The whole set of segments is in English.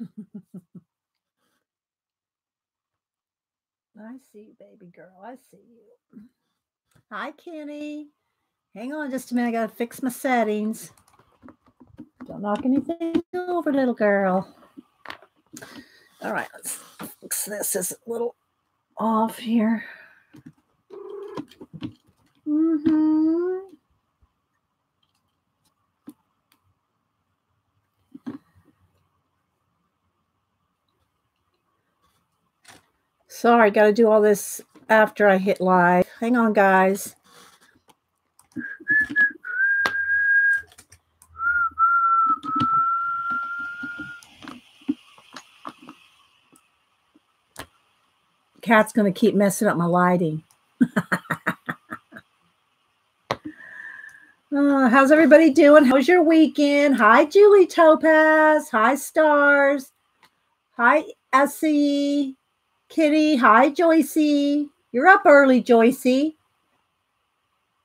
I see you, baby girl. I see you. Hi, Kenny. Hang on just a minute. I got to fix my settings. Don't knock anything over, little girl. All right, let's fix this. Is a little off here. Mm-hmm. Sorry, got to do all this after I hit live. Hang on, guys. Cat's going to keep messing up my lighting. uh, how's everybody doing? How's your weekend? Hi, Julie Topaz. Hi, Stars. Hi, Essie. Kitty. Hi, Joycey. You're up early, Joycey.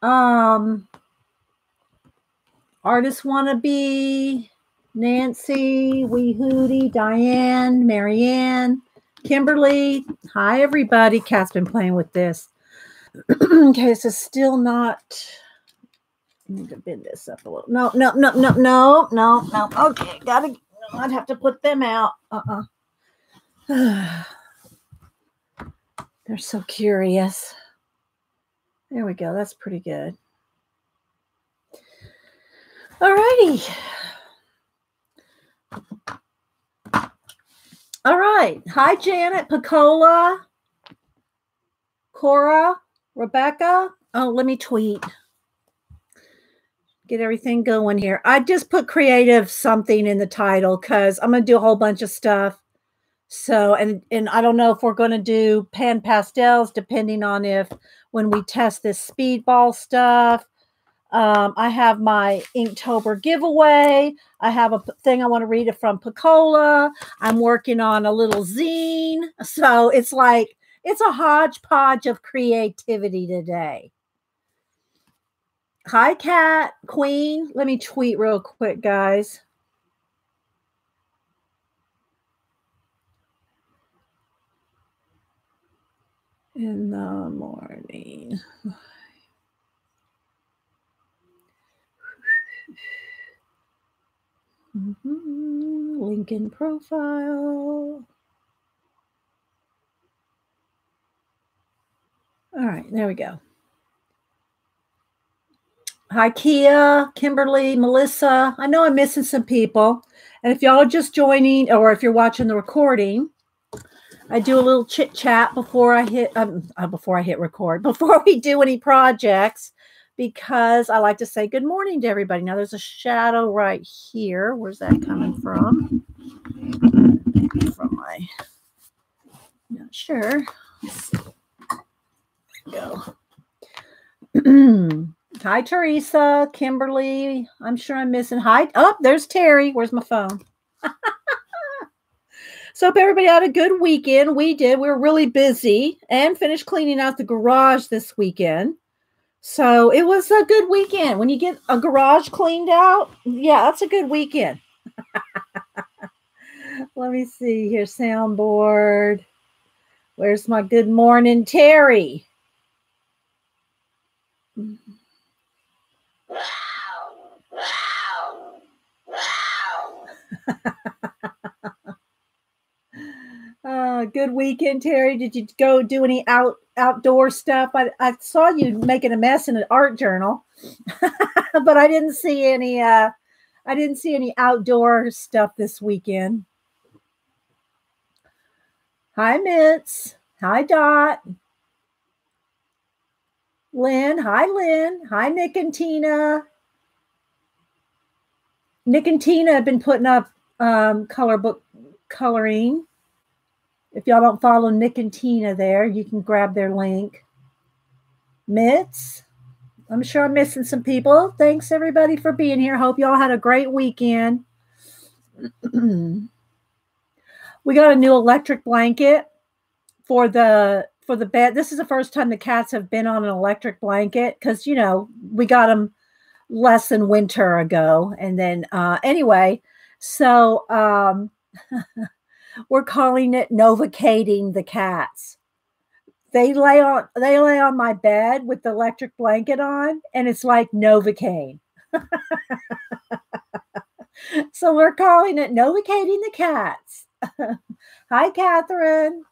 Um, artist wannabe, Nancy, Wee Hootie, Diane, Marianne, Kimberly. Hi, everybody. Cat's been playing with this. okay, so still not. I need to bend this up a little. No, no, no, no, no, no, no. Okay, gotta. I'd have to put them out. Uh uh They're so curious. There we go. That's pretty good. All righty. All right. Hi, Janet, Picola, Cora, Rebecca. Oh, let me tweet. Get everything going here. I just put creative something in the title because I'm going to do a whole bunch of stuff. So, and and I don't know if we're going to do pan pastels, depending on if when we test this speedball stuff. Um, I have my Inktober giveaway. I have a thing I want to read it from Picola. I'm working on a little zine. So it's like, it's a hodgepodge of creativity today. Hi, Cat Queen. Let me tweet real quick, guys. In the morning. Mm-hmm. LinkedIn profile. All right, there we go. Hi, Kia, Kimberly, Melissa. I know I'm missing some people. And if y'all are just joining or if you're watching the recording, I do a little chit chat before I hit um, uh, before I hit record before we do any projects because I like to say good morning to everybody. Now there's a shadow right here. Where's that coming from? From my not sure. Go. Hi, Teresa, Kimberly. I'm sure I'm missing. Hi. Oh, there's Terry. Where's my phone? So hope everybody had a good weekend. We did. We were really busy and finished cleaning out the garage this weekend. So it was a good weekend. When you get a garage cleaned out, yeah, that's a good weekend. Let me see here, soundboard. Where's my good morning, Terry? Wow, wow, wow. Uh, good weekend, Terry. Did you go do any out outdoor stuff? I, I saw you making a mess in an art journal, but I didn't see any. Uh, I didn't see any outdoor stuff this weekend. Hi, Mitz. Hi, Dot. Lynn. Hi, Lynn. Hi, Nick and Tina. Nick and Tina have been putting up um, color book coloring. If y'all don't follow Nick and Tina there, you can grab their link. Mitts, I'm sure I'm missing some people. Thanks everybody for being here. Hope y'all had a great weekend. we got a new electric blanket for the for the bed. This is the first time the cats have been on an electric blanket because you know we got them less than winter ago, and then uh, anyway, so um, we're calling it novocating the cats. They lay on they lay on my bed with the electric blanket on, and it's like Novocaine. so we're calling it novocating the cats. Hi, Catherine.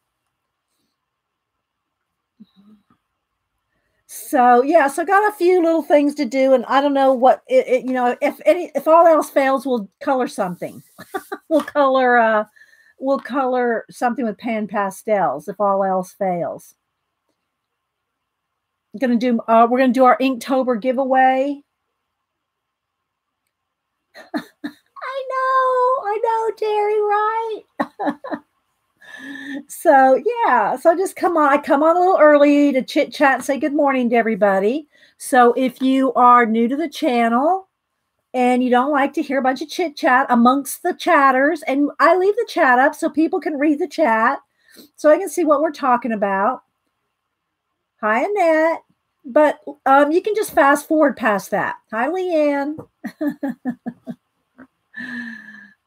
So yeah, so got a few little things to do, and I don't know what it, it, you know. If any, if all else fails, we'll color something. we'll color, uh, we'll color something with pan pastels. If all else fails, I'm gonna do. Uh, we're gonna do our Inktober giveaway. I know, I know, Terry, right? so yeah, so just come on. I come on a little early to chit chat and say good morning to everybody. So if you are new to the channel and you don't like to hear a bunch of chit chat amongst the chatters, and I leave the chat up so people can read the chat so I can see what we're talking about. Hi, Annette. But um, you can just fast forward past that. Hi, Leanne.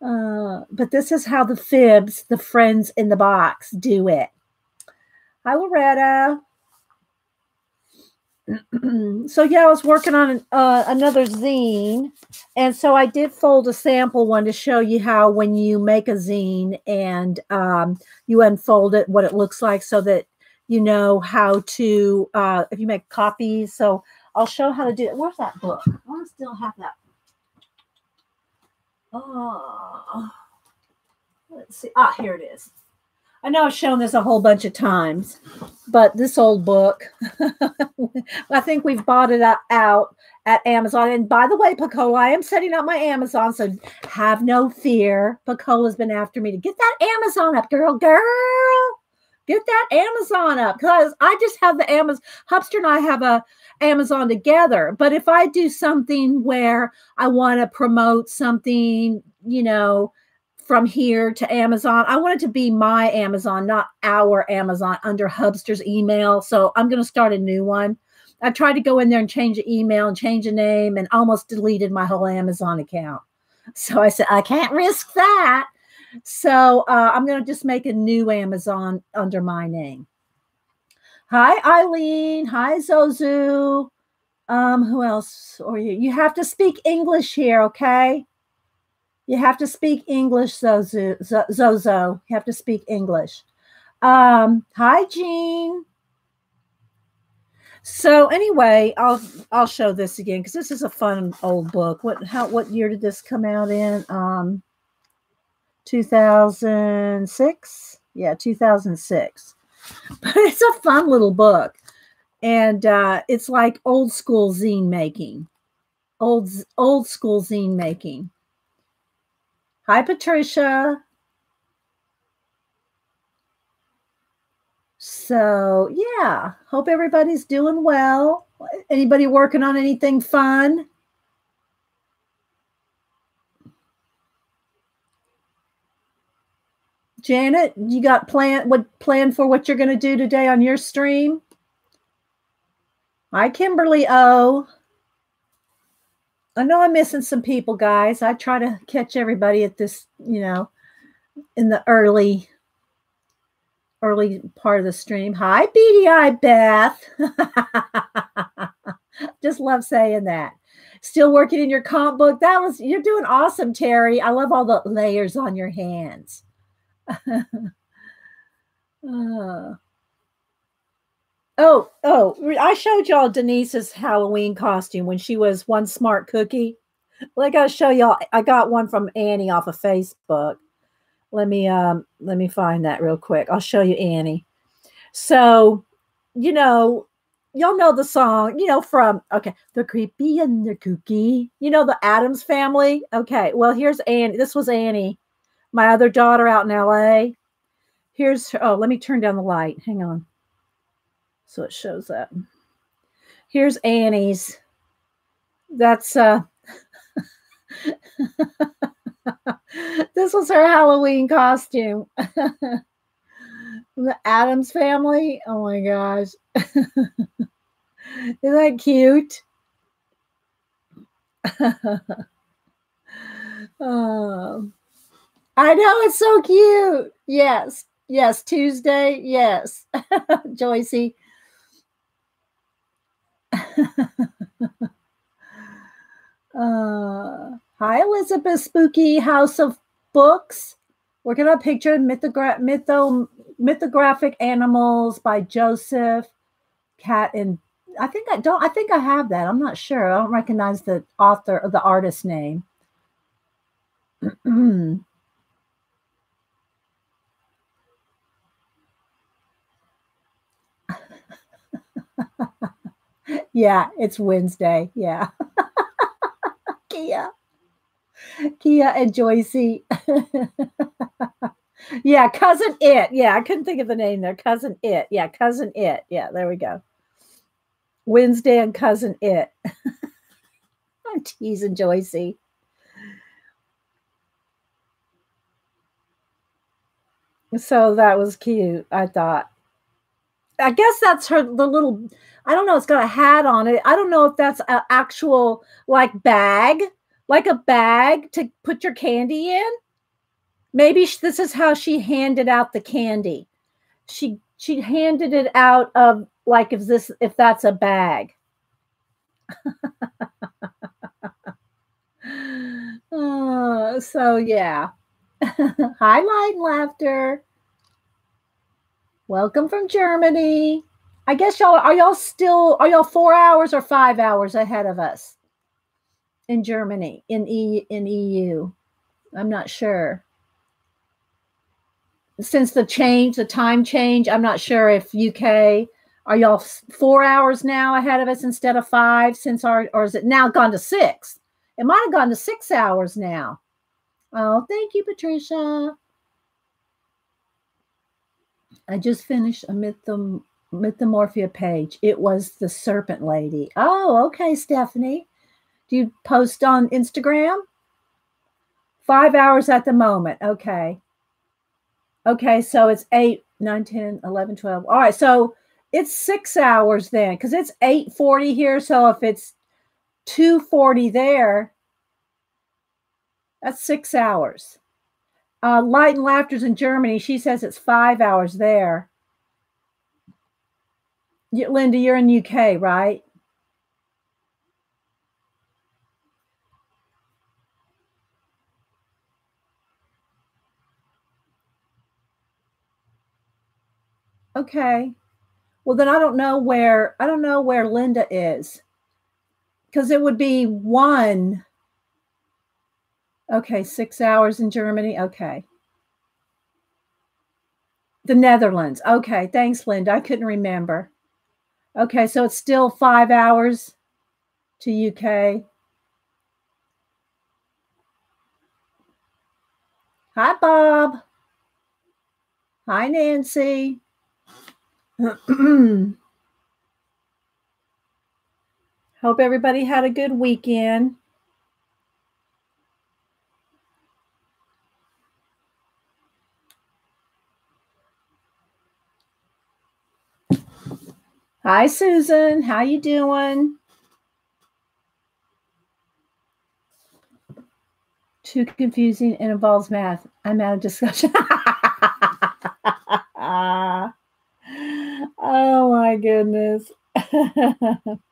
Uh, but this is how the fibs, the friends in the box, do it. Hi, Loretta. so yeah, I was working on uh, another zine, and so I did fold a sample one to show you how when you make a zine and um, you unfold it, what it looks like, so that you know how to uh, if you make copies. So I'll show how to do it. Where's that book? I still have that Oh, let's see. Ah, here it is. I know I've shown this a whole bunch of times, but this old book, I think we've bought it out at Amazon. And by the way, Pacola, I am setting up my Amazon, so have no fear. Pacola's been after me to get that Amazon up, girl, girl. Get that Amazon up because I just have the Amazon. Hubster and I have a Amazon together. But if I do something where I want to promote something, you know, from here to Amazon, I want it to be my Amazon, not our Amazon under Hubster's email. So I'm going to start a new one. I tried to go in there and change the email and change the name and almost deleted my whole Amazon account. So I said, I can't risk that. So uh, I'm going to just make a new Amazon under my name. Hi, Eileen. Hi, Zozu. Um, who else? Or you? You have to speak English here, okay? You have to speak English, Zozo. Zozo. You have to speak English. Um, hi, Jean. So anyway, I'll I'll show this again because this is a fun old book. What how what year did this come out in? Um, 2006. Yeah, 2006. but it's a fun little book. And uh, it's like old school zine making. Old old school zine making. Hi, Patricia. So, yeah, hope everybody's doing well. Anybody working on anything fun? Janet, you got plan what plan for what you're going to do today on your stream? Hi, Kimberly O. I know I'm missing some people, guys. I try to catch everybody at this, you know, in the early, early part of the stream. Hi, BDI Beth. Just love saying that. Still working in your comp book. That was you're doing awesome, Terry. I love all the layers on your hands. uh. Oh, oh, I showed y'all Denise's Halloween costume when she was one smart cookie. Well, I gotta show y'all. I got one from Annie off of Facebook. Let me um let me find that real quick. I'll show you Annie. So, you know, y'all know the song, you know, from okay, the creepy and the kooky, you know, the Addams family. Okay, well, here's Annie. This was Annie my other daughter out in LA. Here's her. Oh, let me turn down the light. Hang on. So it shows up. Here's Annie's. That's uh this was her Halloween costume. the Addams family. Oh my gosh. Isn't that cute? oh. I know it's so cute. Yes. Yes. Tuesday. Yes. Joycey. uh, hi, Elizabeth Spooky House of Books. We're going to picture mythogra- mytho- mythographic animals by Joseph Cat and I think I don't I think I have that. I'm not sure. I don't recognize the author or the artist name. yeah, it's Wednesday. Yeah. Kia. Kia and Joycey. yeah, cousin it. Yeah, I couldn't think of the name there. Cousin it. Yeah, cousin it. Yeah, there we go. Wednesday and cousin it. I'm teasing Joycey. So that was cute, I thought. I guess that's her the little I don't know, it's got a hat on it. I don't know if that's an actual like bag, like a bag to put your candy in. Maybe this is how she handed out the candy. She she handed it out of like if this if that's a bag. oh, so yeah. Highlight laughter. Welcome from Germany. I guess y'all are y'all still are y'all four hours or five hours ahead of us in Germany in E in EU. I'm not sure. Since the change, the time change, I'm not sure if UK are y'all four hours now ahead of us instead of five since our or is it now gone to six? It might have gone to six hours now. Oh, thank you, Patricia. I just finished a mythom, mythomorphia page. It was the serpent lady. Oh, okay, Stephanie. Do you post on Instagram? Five hours at the moment. Okay. Okay, so it's 8, 9, 10, 11, 12. All right, so it's six hours then because it's 8.40 here. So if it's 2.40 there, that's six hours. Uh, Light and Laughter's in Germany. She says it's five hours there. Linda, you're in UK, right? Okay. Well, then I don't know where I don't know where Linda is. Cuz it would be 1 Okay, 6 hours in Germany. Okay. The Netherlands. Okay, thanks Linda. I couldn't remember. Okay, so it's still 5 hours to UK. Hi Bob. Hi Nancy. Hope everybody had a good weekend. Hi Susan, how you doing? Too confusing and involves math. I'm out of discussion. Oh my goodness.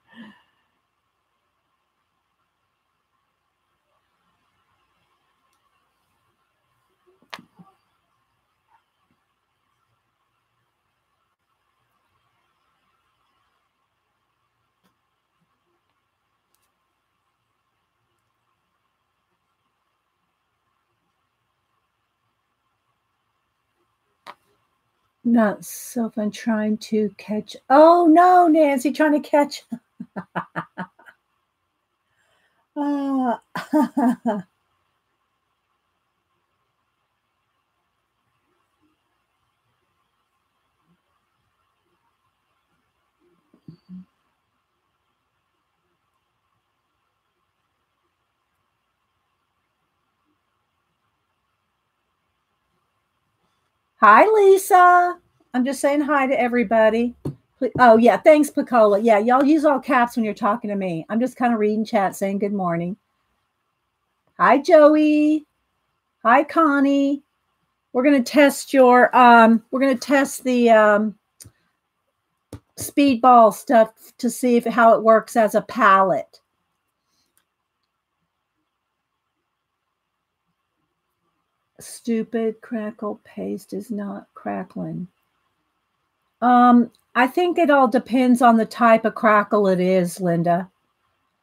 Not so fun trying to catch. Oh no, Nancy, trying to catch. uh, Hi, Lisa. I'm just saying hi to everybody. Oh, yeah. Thanks, Picola. Yeah, y'all use all caps when you're talking to me. I'm just kind of reading chat saying good morning. Hi, Joey. Hi, Connie. We're going to test your, um, we're going to test the um, speedball stuff to see if how it works as a palette. Stupid crackle paste is not crackling. Um, I think it all depends on the type of crackle it is, Linda.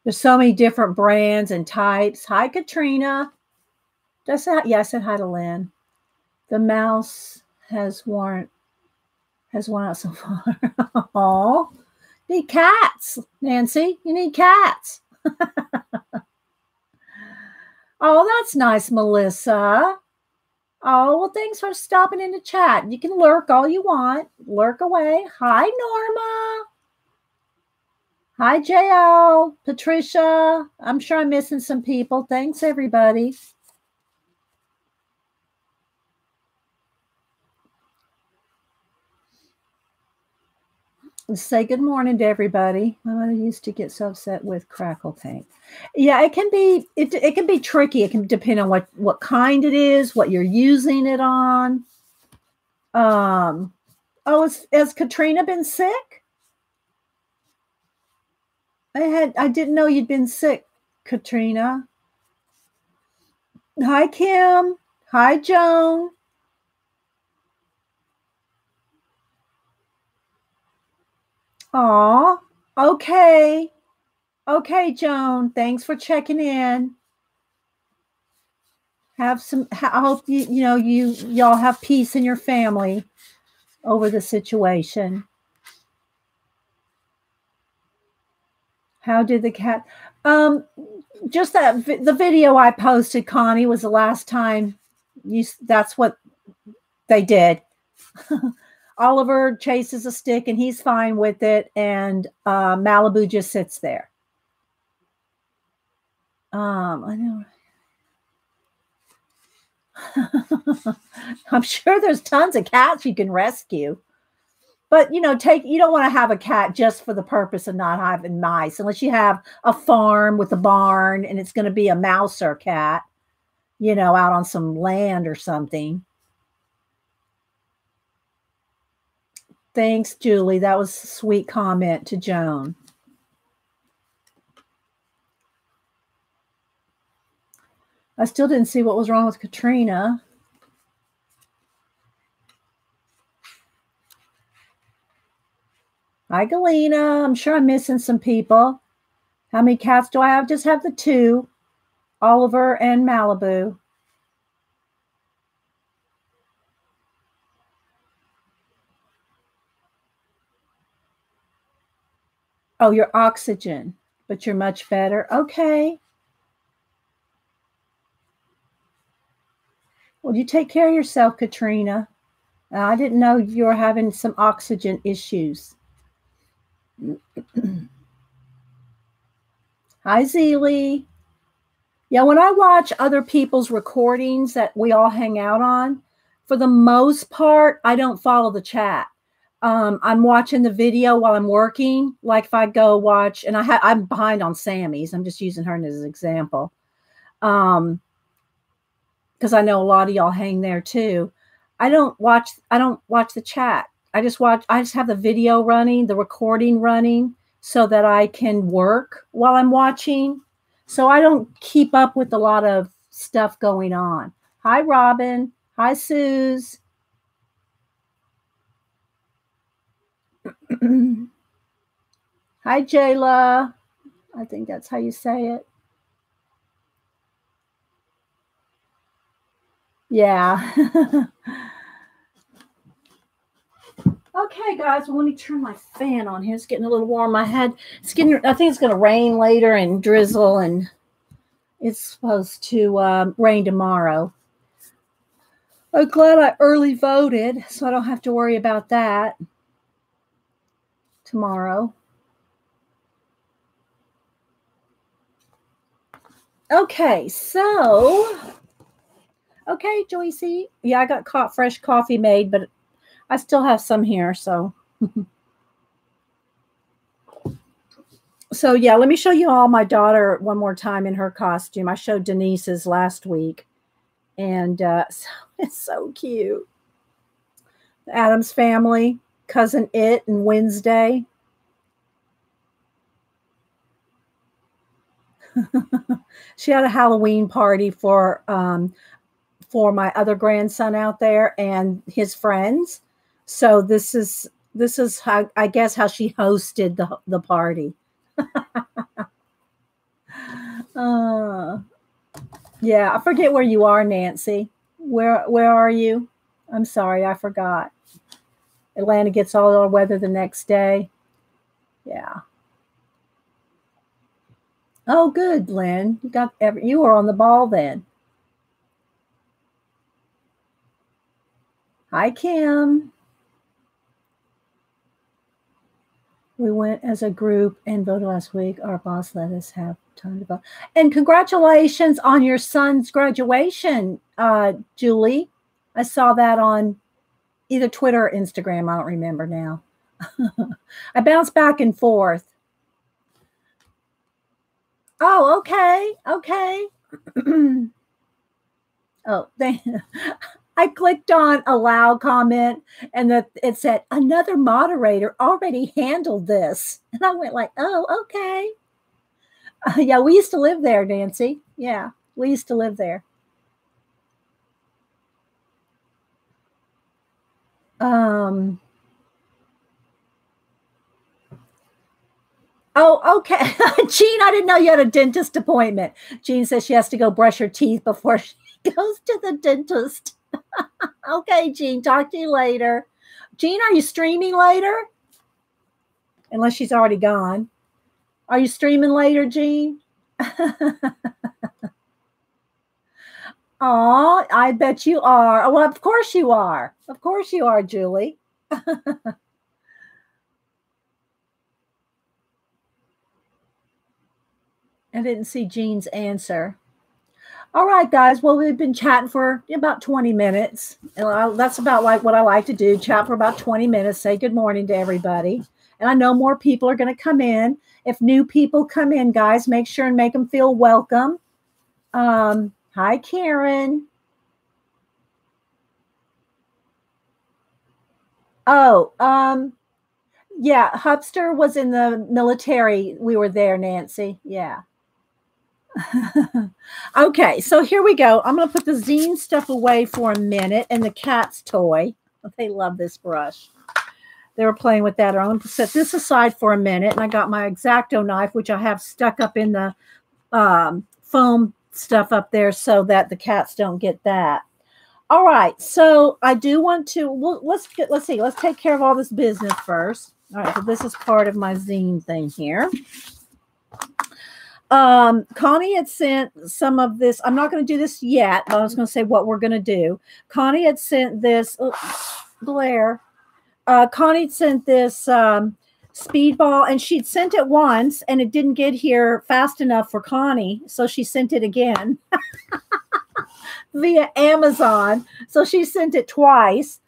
There's so many different brands and types. Hi, Katrina. Does that? Yeah, I said hi to Lynn. The mouse has worn has worn out so far. Oh, need cats, Nancy. You need cats. oh, that's nice, Melissa. Oh, well, thanks for stopping in the chat. You can lurk all you want. Lurk away. Hi, Norma. Hi, JL. Patricia. I'm sure I'm missing some people. Thanks, everybody. Say good morning to everybody. My mother used to get so upset with crackle paint. Yeah, it can be it, it can be tricky. It can depend on what what kind it is, what you're using it on. Um oh, has, has Katrina been sick? I had I didn't know you'd been sick, Katrina. Hi Kim. Hi Joan. Aw, okay. Okay, Joan. Thanks for checking in. Have some I hope you you know you y'all have peace in your family over the situation. How did the cat um just that the video I posted Connie was the last time you that's what they did. Oliver chases a stick and he's fine with it, and uh, Malibu just sits there. Um, I know. I'm sure there's tons of cats you can rescue. But you know, take you don't want to have a cat just for the purpose of not having mice, unless you have a farm with a barn and it's going to be a mouse or cat, you know, out on some land or something. Thanks, Julie. That was a sweet comment to Joan. I still didn't see what was wrong with Katrina. Hi, Galena. I'm sure I'm missing some people. How many cats do I have? Just have the two, Oliver and Malibu. Oh, your oxygen, but you're much better. Okay. Well, you take care of yourself, Katrina. I didn't know you were having some oxygen issues. Hi, Zeely. Yeah, when I watch other people's recordings that we all hang out on, for the most part, I don't follow the chat um, I'm watching the video while I'm working. Like if I go watch, and I ha- I'm behind on Sammy's. I'm just using her as an example, um, because I know a lot of y'all hang there too. I don't watch. I don't watch the chat. I just watch. I just have the video running, the recording running, so that I can work while I'm watching. So I don't keep up with a lot of stuff going on. Hi, Robin. Hi, Suze. Hi, Jayla. I think that's how you say it. Yeah. okay, guys. Well, let me turn my fan on here. It's getting a little warm. My head. It's getting. I think it's going to rain later and drizzle, and it's supposed to um, rain tomorrow. I'm glad I early voted, so I don't have to worry about that tomorrow. Okay, so okay, Joycey. Yeah, I got caught fresh coffee made, but I still have some here, so so yeah, let me show you all my daughter one more time in her costume. I showed Denise's last week. And uh, so, it's so cute. Addams family, cousin It, and Wednesday. she had a Halloween party for um, for my other grandson out there and his friends. So this is this is how I guess how she hosted the the party. uh, yeah, I forget where you are, Nancy. Where where are you? I'm sorry, I forgot. Atlanta gets all our weather the next day. Yeah. Oh, good, Lynn. You got every, you were on the ball then. Hi, Kim. We went as a group and voted last week. Our boss let us have time to vote. And congratulations on your son's graduation, uh, Julie. I saw that on either Twitter or Instagram. I don't remember now. I bounce back and forth. Oh, okay. Okay. oh, they, I clicked on allow comment and that it said another moderator already handled this. And I went like, oh, okay. Uh, yeah, we used to live there, Nancy. Yeah, we used to live there. Um Oh, okay. Jean, I didn't know you had a dentist appointment. Jean says she has to go brush her teeth before she goes to the dentist. okay, Jean, talk to you later. Jean, are you streaming later? Unless she's already gone. Are you streaming later, Jean? Oh, I bet you are. Well, of course you are. Of course you are, Julie. I didn't see Jean's answer. All right, guys. Well, we've been chatting for about 20 minutes. And that's about like what I like to do chat for about 20 minutes, say good morning to everybody. And I know more people are going to come in. If new people come in, guys, make sure and make them feel welcome. Um, hi, Karen. Oh, um, yeah, Hubster was in the military. We were there, Nancy. Yeah. okay, so here we go. I'm going to put the zine stuff away for a minute and the cat's toy. They love this brush. They were playing with that. I'm going to set this aside for a minute. And I got my X-Acto knife, which I have stuck up in the um, foam stuff up there so that the cats don't get that. All right, so I do want to, well, let's get, let's see, let's take care of all this business first. All right, so this is part of my zine thing here. Um, Connie had sent some of this. I'm not going to do this yet, but I was going to say what we're going to do. Connie had sent this. Oh, Blair. Uh, Connie sent this um, speedball, and she'd sent it once, and it didn't get here fast enough for Connie, so she sent it again via Amazon. So she sent it twice.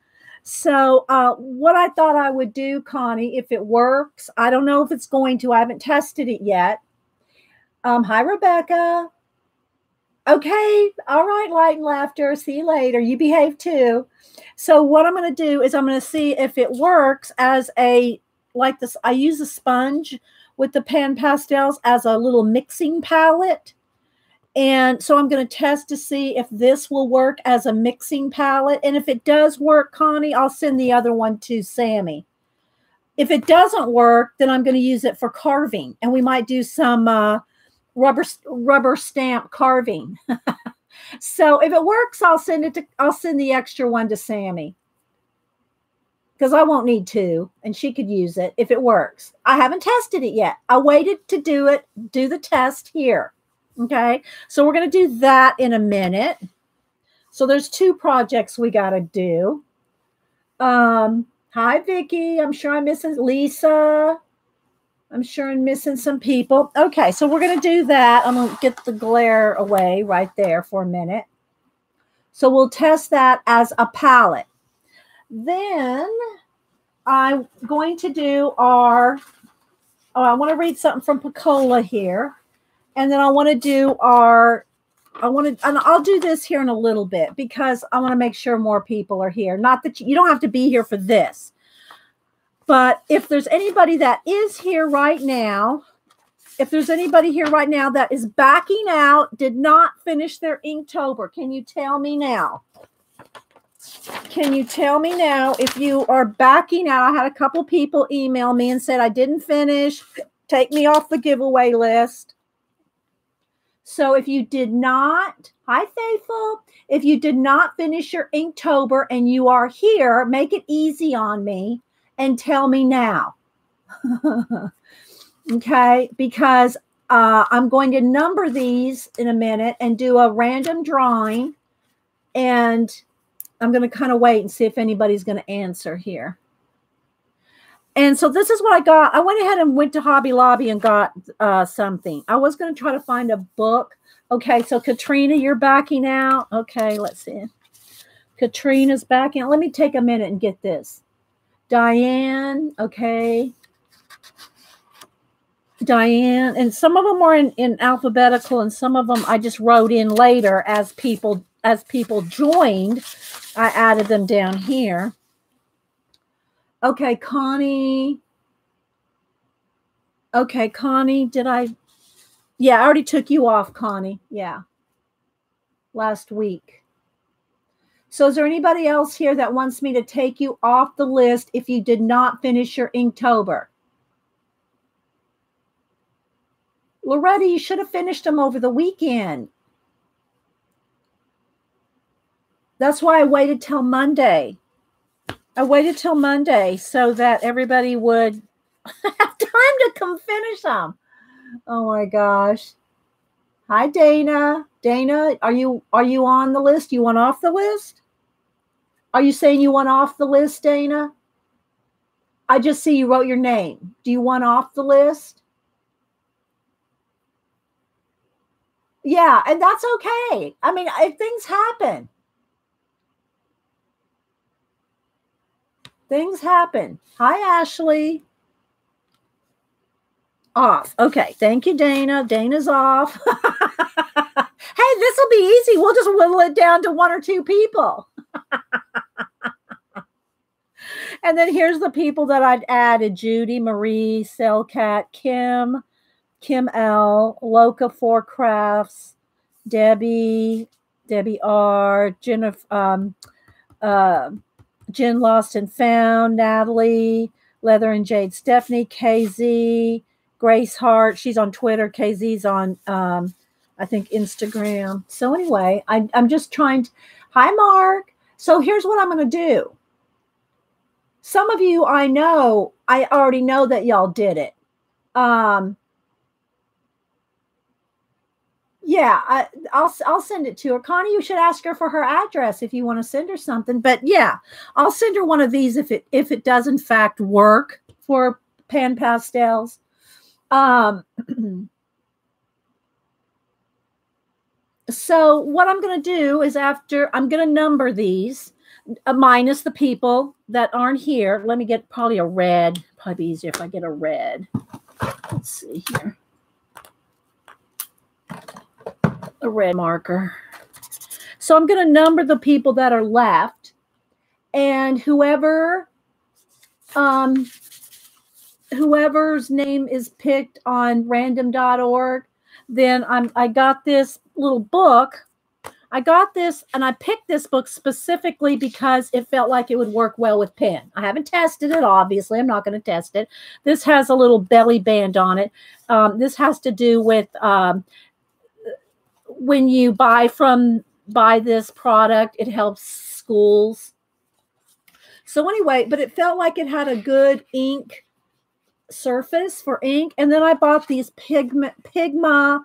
So, uh, what I thought I would do, Connie, if it works, I don't know if it's going to. I haven't tested it yet um, hi, Rebecca. Okay, all right, light and laughter. See you later. You behave too. So what I'm going to do is I'm going to see if it works as a like this. I use a sponge with the pan pastels as a little mixing palette. And so I'm going to test to see if this will work as a mixing palette. And if it does work, Connie, I'll send the other one to Sammy. If it doesn't work, then I'm going to use it for carving. And we might do some uh, rubber rubber stamp carving. so if it works, I'll send it to I'll send the extra one to Sammy. Because I won't need two and she could use it if it works. I haven't tested it yet. I waited to do it, do the test here. Okay. So we're going to do that in a minute. So there's two projects we got to do. Um, hi, Vicki. I'm sure I'm missing Lisa. I'm sure I'm missing some people. Okay, so we're going to do that. I'm going to get the glare away right there for a minute. So we'll test that as a palette. Then I'm going to do our, oh, I want to read something from Picola here. And then I want to do our I want to, and I'll do this here in a little bit because I want to make sure more people are here. Not that you, you don't have to be here for this, but if there's anybody that is here right now, if there's anybody here right now that is backing out, did not finish their Inktober, can you tell me now? Can you tell me now if you are backing out? I had a couple people email me and said I didn't finish. Take me off the giveaway list. So if you did not, hi Faithful, if you did not finish your Inktober and you are here, make it easy on me and tell me now. okay, because uh, I'm going to number these in a minute and do a random drawing. And I'm going to kind of wait and see if anybody's going to answer here. And so this is what I got. I went ahead and went to Hobby Lobby and got uh, something. I was going to try to find a book. Okay, so Katrina, you're backing out. Okay, let's see. Katrina's backing out. Let me take a minute and get this. Diane, okay. Diane, and some of them are in, in alphabetical, and some of them I just wrote in later as people as people joined. I added them down here. Okay, Connie. Okay, Connie, did I? Yeah, I already took you off, Connie. Yeah. Last week. So is there anybody else here that wants me to take you off the list if you did not finish your Inktober? Loretta, you should have finished them over the weekend. That's why I waited till Monday. I waited till Monday so that everybody would have time to come finish them. Oh my gosh. Hi Dana. Dana, are you are you on the list? You want off the list? Are you saying you want off the list, Dana? I just see you wrote your name. Do you want off the list? Yeah, and that's okay. I mean, if things happen. Things happen. Hi, Ashley. Off. Okay. Thank you, Dana. Dana's off. hey, this will be easy. We'll just whittle it down to one or two people. and then here's the people that I'd added Judy, Marie, Cellcat, Kim, Kim L, Loca Four Crafts, Debbie, Debbie R, Jennifer, um, uh, Jen Lost and Found, Natalie, Leather and Jade, Stephanie, KZ, Grace Hart. She's on Twitter. KZ's on, um, I think, Instagram. So anyway, I, I'm just trying to. Hi, Mark. So here's what I'm going to do. Some of you I know, I already know that y'all did it. Um, yeah, I, will I'll send it to her. Connie, you should ask her for her address if you want to send her something. But yeah, I'll send her one of these if it if it does in fact work for pan pastels. Um, so what I'm going to do is after I'm going to number these uh, minus the people that aren't here. Let me get probably a red. Probably easier if I get a red. Let's see here a red marker. So I'm going to number the people that are left. And whoever um, whoever's name is picked on random.org, then I'm I got this little book. I got this and I picked this book specifically because it felt like it would work well with pen. I haven't tested it, obviously. I'm not going to test it. This has a little belly band on it. Um, this has to do with um, when you buy from buy this product, it helps schools. So anyway, but it felt like it had a good ink surface for ink. And then I bought these Pigma, Pigma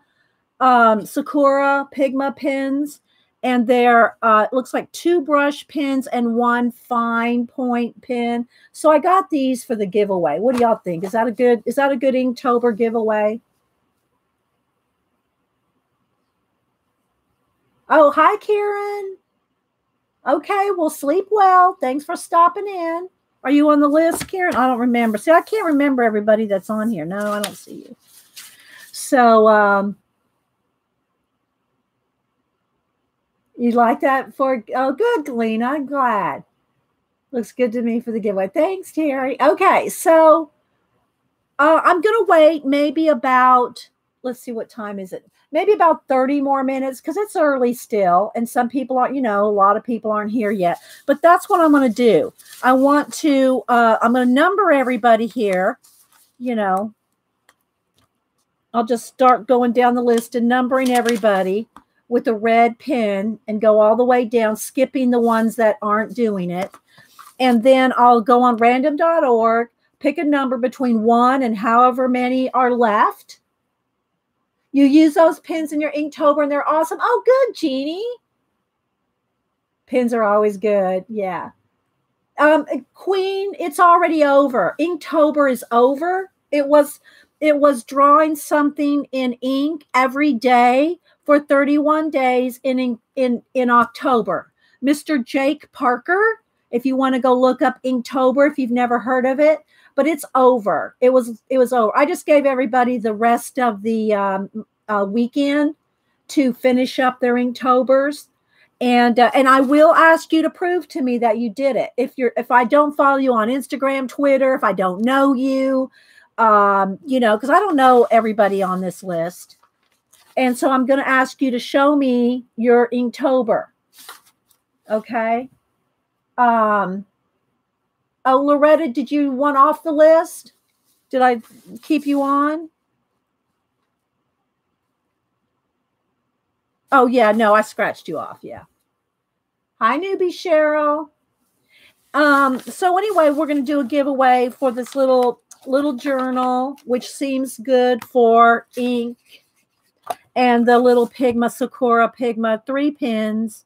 um, Sakura Pigma pens. And they're, uh, it looks like two brush pens and one fine point pen. So I got these for the giveaway. What do y'all think? Is that a good, is that a good Inktober giveaway? Oh, hi, Karen. Okay, well, sleep well. Thanks for stopping in. Are you on the list, Karen? I don't remember. See, I can't remember everybody that's on here. No, I don't see you. So, um, You like that for oh good, Lena. I'm glad. Looks good to me for the giveaway. Thanks, Terry. Okay, so uh, I'm gonna wait maybe about let's see what time is it maybe about 30 more minutes because it's early still and some people aren't you know a lot of people aren't here yet but that's what i'm going to do. I want to uh, i'm going to number everybody here you know. I'll just start going down the list and numbering everybody with a red pen and go all the way down skipping the ones that aren't doing it. And then i'll go on random.org pick a number between one and however many are left you use those pins in your Inktober and they're awesome. Oh, good, Jeannie. Pins are always good. Yeah. Um, Queen, it's already over. Inktober is over. It was it was drawing something in ink every day for 31 days in in in, in October. Mr. Jake Parker, if you want to go look up Inktober if you've never heard of it, but it's over. It was it was over. I just gave everybody the rest of the um, uh, weekend to finish up their Inktobers. And uh, and I will ask you to prove to me that you did it. If you're if I don't follow you on Instagram, Twitter, if I don't know you, um, you know, because I don't know everybody on this list. And so I'm going to ask you to show me your Inktober. Okay. Um, Oh, Loretta, did you want off the list? Did I keep you on? Oh, yeah, no, I scratched you off. Yeah. Hi, newbie Cheryl. Um, so anyway, we're going to do a giveaway for this little little journal, which seems good for ink and the little Pigma Sakura Pigma three pins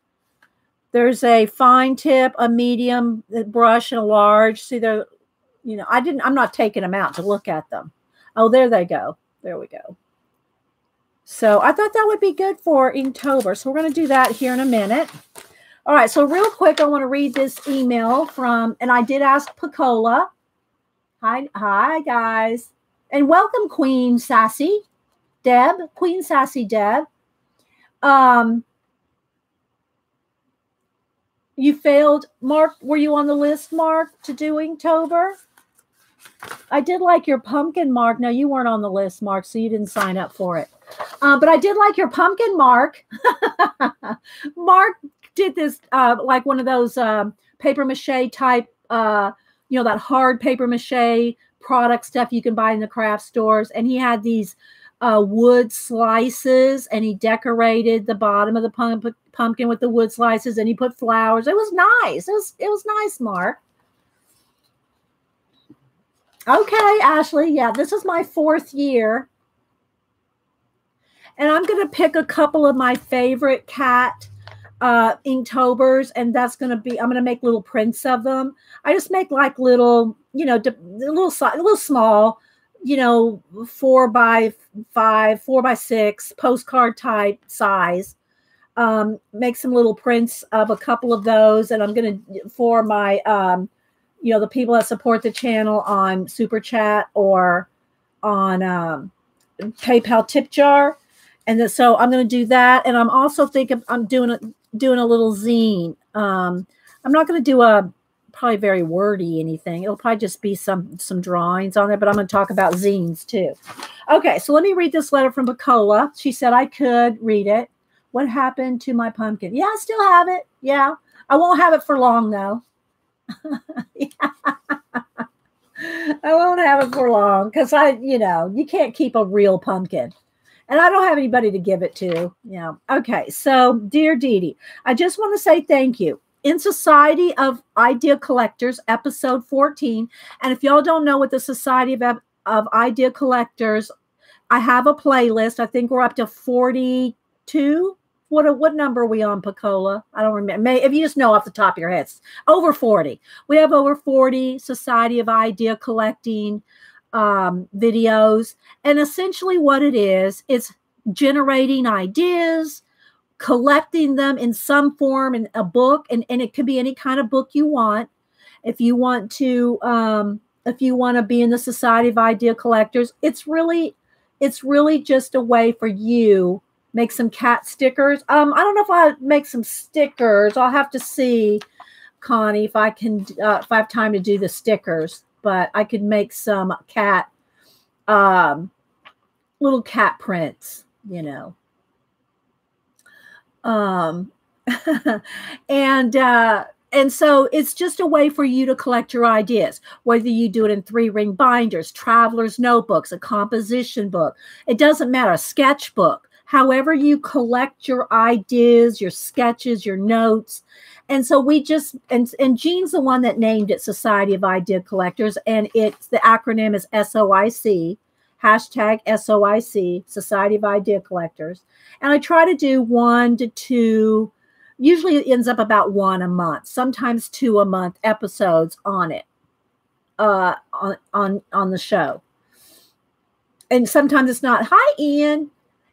there's a fine tip, a medium brush, and a large. See, there, you know, I didn't, I'm not taking them out to look at them. Oh, there they go. There we go. So I thought that would be good for Inktober. So we're going to do that here in a minute. All right. So real quick, I want to read this email from, and I did ask Pacola. Hi, hi guys, and welcome Queen Sassy, Deb, Queen Sassy Deb. Um, you failed. Mark, were you on the list, Mark, to do Inktober? I did like your pumpkin, Mark. No, you weren't on the list, Mark, so you didn't sign up for it. Uh, but I did like your pumpkin, Mark. Mark did this uh, like one of those um, paper mache type, uh, you know, that hard paper mache product stuff you can buy in the craft stores. And he had these uh, wood slices and he decorated the bottom of the pumpkin pumpkin with the wood slices and he put flowers. It was nice. It was it was nice, Mark. Okay, Ashley. Yeah, this is my fourth year. And I'm going to pick a couple of my favorite cat uh inktobers and that's going to be i'm going to make little prints of them i just make like little you know a little a little small you know four by five four by six postcard type size um, make some little prints of a couple of those, and I'm going to for my um, you know the people that support the channel on Super Chat or on um, PayPal tip jar, and so I'm going to do that, and I'm also thinking I'm doing a doing a little zine. Um, I'm not going to do a probably very wordy anything. It'll probably just be some some drawings on there, but I'm going to talk about zines too. Okay, so let me read this letter from Pacola. She said I could read it. What happened to my pumpkin? Yeah, I still have it. Yeah. I won't have it for long though. I won't have it for long because I, you know, you can't keep a real pumpkin. And I don't have anybody to give it to. Yeah. Okay. So, dear Dee Dee, I just want to say thank you. In Society of Idea Collectors, episode 14. And if y'all don't know what the Society of, of Idea Collectors, I have a playlist. I think we're up to 42 what what number are we on Pacola? I don't remember. May, if you just know off the top of your heads, over 40. We have over 40 Society of Idea Collecting um, videos. And essentially what it is, it's generating ideas, collecting them in some form in a book, and, and it could be any kind of book you want. If you want to um, if you want to be in the Society of Idea Collectors, it's really it's really just a way for you make some cat stickers. Um, I don't know if I make some stickers. I'll have to see, Connie, if I can uh, if I have time to do the stickers. But I could make some cat, um, little cat prints. You know. Um, and uh, and so it's just a way for you to collect your ideas, whether you do it in three ring binders, traveler's notebooks, a composition book. It doesn't matter, a sketchbook. However, you collect your ideas, your sketches, your notes. And so we just, and, and Jean's the one that named it Society of Idea Collectors. And it's the acronym is SOIC, hashtag SOIC, Society of Idea Collectors. And I try to do one to two usually it ends up about one a month, sometimes two a month episodes on it, uh, on on on the show. And sometimes it's not. Hi, Ian.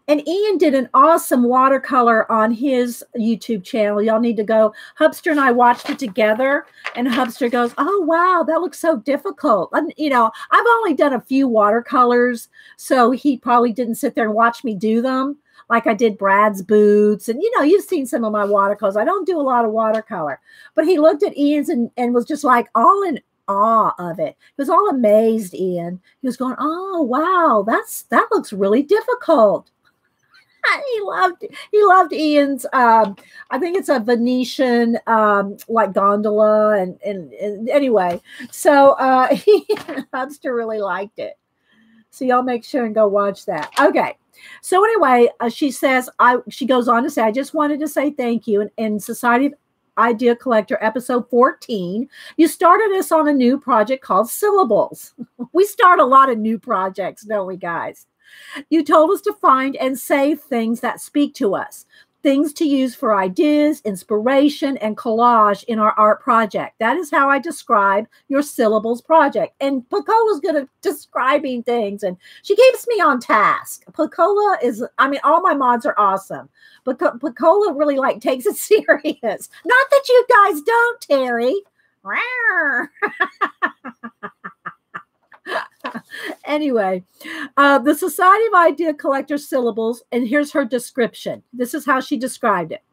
And Ian did an awesome watercolor on his YouTube channel. Y'all need to go. Hubster and I watched it together, and Hubster goes, "Oh wow, that looks so difficult." And you know, I've only done a few watercolors, so he probably didn't sit there and watch me do them like I did Brad's boots. And you know, you've seen some of my watercolors. I don't do a lot of watercolor, but he looked at Ian's and, and was just like all in awe of it. He was all amazed, Ian. He was going, Oh wow, that's that looks really difficult. he loved he loved Ian's um I think it's a Venetian um like gondola and and, and anyway so uh he Hubster really liked it so y'all make sure and go watch that okay so anyway, uh, she says, I she goes on to say, I just wanted to say thank you. And in Society of Idea Collector, episode 14, you started us on a new project called Syllables. we start a lot of new projects, don't we, guys? You told us to find and save things that speak to us things to use for ideas, inspiration, and collage in our art project. That is how I describe your syllables project. And Pacola's good at describing things, and she keeps me on task. Pacola is, I mean, all my mods are awesome, but Pacola really like takes it serious. Not that you guys don't, Terry. anyway, uh, the Society of Idea Collector syllables, and here's her description. This is how she described it.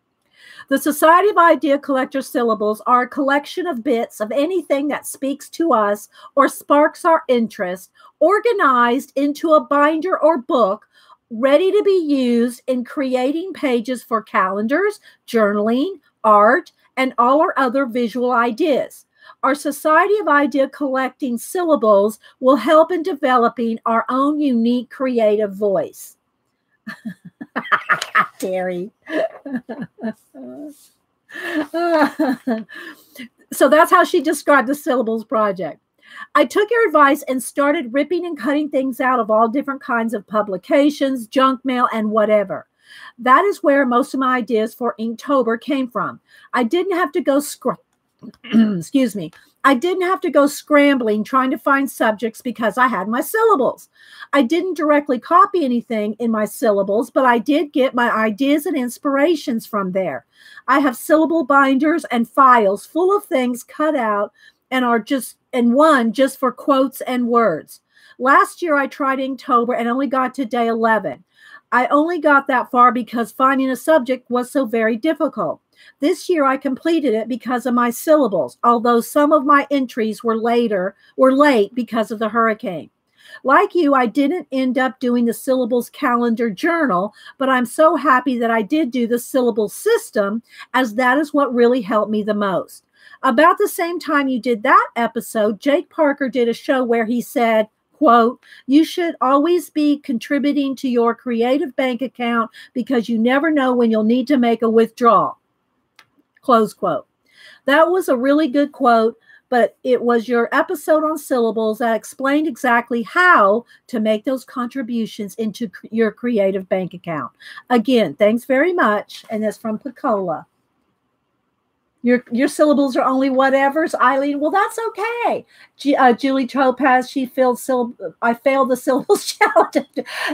The Society of Idea Collector syllables are a collection of bits of anything that speaks to us or sparks our interest, organized into a binder or book ready to be used in creating pages for calendars, journaling, art, and all our other visual ideas. Our Society of Idea Collecting syllables will help in developing our own unique creative voice. Terry. so that's how she described the syllables project. I took your advice and started ripping and cutting things out of all different kinds of publications, junk mail, and whatever. That is where most of my ideas for Inktober came from. I didn't have to go excuse me, I didn't have to go scrambling trying to find subjects because I had my syllables. I didn't directly copy anything in my syllables, but I did get my ideas and inspirations from there. I have syllable binders and files full of things cut out and are just and one just for quotes and words. Last year I tried Inktober and only got to day 11. I only got that far because finding a subject was so very difficult. This year I completed it because of my syllables, although some of my entries were later were late because of the hurricane. Like you, I didn't end up doing the syllables calendar journal, but I'm so happy that I did do the syllable system as that is what really helped me the most. About the same time you did that episode, Jake Parker did a show where he said, quote, you should always be contributing to your creative bank account because you never know when you'll need to make a withdrawal. Close quote. That was a really good quote, but it was your episode on syllables that explained exactly how to make those contributions into your creative bank account. Again, thanks very much. And that's from Pacola. Your your syllables are only whatevers, Eileen. Well, that's okay. G, uh, Julie Topaz, she failed syllab- I failed the syllables challenge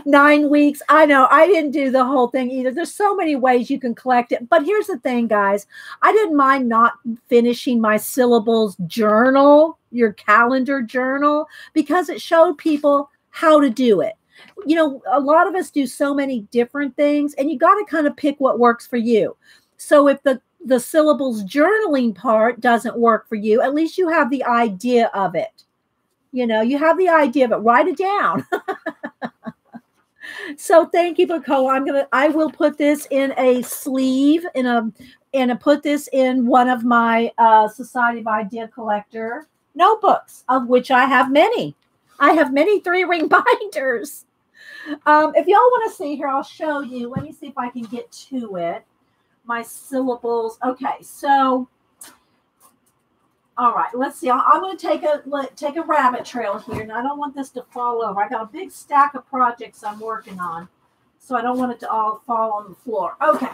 nine weeks. I know I didn't do the whole thing either. There's so many ways you can collect it. But here's the thing, guys. I didn't mind not finishing my syllables journal, your calendar journal, because it showed people how to do it. you know, a lot of us do so many different things, and you got to kind of pick what works for you. So if the the syllables journaling part doesn't work for you, at least you have the idea of it. You know, you have the idea of it. Write it down. so thank you, Bacoa. I'm gonna I will put this in a sleeve in a and put this in one of my uh, Society of Idea Collector notebooks, of which I have many. I have many three ring binders. Um, if y'all want to see here, I'll show you. Let me see if I can get to it. My syllables. Okay, so all right, let's see. I'm going to take a let, take a rabbit trail here, and I don't want this to fall over. I got a big stack of projects I'm working on, so I don't want it to all fall on the floor. Okay,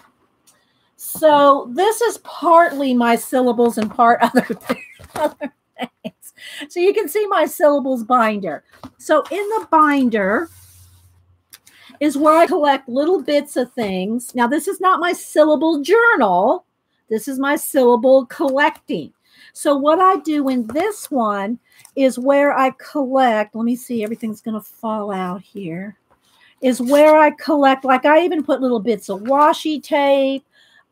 so this is partly my syllables and part other, other things. So you can see my syllables binder. So in the binder is where I collect little bits of things. Now this is not my syllable journal. This is my syllable collecting. So what I do in this one is where I collect, let me see, everything's going to fall out here, is where I collect, like I even put little bits of washi tape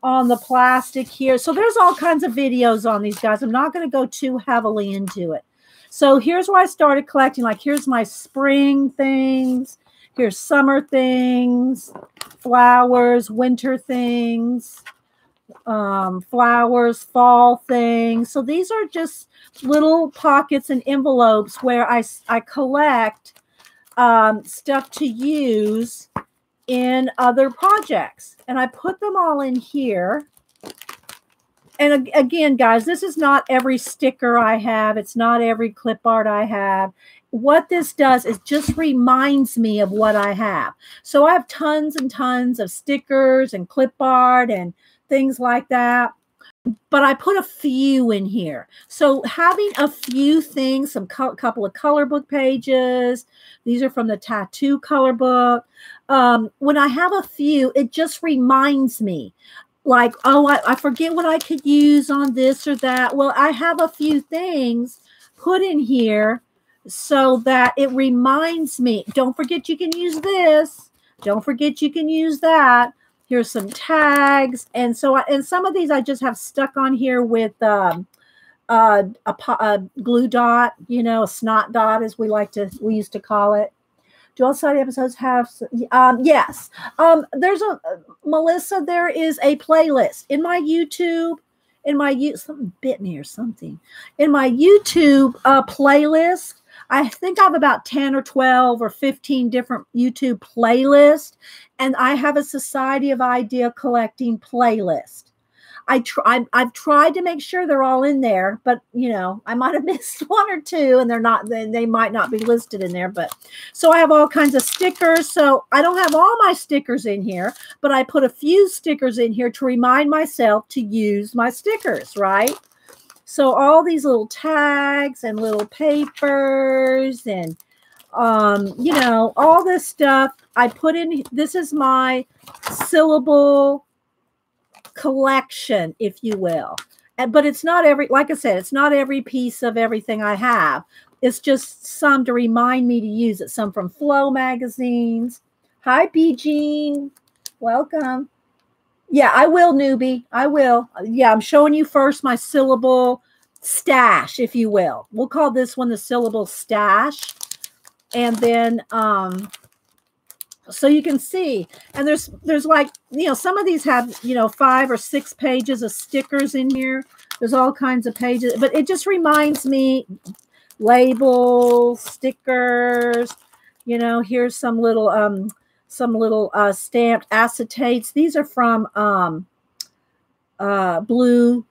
on the plastic here. So there's all kinds of videos on these guys. I'm not going to go too heavily into it. So here's where I started collecting. Like here's my spring things. Here's summer things, flowers, winter things, um, flowers, fall things. So these are just little pockets and envelopes where I, I collect um, stuff to use in other projects. And I put them all in here. And again, guys, this is not every sticker I have. It's not every clip art I have. What this does is just reminds me of what I have. So I have tons and tons of stickers and clip art and things like that but I put a few in here. So having a few things, some co- couple of color book pages. These are from the tattoo color book. Um, when I have a few, it just reminds me like, oh, I, I forget what I could use on this or that. Well, I have a few things put in here so that it reminds me, don't forget you can use this. Don't forget you can use that. Here's some tags and so I, and some of these i just have stuck on here with um, uh, a, a, glue dot you know a snot dot as we like to we used to call it. Do all side episodes have um, yes. Um, there's a melissa there is a playlist in my youtube in my something bit me or something. In my youtube uh, playlist I think I have about 10 or 12 or 15 different YouTube playlists, and I have a Society of Idea Collecting playlist. I try I've tried to make sure they're all in there, but you know, I might have missed one or two and they're not they might not be listed in there, but so I have all kinds of stickers. So I don't have all my stickers in here, but I put a few stickers in here to remind myself to use my stickers, right? So all these little tags and little papers and um, you know, all this stuff I put in this is my syllable collection, if you will. But it's not every like I said, it's not every piece of everything I have. It's just some to remind me to use it. Some from Flow magazines. Hi, B Jean. Welcome. Yeah, I will, newbie. I will. Yeah, I'm showing you first my syllable stash, if you will. We'll call this one the syllable stash. And then um so you can see and there's there's like you know some of these have you know five or six pages of stickers in here there's all kinds of pages but it just reminds me labels stickers you know here's some little um some little uh, stamped acetates. These are from um, uh, Blue.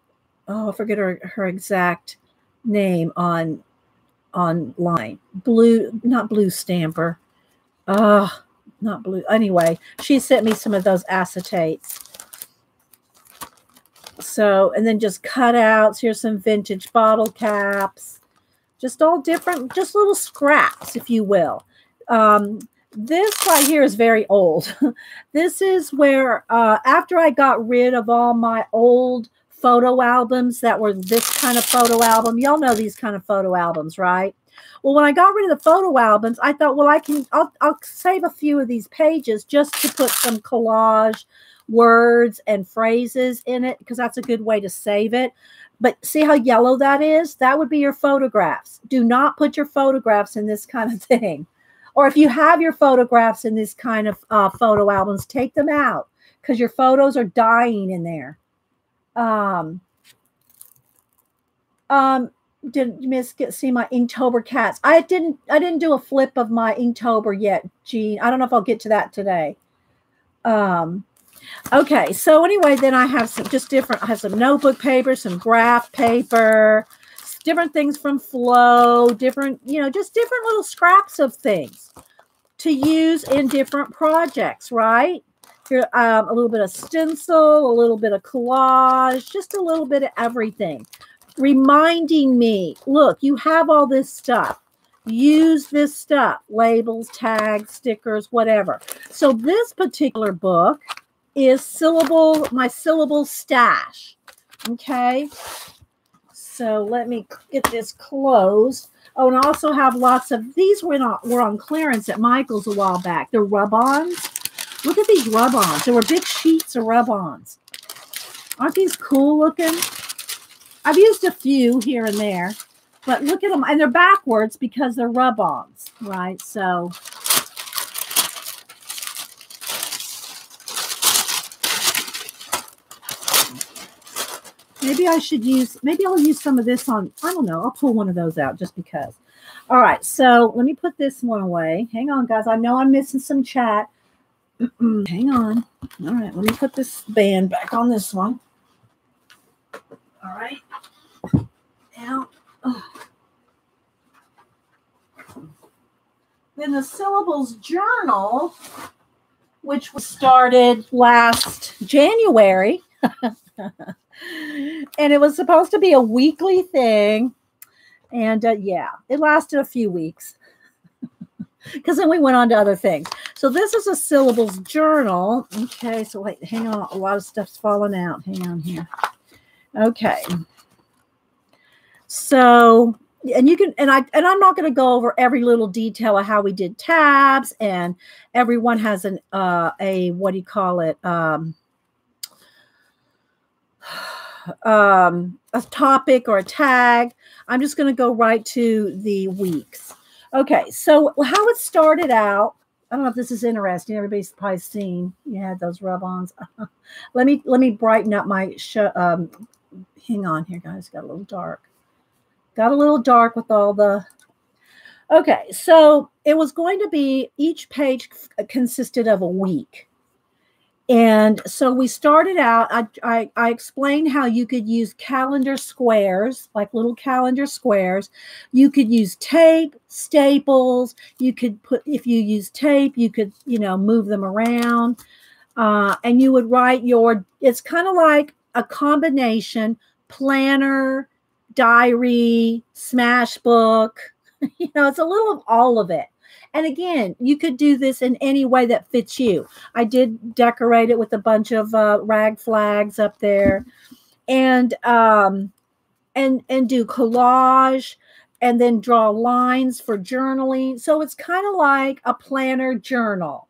Oh, I forget her, her exact name on online. Blue, not Blue Stamper. Uh, not blue. Anyway, she sent me some of those acetates. So, and then just cutouts. Here's some vintage bottle caps. Just all different, just little scraps, if you will. Um, this right here is very old. this is where, uh, after I got rid of all my old photo albums that were this kind of photo album, y'all know these kind of photo albums, right? Well, when I got rid of the photo albums, I thought, well, I can, I'll, I'll save a few of these pages just to put some collage words and phrases in it because that's a good way to save it. But see how yellow that is? That would be your photographs. Do not put your photographs in this kind of thing. Or if you have your photographs in this kind of uh, photo albums, take them out because your photos are dying in there. Um, um, did you miss get see my Inktober cats? I didn't I didn't do a flip of my Inktober yet, Jean. I don't know if I'll get to that today. Um, Okay, so anyway, then I have some just different, I have some notebook paper, some graph paper, different things from Flow, different, you know, just different little scraps of things to use in different projects, right? Here, um, a little bit of stencil, a little bit of collage, just a little bit of everything. Reminding me, look, you have all this stuff. Use this stuff, labels, tags, stickers, whatever. So this particular book is syllable, my syllable stash. Okay. So let me get this closed. Oh, and I also have lots of these were not were on clearance at Michael's a while back. The rub-ons. Look at these rub-ons. There were big sheets of rub-ons. Aren't these cool looking? I've used a few here and there, but look at them. And they're backwards because they're rub-ons, right? So Maybe I should use, maybe I'll use some of this on, I don't know. I'll pull one of those out just because. All right. So let me put this one away. Hang on, guys. I know I'm missing some chat. Hang on. All right. Let me put this band back on this one. All right. Now, oh. then the syllables journal, which was started last January. and it was supposed to be a weekly thing. And uh, yeah, it lasted a few weeks because then we went on to other things. So this is a syllables journal. Okay, so wait, hang on. A lot of stuff's falling out. Hang on here. Okay. So and you can and I and I'm not going to go over every little detail of how we did tabs and everyone has an uh a what do you call it um um, a topic or a tag. I'm just going to go right to the weeks. Okay, so how it started out. I don't know if this is interesting. Everybody's probably seen you had those rub-ons. let me let me brighten up my show. Um, hang on here, guys. Got a little dark. Got a little dark with all the. Okay, so it was going to be each page consisted of a week. And so we started out, I, I, I, explained how you could use calendar squares, like little calendar squares. You could use tape, staples. You could put, if you use tape, you could, you know, move them around. Uh, and you would write your, it's kind of like a combination planner, diary, smash book. you know, it's a little of all of it. And again, you could do this in any way that fits you. I did decorate it with a bunch of uh, rag flags up there, and um, and and do collage, and then draw lines for journaling. So it's kind of like a planner journal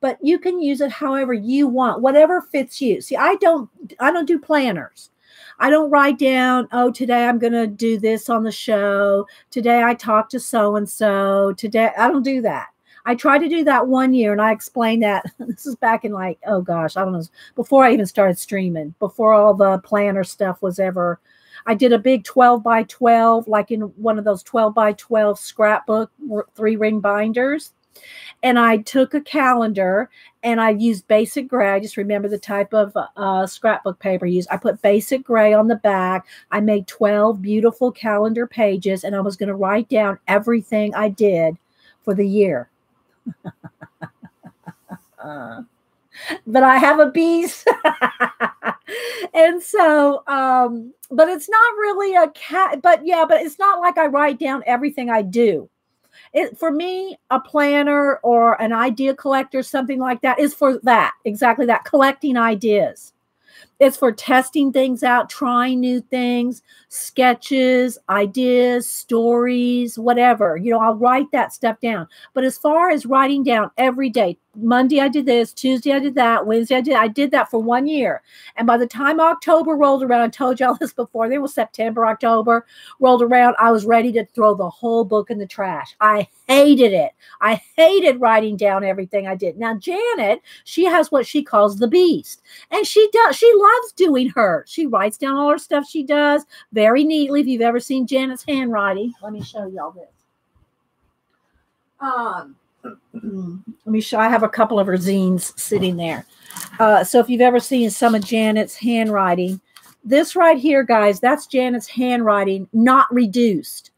but you can use it however you want whatever fits you see i don't i don't do planners I don't write down, oh, today I'm going to do this on the show. Today I talked to so and so. Today, I don't do that. I tried to do that one year and I explained that this is back in like, oh gosh, I don't know, before I even started streaming, before all the planner stuff was ever. I did a big 12 by 12, like in one of those 12 by 12 scrapbook three ring binders and I took a calendar and I used BasicGrey. I just remember the type of uh, scrapbook paper I used. I put BasicGrey on the back. I made 12 beautiful calendar pages and I was going to write down everything I did for the year. but I have a beast. and so, um, but it's not really a cat, but yeah, but it's not like I write down everything I do it, for me, a planner or an idea collector, something like that, is for that exactly that collecting ideas. it's for testing things out, trying new things, sketches, ideas, stories, whatever. You know, I'll write that stuff down. But as far as writing down every day, Monday I did this, Tuesday I did that, Wednesday I did I did that for one year. And by the time October rolled around, I told y'all this before, there was September, October rolled around, I was ready to throw the whole book in the trash. I hated it. I hated writing down everything I did. Now Janet, she has what she calls the beast. And she does she loves doing her. She writes down all her stuff she does very neatly. If you've ever seen Janet's handwriting, let me show y'all this. Um let me show. I have a couple of her zines sitting there. Uh, so if you've ever seen some of Janet's handwriting, this right here, guys, that's Janet's handwriting, not reduced.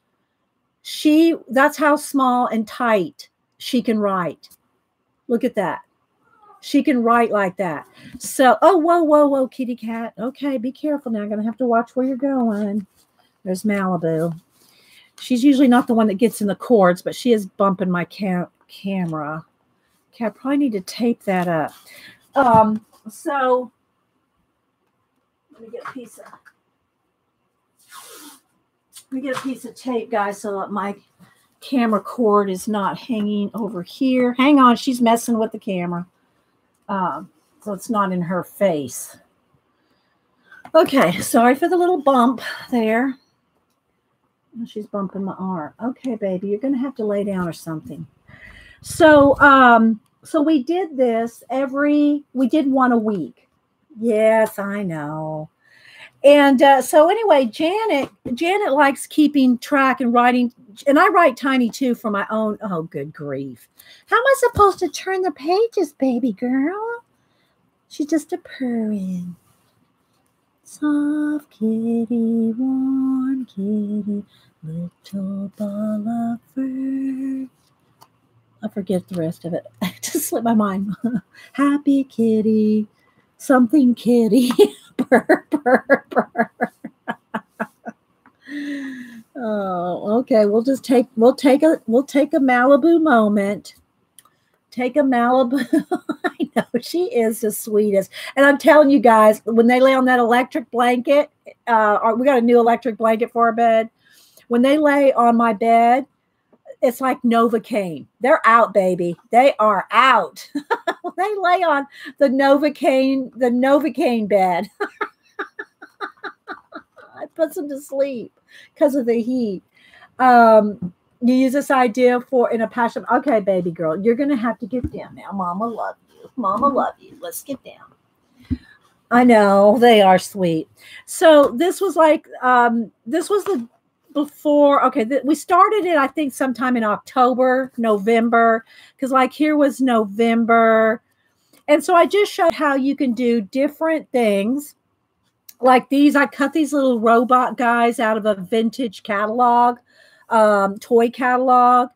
She that's how small and tight she can write. Look at that. She can write like that. So, oh, whoa, whoa, whoa, kitty cat. Okay, be careful now. I'm gonna have to watch where you're going. There's Malibu. She's usually not the one that gets in the cords, but she is bumping my cat camera. Okay, I probably need to tape that up. Um, so let me get a piece of let me get a piece of tape, guys, so that my camera cord is not hanging over here. Hang on, she's messing with the camera. Um, so it's not in her face. Okay, sorry for the little bump there. She's bumping my arm. Okay, baby, you're going to have to lay down or something. So, um, so we did this every, we did one a week. Yes, I know. And uh, so anyway, Janet, Janet likes keeping track and writing, and I write tiny too for my own. Oh, good grief! How am I supposed to turn the pages, baby girl? She's just a purring. Soft kitty, warm kitty, little ball of fur. I forget the rest of it. It just slipped my mind. Happy kitty, something kitty. purr, purr, purr. oh, okay. We'll just take we'll take a we'll take a Malibu moment. Take a Malibu. I know she is the sweetest. And I'm telling you guys, when they lay on that electric blanket, uh, we got a new electric blanket for our bed. When they lay on my bed, it's like Novocaine. They're out, baby. They are out. they lay on the Novocaine, the Novocaine bed. I put them to sleep because of the heat. Um, you use this idea for in a passion. Okay, baby girl, you're gonna have to get down now. Mama love you. Mama love you. Let's get down. I know they are sweet. So this was like um, this was the before okay th- we started it i think sometime in october november because like here was november. And so i just showed how you can do different things. Like these i cut these little robot guys out of a vintage catalog um, toy catalog.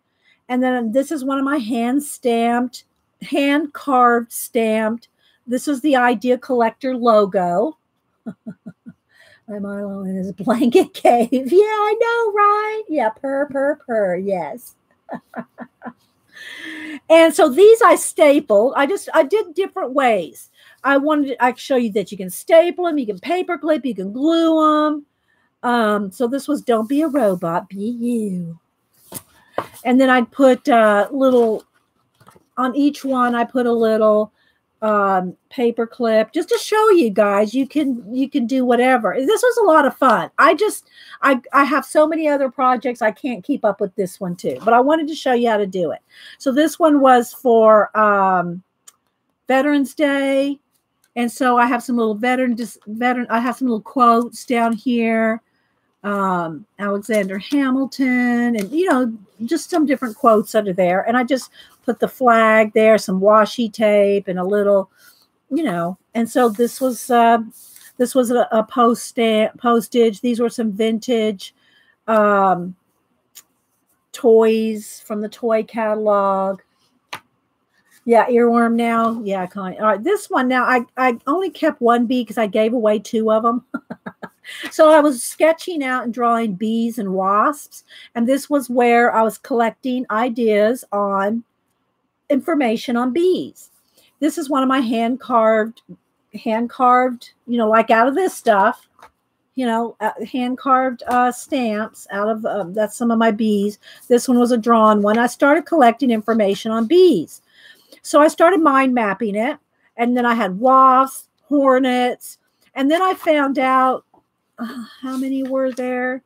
And then this is one of my hand stamped hand carved stamped this is the idea collector logo by Milo in his blanket cave. Yeah, I know, right? Yeah, purr, purr, purr. Yes. and so these I stapled. I just I did different ways. I wanted to, I show you that you can staple them, you can paper clip, you can glue them. Um, so this was don't be a robot, be you. And then I put uh, little on each one. I put a little um, paper clip just to show you guys you can you can do whatever. This was a lot of fun. I just i i have so many other projects i can't keep up with this one too but i wanted to show you how to do it. So this one was for um, veterans day. And so i have some little veteran just veteran i have some little quotes down here um, alexander hamilton and you know just some different quotes under there and i just put the flag there, some washi tape, and a little, you know. And so this was uh, this was a, a post stamp, postage. These were some vintage um, toys from the toy catalog. Yeah, earworm now. Yeah, kind. All right, this one now. I I only kept one bee because I gave away two of them. so I was sketching out and drawing bees and wasps, and this was where I was collecting ideas on information on bees. This is one of my hand carved hand carved, you know, like out of this stuff, you know, uh, hand carved uh, stamps out of um, that's some of my bees. This one was a drawn one. I started collecting information on bees. So I started mind mapping it. And then I had wasps, hornets. And then I found out uh, how many were there?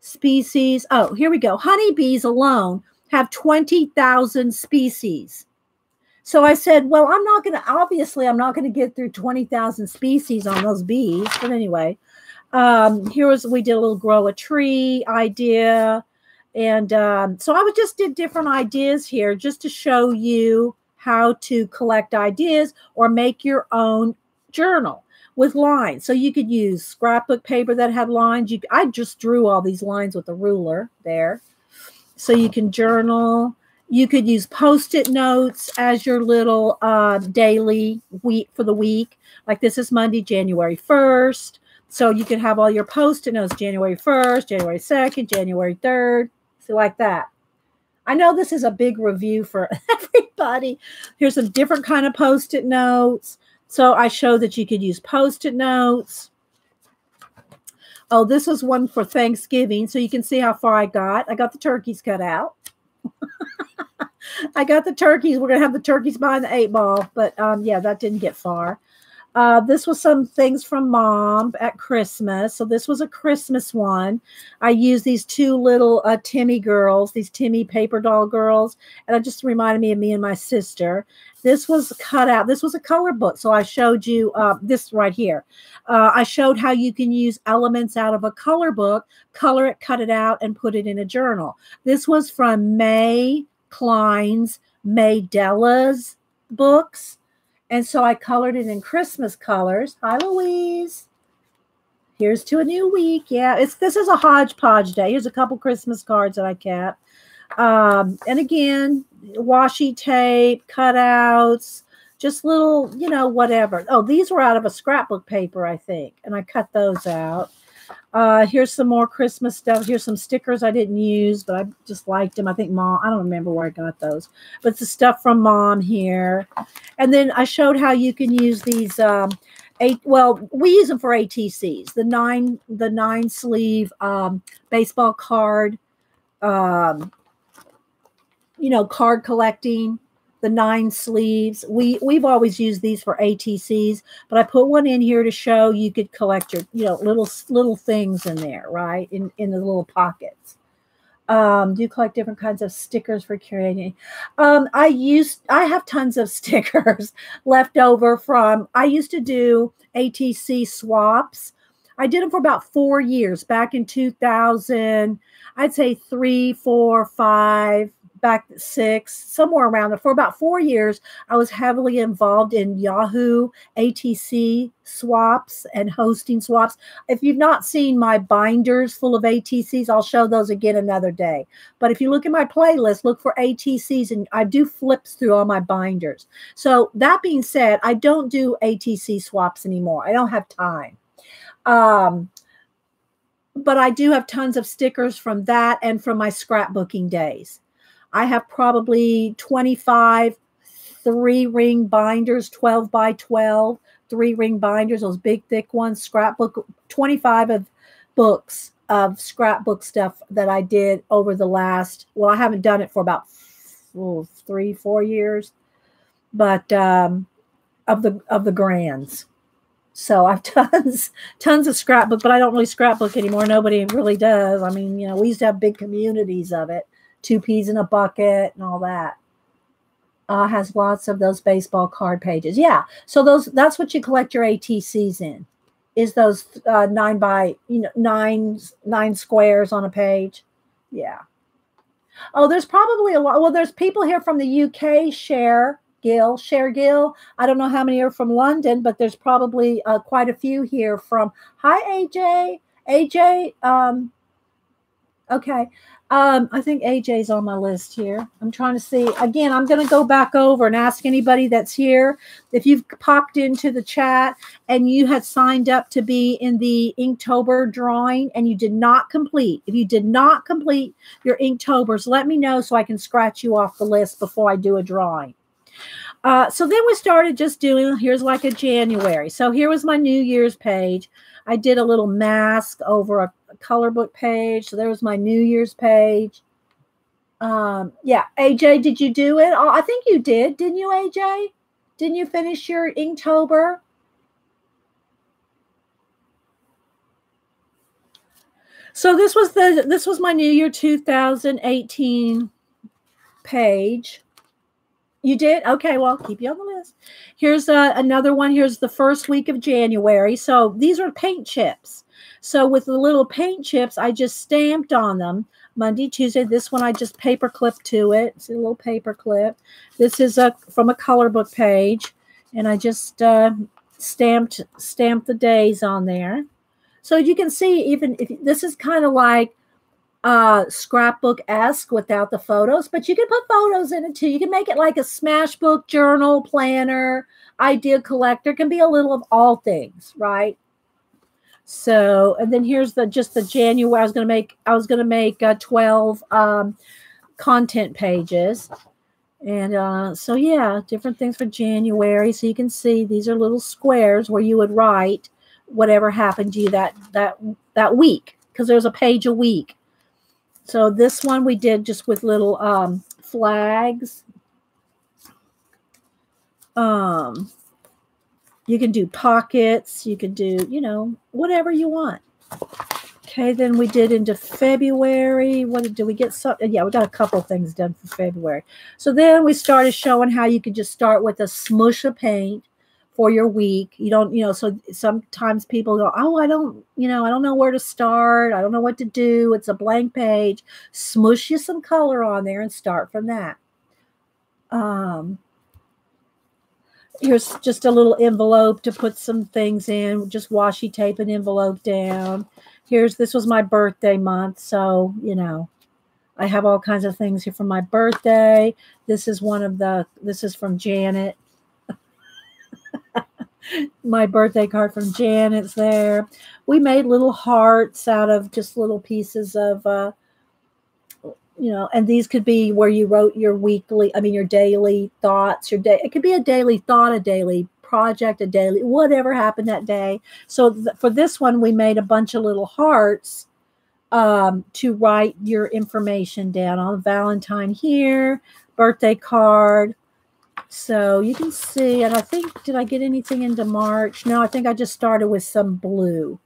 Species. Oh, here we go. Honeybees alone have 20,000 species. So I said, well, I'm not going to, obviously, I'm not going to get through 20,000 species on those bees. But anyway, um, here was, we did a little grow a tree idea. And um, so I would just did different ideas here just to show you how to collect ideas or make your own journal with lines. So you could use scrapbook paper that had lines. You, I just drew all these lines with a ruler there. So you can journal. You could use post-it notes as your little uh, daily week for the week. Like this is Monday, January 1st. So you could have all your post-it notes January 1st, January 2nd, January 3rd. So like that. I know this is a big review for everybody. Here's some different kind of post-it notes. So I showed that you could use post-it notes. Oh, this was one for Thanksgiving. So you can see how far I got. I got the turkeys cut out. I got the turkeys. We're going to have the turkeys behind the eight ball. But um, yeah, that didn't get far. Uh, this was some things from mom at Christmas. So this was a Christmas one. I used these two little uh, Timmy girls, these Timmy paper doll girls, and it just reminded me of me and my sister. This was cut out. This was a color book. So I showed you uh, this right here. Uh, I showed how you can use elements out of a color book, color it, cut it out, and put it in a journal. This was from May Klein's Maydella's books. And so I colored it in Christmas colors. Hi, Louise. Here's to a new week. Yeah, it's this is a hodgepodge day. Here's a couple Christmas cards that I kept. Um, and again, washi tape, cutouts, just little, you know, whatever. Oh, these were out of a scrapbook paper, I think, and I cut those out. Uh, here's some more Christmas stuff. Here's some stickers I didn't use, but I just liked them. I think mom, I don't remember where I got those, but it's the stuff from mom here. And then I showed how you can use these. Um, eight, well, we use them for ATCs. The nine, the nine sleeve um, baseball card um, you know, card collecting, the nine sleeves. We we've always used these for ATCs, but I put one in here to show you could collect your, you know, little little things in there, right? In in the little pockets. Um, do you collect different kinds of stickers for curating? Um, I used I have tons of stickers left over from I used to do ATC swaps. I did them for about four years back in 2000. I'd say three, four, five, back six, somewhere around there. For about four years, I was heavily involved in Yahoo ATC swaps and hosting swaps. If you've not seen my binders full of ATCs, I'll show those again another day. But if you look at my playlist, look for ATCs, and I do flips through all my binders. So that being said, I don't do ATC swaps anymore. I don't have time. Um, but I do have tons of stickers from that and from my scrapbooking days. I have probably 25 three ring binders, 12 by 12, three ring binders, those big thick ones, scrapbook, 25 of books of scrapbook stuff that I did over the last, well, I haven't done it for about oh, three, four years, but um, of the of the grands. So I've tons, tons of scrapbook, but I don't really scrapbook anymore. Nobody really does. I mean, you know, we used to have big communities of it two peas in a bucket and all that. Uh, has lots of those baseball card pages. Yeah, so those that's what you collect your ATCs in, is those uh, nine by you know nine nine squares on a page. Yeah. Oh, there's probably a lot. Well, there's people here from the UK. Share Gill, Share Gill. I don't know how many are from London, but there's probably uh, quite a few here from. Hi, AJ. AJ. Um, okay. Um, I think AJ's on my list here. I'm trying to see. Again, I'm going to go back over and ask anybody that's here if you've popped into the chat and you had signed up to be in the Inktober drawing and you did not complete. If you did not complete your Inktobers, let me know so I can scratch you off the list before I do a drawing. Uh, so then we started just doing, here's like a January. So here was my New Year's page. I did a little mask over a, a color book page. So there was my New Year's page. Um, yeah, AJ, did you do it? Oh, I think you did, didn't you, AJ? Didn't you finish your Inktober? So this was the this was my New Year 2018 page. You did? Okay, well, keep you on the list. Here's uh, another one. Here's the first week of January. So these are paint chips. So with the little paint chips, I just stamped on them. Monday, Tuesday. This one I just paper clipped to it. It's a little paper clip. This is a from a color book page, and I just uh, stamped stamped the days on there. So you can see even if this is kind of like uh scrapbook esque without the photos, but you can put photos in it too. You can make it like a smash book, journal, planner, idea collector. It can be a little of all things, right? So, and then here's the just the January. I was gonna make I was gonna make uh, twelve um, content pages, and uh, so yeah, different things for January. So you can see these are little squares where you would write whatever happened to you that that that week because there's a page a week. So this one we did just with little um, flags. Um, you can do pockets. You can do, you know, whatever you want. Okay, then we did into February. What did, we get? Some, yeah, we got a couple things done for February. So then we started showing how you could just start with a smush of paint for your week. You don't, you know, so sometimes people go, oh, I don't, you know, I don't know where to start. I don't know what to do. It's a blank page. Smush you some color on there and start from that. Um, here's just a little envelope to put some things in just washi tape an envelope down. Here's this was my birthday month so you know i have all kinds of things here for my birthday. This is one of the this is from janet. My birthday card from janet's there. We made little hearts out of just little pieces of uh you know, and these could be where you wrote your weekly, I mean, your daily thoughts, your day. It could be a daily thought, a daily project, a daily, whatever happened that day. So th- for this one, we made a bunch of little hearts um, to write your information down on Valentine here, birthday card. So you can see, and I think, did I get anything into March? No, I think I just started with some blue.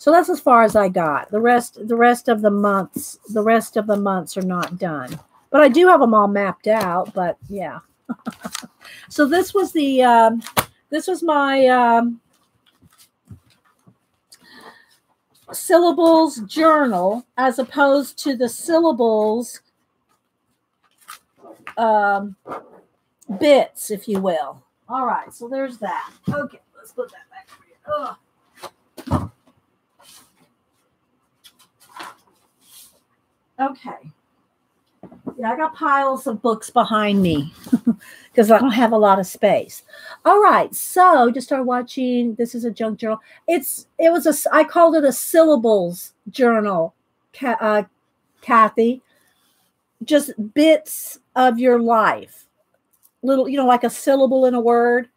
So that's as far as I got. The rest, the rest of the months, the rest of the months are not done. But I do have them all mapped out. But yeah. so this was the, um, this was my um, syllables journal as opposed to the syllables um, bits, if you will. All right, so there's that. Okay, let's put that back for you. Ugh. Okay. Yeah, I got piles of books behind me because I don't have a lot of space. All right, so just start watching. This is a junk journal. It's it was a I called it a syllables journal, uh, Kathy. Just bits of your life, little you know like a syllable in a word.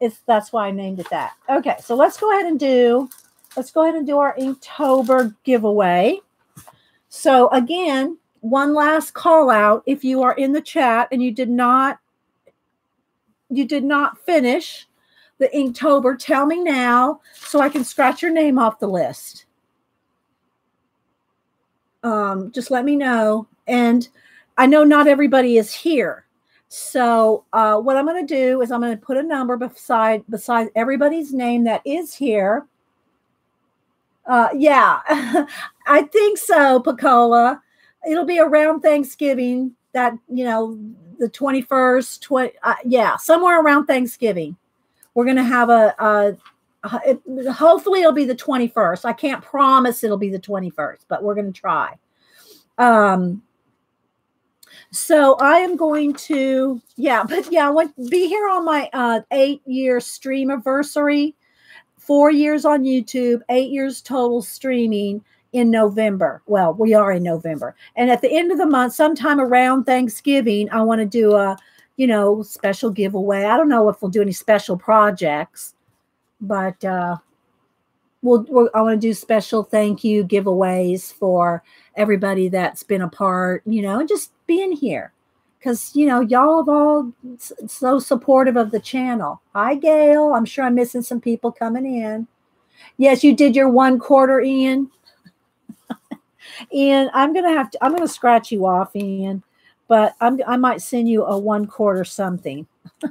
It's that's why I named it that. Okay, so let's go ahead and do let's go ahead and do our Inktober giveaway. So again, one last call out if you are in the chat and you did not you did not finish the Inktober, tell me now so I can scratch your name off the list. Um, just let me know. And I know not everybody is here. So uh, what I'm going to do is I'm going to put a number beside beside everybody's name that is here uh, yeah, I think so, Pacola. It'll be around Thanksgiving that, you know, the 21st, 20, uh, yeah, somewhere around Thanksgiving. We're to have a, a, a it, hopefully it'll be the 21st. I can't promise it'll be the 21st, but we're to try. Um, so I am going to, yeah, but yeah, I want to be here on my uh, eight year stream anniversary four years on YouTube, eight years total streaming in November. Well, we are in November. And at the end of the month, sometime around Thanksgiving, I want to do a, you know, special giveaway. I don't know if we'll do any special projects, but uh, we'll, we'll I want to do special thank you giveaways for everybody that's been a part, you know, and just being here because you know y'all have all so supportive of the channel. Hi gail. I'm sure i'm missing some people coming in. Yes you did your one quarter ian. Ian i'm gonna have to i'm gonna scratch you off ian but I'm, i might send you a one quarter something.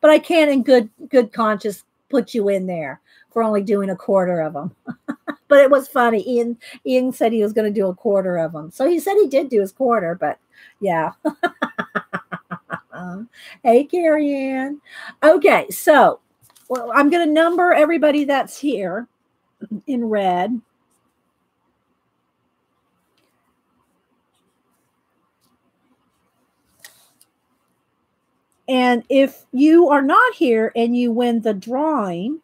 But i can't in good good conscience put you in there for only doing a quarter of them but it was funny. Ian ian said he was going to do a quarter of them so he said he did do his quarter but yeah. hey, Carrie Ann. Okay, so well, I'm going to number everybody that's here in red. And if you are not here and you win the drawing,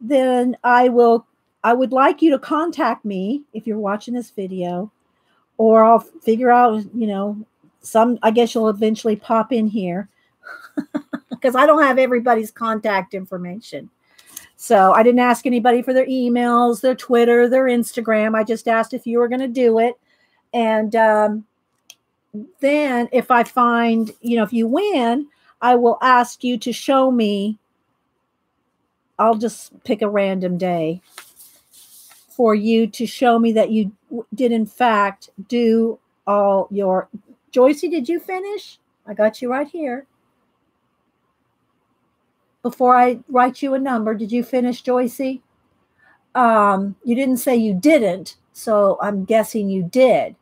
then I will I would like you to contact me if you're watching this video or I'll figure out, you know, some, I guess you'll eventually pop in here because I don't have everybody's contact information. So I didn't ask anybody for their emails, their Twitter, their Instagram. I just asked if you were going to do it. And um, then if I find, you know, if you win, I will ask you to show me. I'll just pick a random day for you to show me that you did in fact do all your Joycey, did you finish? I got you right here. Before I write you a number, did you finish, Joycey? Um, you didn't say you didn't, so I'm guessing you did.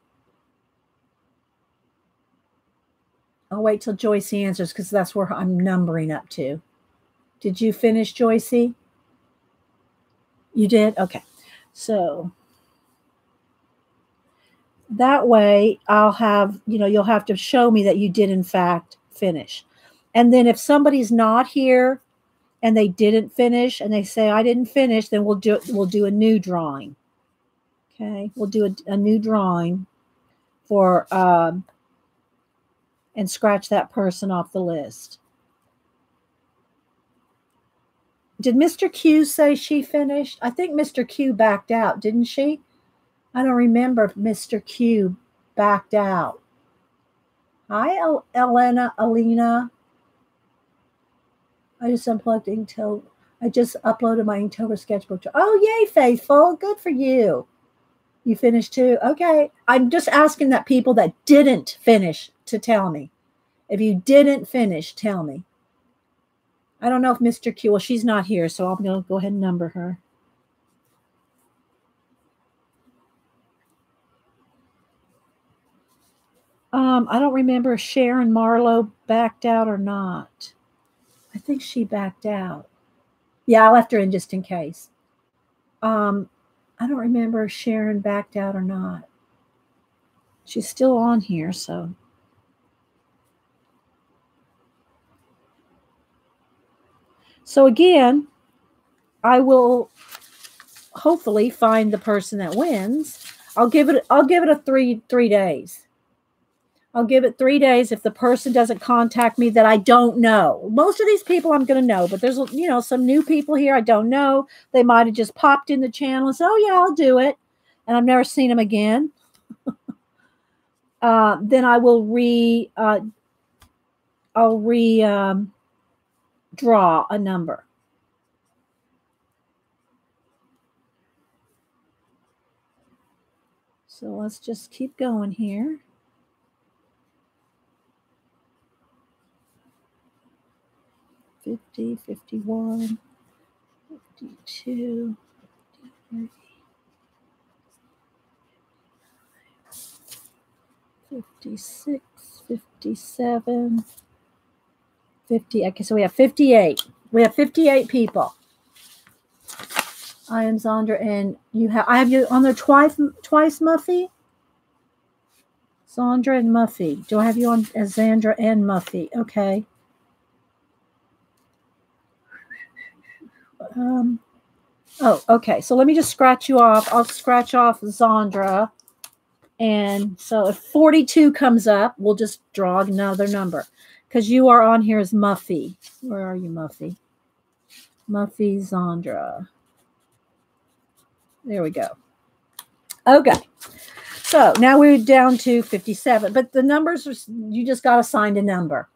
I'll wait till Joycey answers because that's where I'm numbering up to. Did you finish, Joycey? You did? Okay. So that way I'll have, you know, you'll have to show me that you did in fact finish. And then if somebody's not here and they didn't finish and they say I didn't finish, then we'll do we'll do a new drawing. Okay, we'll do a, a new drawing for um, and scratch that person off the list. Did Mr. Q say she finished? I think Mr. Q backed out, didn't she? I don't remember if Mr. Q backed out. Hi, El- Elena, Alina. I just unplugged Inktober. I just uploaded my Inktober sketchbook. To, oh, yay, Faithful. Good for you. You finished too? Okay. I'm just asking that people that didn't finish to tell me. If you didn't finish, tell me. I don't know if Mr. Q, well, she's not here, so I'm going to go ahead and number her. Um, I don't remember if Sharon Marlowe backed out or not. I think she backed out. Yeah, I left her in just in case. Um, I don't remember if Sharon backed out or not. She's still on here, so. So again, I will hopefully find the person that wins. I'll give it I'll give it a 3 3 days. I'll give it three days if the person doesn't contact me that I don't know. Most of these people I'm going to know, but there's, you know, some new people here I don't know. They might have just popped in the channel and said, oh, yeah, I'll do it. And I've never seen them again. uh, then I will re, uh, I'll re um, draw a number. So let's just keep going here. 50, 51, 52, 53, 56, 57, 50. Okay, so we have 58. We have 58 people. I am Zandra, and you have I have you on there twice twice, Muffy. Zandra and Muffy. Do I have you on as Zandra and Muffy? Okay. Um, oh, okay. So let me just scratch you off. I'll scratch off Zandra. And so if 42 comes up, we'll just draw another number because you are on here as Muffy. Where are you, Muffy? Muffy Zandra. There we go. Okay. So now we're down to 57, but the numbers, are, you just got assigned a number.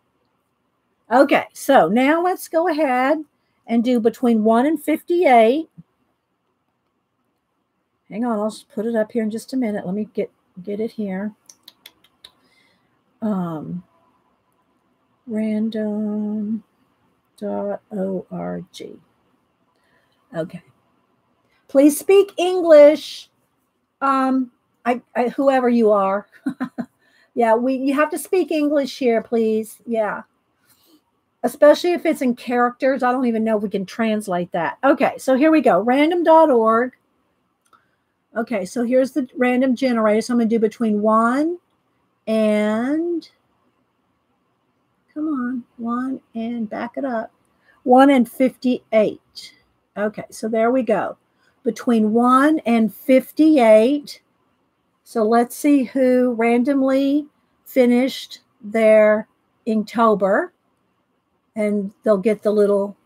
Okay, so now let's go ahead and do between 1 and 58. Hang on, I'll just put it up here in just a minute. Let me get get it here. Um, random.org. Okay. Please speak English. Um, I, I whoever you are. yeah, we you have to speak English here, please. Yeah. Especially if it's in characters. I don't even know if we can translate that. Okay, so here we go. Random.org. Okay, so here's the random generator. So I'm going to do between 1 and, come on, 1 and back it up, 1 and 58. Okay, so there we go. Between 1 and 58. So let's see who randomly finished their Inktober. And they'll get the little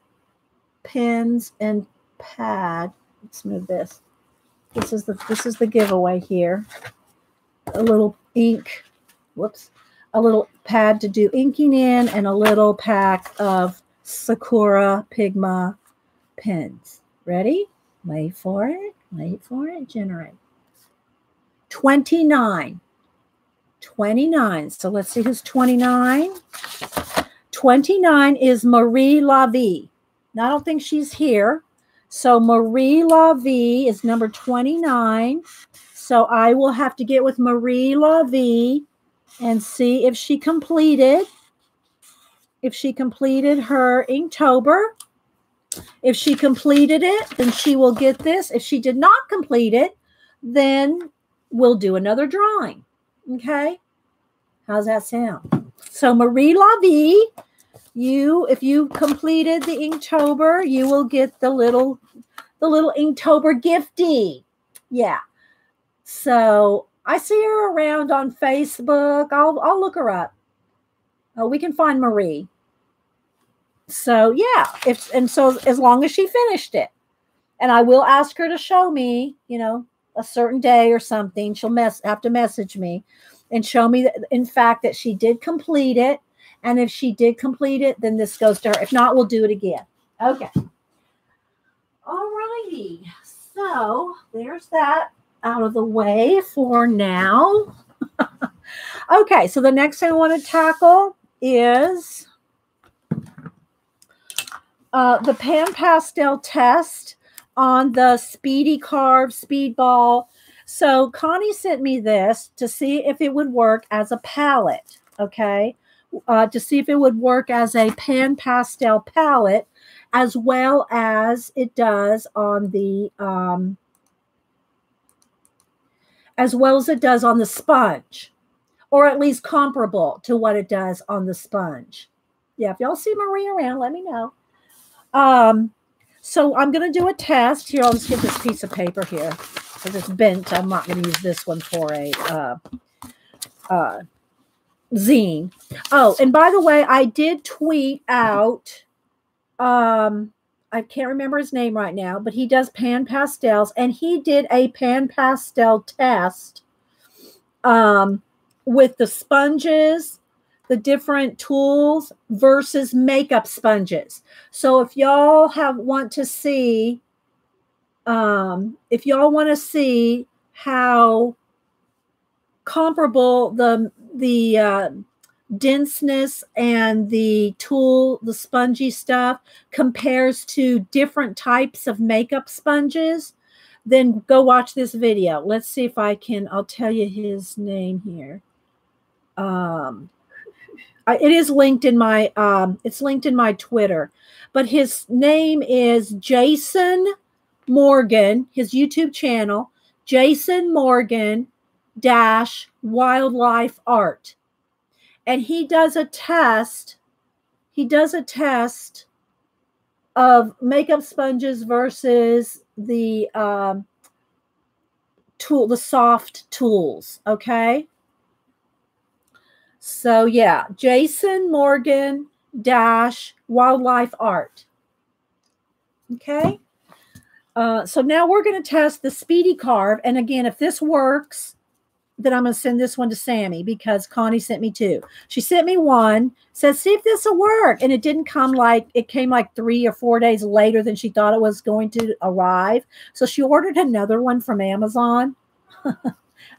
pens and pad. Let's move this. This is the this is the giveaway here. A little ink, whoops, a little pad to do inking in and a little pack of Sakura Pigma pens. Ready? Wait for it. Wait for it. Generate. 29. 29. So let's see who's 29. 29 is Marie Lavie. Now, I don't think she's here. So Marie Lavie is number 29. So I will have to get with Marie Lavie and see if she completed if she completed her Inktober. If she completed it, then she will get this. If she did not complete it, then we'll do another drawing. Okay? How's that sound? So Marie Lavie you if you completed the inktober you will get the little the little inktober gifty yeah. So i see her around on facebook. I'll i'll look her up. Uh, we can find marie. So yeah if and so as long as she finished it. And i will ask her to show me you know a certain day or something. She'll mess have to message me and show me that in fact that she did complete it and if she did complete it, then this goes to her. If not, we'll do it again. Okay. All righty. So there's that out of the way for now. okay, so the next thing I want to tackle is uh, the pan pastel test on the Speedy Carve Speedball. So Connie sent me this to see if it would work as a palette. Okay? Uh, to see if it would work as a pan pastel palette as well as it does on the um, as well as it does on the sponge or at least comparable to what it does on the sponge. Yeah if y'all see marie around let me know. Um so i'm going to do a test. Here i'll just get this piece of paper here because it's bent i'm not going to use this one for a uh, uh, zine. Oh, and by the way, I did tweet out um I can't remember his name right now, but he does pan pastels and he did a pan pastel test um with the sponges, the different tools versus makeup sponges. So if y'all have want to see um if y'all want to see how comparable the the uh, denseness and the tool, the spongy stuff compares to different types of makeup sponges, then go watch this video. Let's see if I can, I'll tell you his name here. Um, it is linked in my, um, it's linked in my Twitter, but his name is Jason Morgan, his YouTube channel, Jason Morgan dash wildlife art. And he does a test. He does a test of makeup sponges versus the um, tool, the soft tools. Okay. So yeah, Jason Morgan dash wildlife art. Okay. Uh, so now we're going to test the speedy carve. And again, if this works, then I'm going to send this one to Sammy because Connie sent me two. She sent me one, said, see if this will work. And it didn't come like, it came like three or four days later than she thought it was going to arrive. So she ordered another one from Amazon.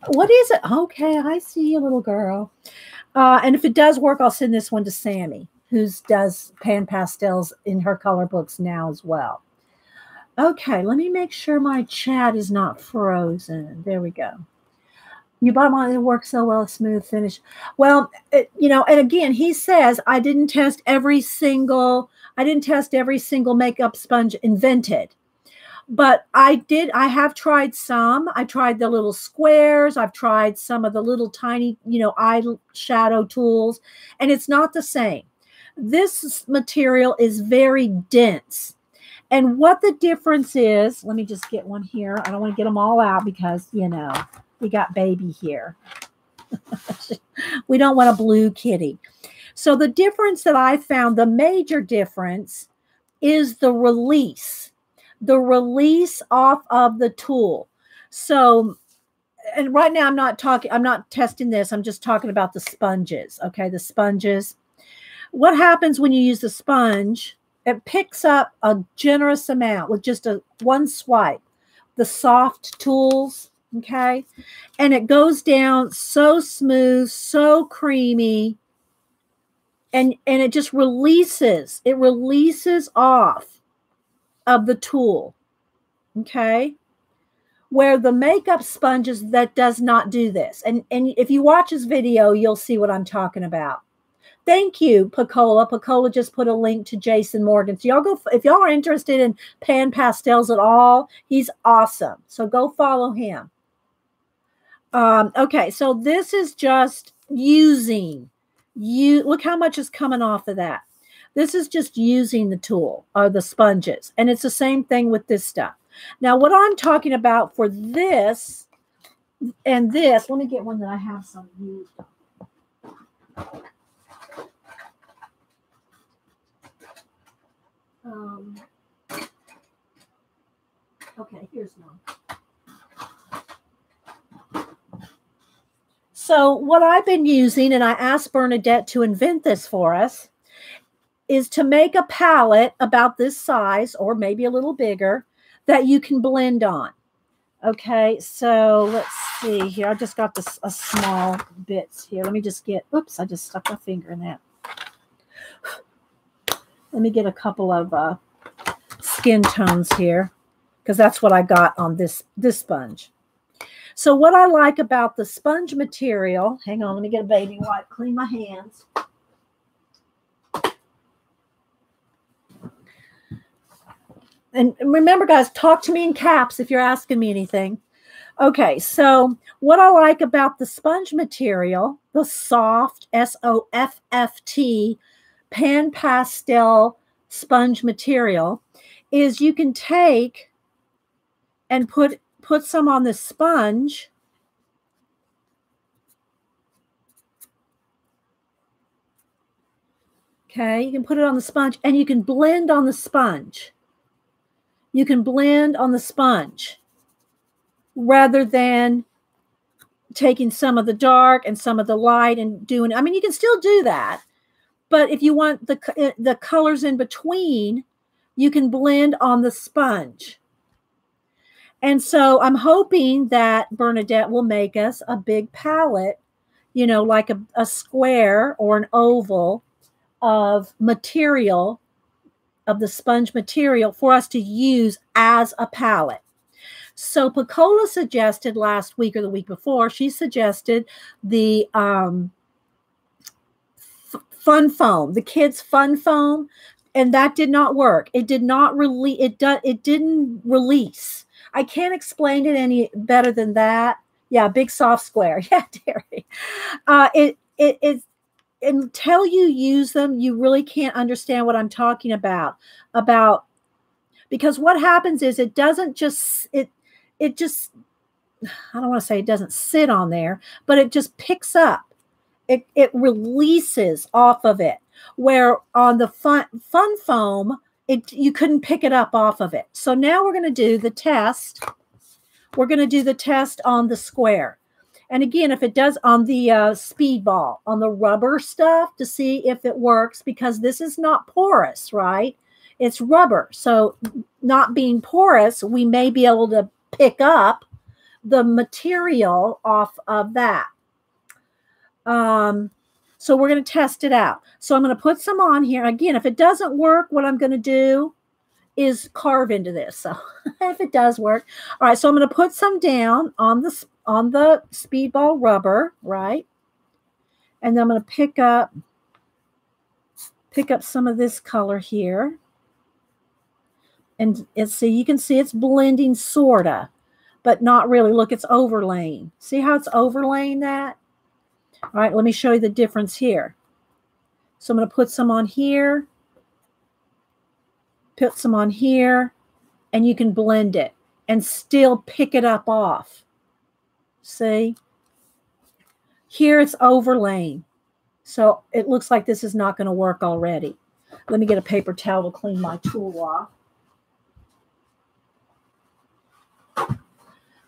what is it? Okay, I see you, little girl. Uh, and if it does work, I'll send this one to Sammy, who does pan pastels in her color books now as well. Okay, let me make sure my chat is not frozen. There we go. You bought one that works so well, smooth finish. Well, it, you know, and again, he says I didn't test every single, I didn't test every single makeup sponge invented but I did, I have tried some. I tried the little squares. I've tried some of the little tiny, you know, eye shadow tools, and it's not the same. This material is very dense. And what the difference is, let me just get one here. I don't want to get them all out because, you know, we got baby here. we don't want a blue kitty. So the difference that I found, the major difference is the release the release off of the tool. So, and right now I'm not talking, I'm not testing this. I'm just talking about the sponges. Okay. The sponges. What happens when you use the sponge? It picks up a generous amount with just a one swipe. The soft tools, okay? And it goes down so smooth, so creamy, and and it just releases. It releases off of the tool. Okay. Where the makeup sponges that does not do this. And, and if you watch this video, you'll see what I'm talking about. Thank you, Pacola. Pacola just put a link to Jason Morgan. So y'all go if y'all are interested in pan pastels at all, he's awesome. So go follow him. Um, okay, so this is just using you look how much is coming off of that. This is just using the tool or the sponges. And it's the same thing with this stuff. Now, what I'm talking about for this and this, let me get one that I have some used. Um, okay, here's one. So, what I've been using, and I asked Bernadette to invent this for us, is to make a palette about this size or maybe a little bigger that you can blend on. Okay, so let's see here. I just got this a small bits here. Let me just get, oops, I just stuck my finger in that. Let me get a couple of uh, skin tones here because that's what I got on this, this sponge. So what I like about the sponge material, hang on, let me get a baby wipe, clean my hands. and remember, guys, talk to me in caps if you're asking me anything. Okay, so what I like about the sponge material, the Sofft S O F F T pan pastel sponge material, is you can take and put put some on the sponge. Okay, you can put it on the sponge and you can blend on the sponge you can blend on the sponge rather than taking some of the dark and some of the light and doing I mean you can still do that but if you want the eh, the colors in between you can blend on the sponge and so I'm hoping that Bernadette will make us a big palette you know like a, a square or an oval of material of the sponge material for us to use as a palette. So Pacola suggested last week or the week before, she suggested the um, fun foam, the kids fun foam, and that did not work. It did not release. It did. It didn't release. I can't explain it any better than that. Yeah, big soft square. Yeah, Terry. Uh, it it it until you use them, you really can't understand what I'm talking about. About because what happens is it doesn't just it it just I don't want to say it doesn't sit on there, but it just picks up. It, it releases off of it. Where on the fun, fun foam, it you couldn't pick it up off of it. So now we're going to do the test. We're going to do the test on the square. And again, if it does on the uh, speedball, on the rubber stuff to see if it works, because this is not porous, right? It's rubber. So, not being porous, we may be able to pick up the material off of that. Um, so we're going to test it out. So I'm going to put some on here. Again, if it doesn't work, what I'm going to do is carve into this. So if it does work. All right, so I'm going to put some down on the on the speedball rubber, right? And then I'm going to pick up pick up some of this color here. And it's see, you can see it's blending sorta, but not really. Look, it's overlaying. See how it's overlaying that? All right, let me show you the difference here. So I'm going to put some on here, put some on here, and you can blend it and still pick it up off. See? Here it's overlaying. So it looks like this is not going to work already. Let me get a paper towel to clean my tool off.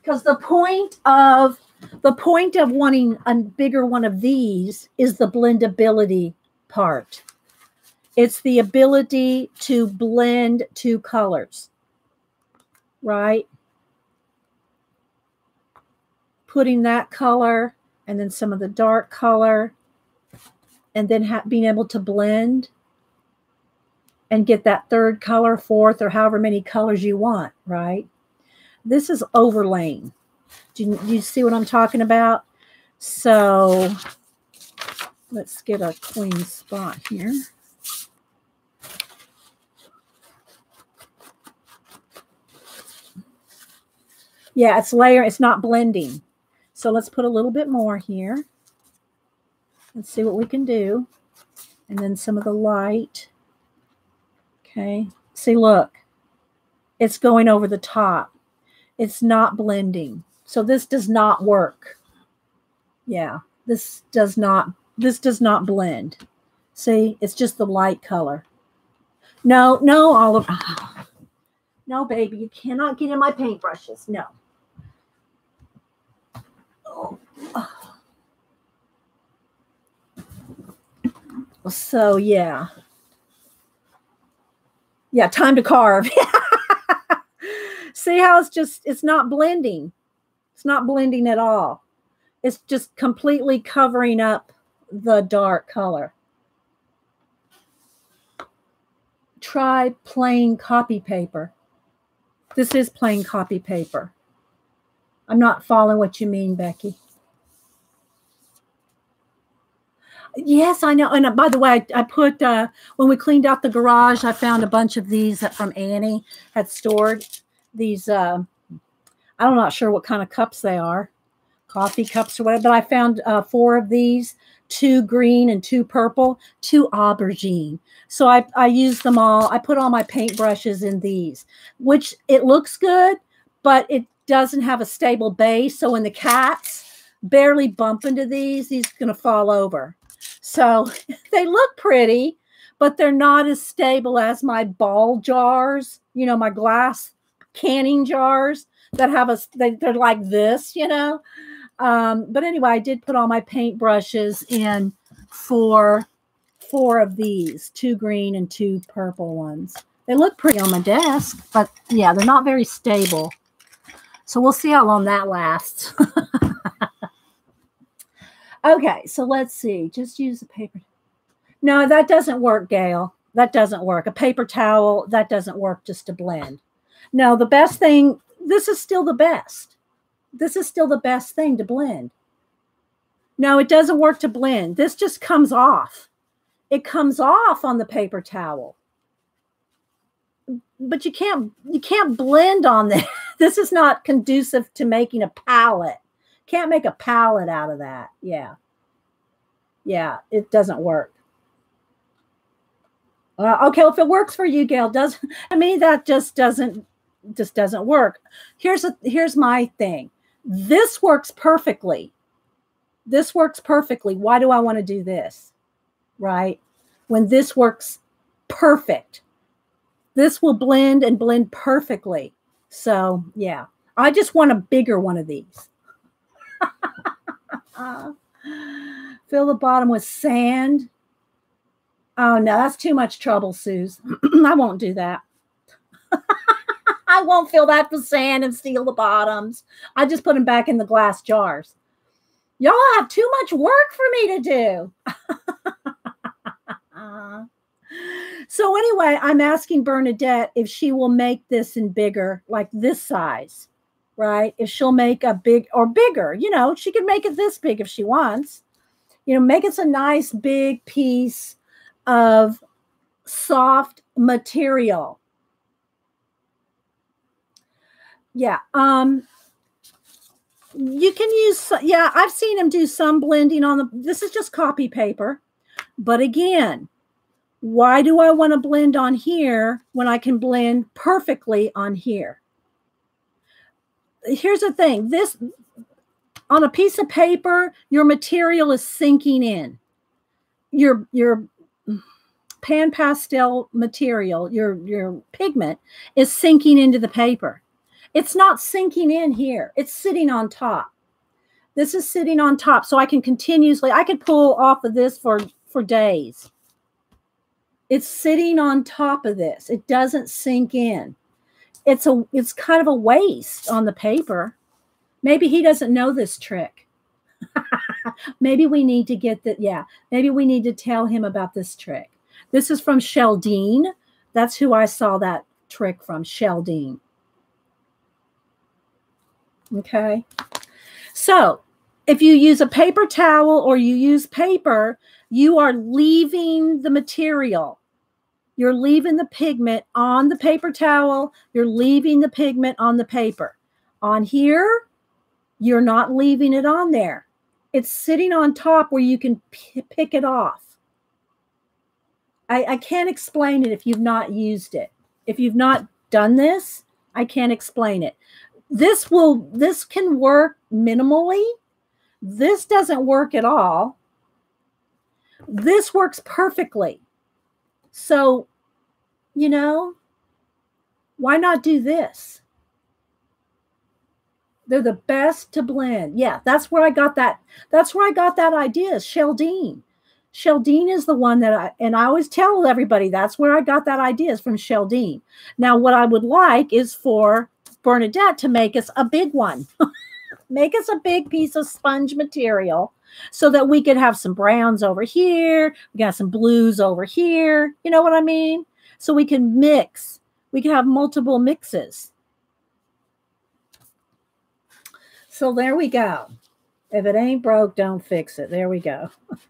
Because the point of the point of wanting a bigger one of these is the blendability part. It's the ability to blend two colors, right? putting that color and then some of the dark color and then being able to blend and get that third color, fourth, or however many colors you want, right? This is overlaying. Do you, do you see what I'm talking about? So let's get a clean spot here. Yeah, it's layer. It's not blending. So let's put a little bit more here. Let's see what we can do. And then some of the light. Okay. See, look. It's going over the top. It's not blending. So this does not work. Yeah. This does not this does not blend. See, it's just the light color. No, no, Oliver. No, baby, you cannot get in my paintbrushes. No. Oh. So yeah. Yeah, time to carve. See how it's just it's not blending. It's not blending at all. It's just completely covering up the dark color. Try plain copy paper. This is plain copy paper. I'm not following what you mean, Becky. Yes, I know. And uh, by the way, I, put uh, when we cleaned out the garage, I found a bunch of these that from Annie had stored. These, uh, I'm not sure what kind of cups they are, coffee cups or whatever. But I found uh, four of these, two green and two purple, two aubergine. So I I used them all. I put all my paint brushes in these, which it looks good, but it doesn't have a stable base. So when the cats barely bump into these, these going to fall over. So they look pretty, but they're not as stable as my ball jars, you know, my glass canning jars that have a, they, they're like this, you know. Um, but anyway, I did put all my paint brushes in for four of these, two green and two purple ones. They look pretty on my desk, but yeah, they're not very stable. So we'll see how long that lasts. okay, so let's see. Just use a paper. No, that doesn't work, Gail. That doesn't work. A paper towel, that doesn't work just to blend. No, the best thing, this is still the best. This is still the best thing to blend. No, it doesn't work to blend. This just comes off. It comes off on the paper towel. But you can't you can't blend on this. this is not conducive to making a palette. Can't make a palette out of that. Yeah. Yeah, it doesn't work. Uh, okay, well, if it works for you, Gail, does I mean that just doesn't just doesn't work. Here's a here's my thing. This works perfectly. This works perfectly. Why do I want to do this? Right? When this works perfect. This will blend and blend perfectly. So, yeah. I just want a bigger one of these. fill the bottom with sand. Oh, no, that's too much trouble, Suze. I won't do that. I won't fill that with sand and steal the bottoms. I just put them back in the glass jars. Y'all have too much work for me to do. so anyway, I'm asking Bernadette if she will make this in bigger, like this size, right? If she'll make a big or bigger, you know, she can make it this big if she wants. You know, make it a nice big piece of soft material yeah um you can use yeah i've seen him do some blending on the this is just copy paper but again why do i want to blend on here when i can blend perfectly on here? Here's the thing this on a piece of paper your material is sinking in. Your your pan pastel material your your pigment is sinking into the paper it's not sinking in here. It's sitting on top. This is sitting on top. So I can continuously, I could pull off of this for, for days. It's sitting on top of this. It doesn't sink in. It's a it's kind of a waste on the paper. Maybe he doesn't know this trick. maybe we need to get that. Yeah, maybe we need to tell him about this trick. This is from Sheldine. That's who I saw that trick from, Sheldine. Okay. So if you use a paper towel or you use paper, you are leaving the material. You're leaving the pigment on the paper towel. You're leaving the pigment on the paper. On here, you're not leaving it on there. It's sitting on top where you can pick it off. I, I can't explain it if you've not used it. If you've not done this, I can't explain it this will this can work minimally. This doesn't work at all. This works perfectly. So you know why not do this? They're the best to blend. Yeah that's where i got that that's where i got that idea sheldine. Sheldine is the one that i and i always tell everybody that's where i got that idea is from sheldine. Now what i would like is for Bernadette to make us a big one. make us a big piece of sponge material so that we could have some browns over here. We got some blues over here. You know what I mean? So we can mix. We can have multiple mixes. So there we go. If it ain't broke, don't fix it. There we go.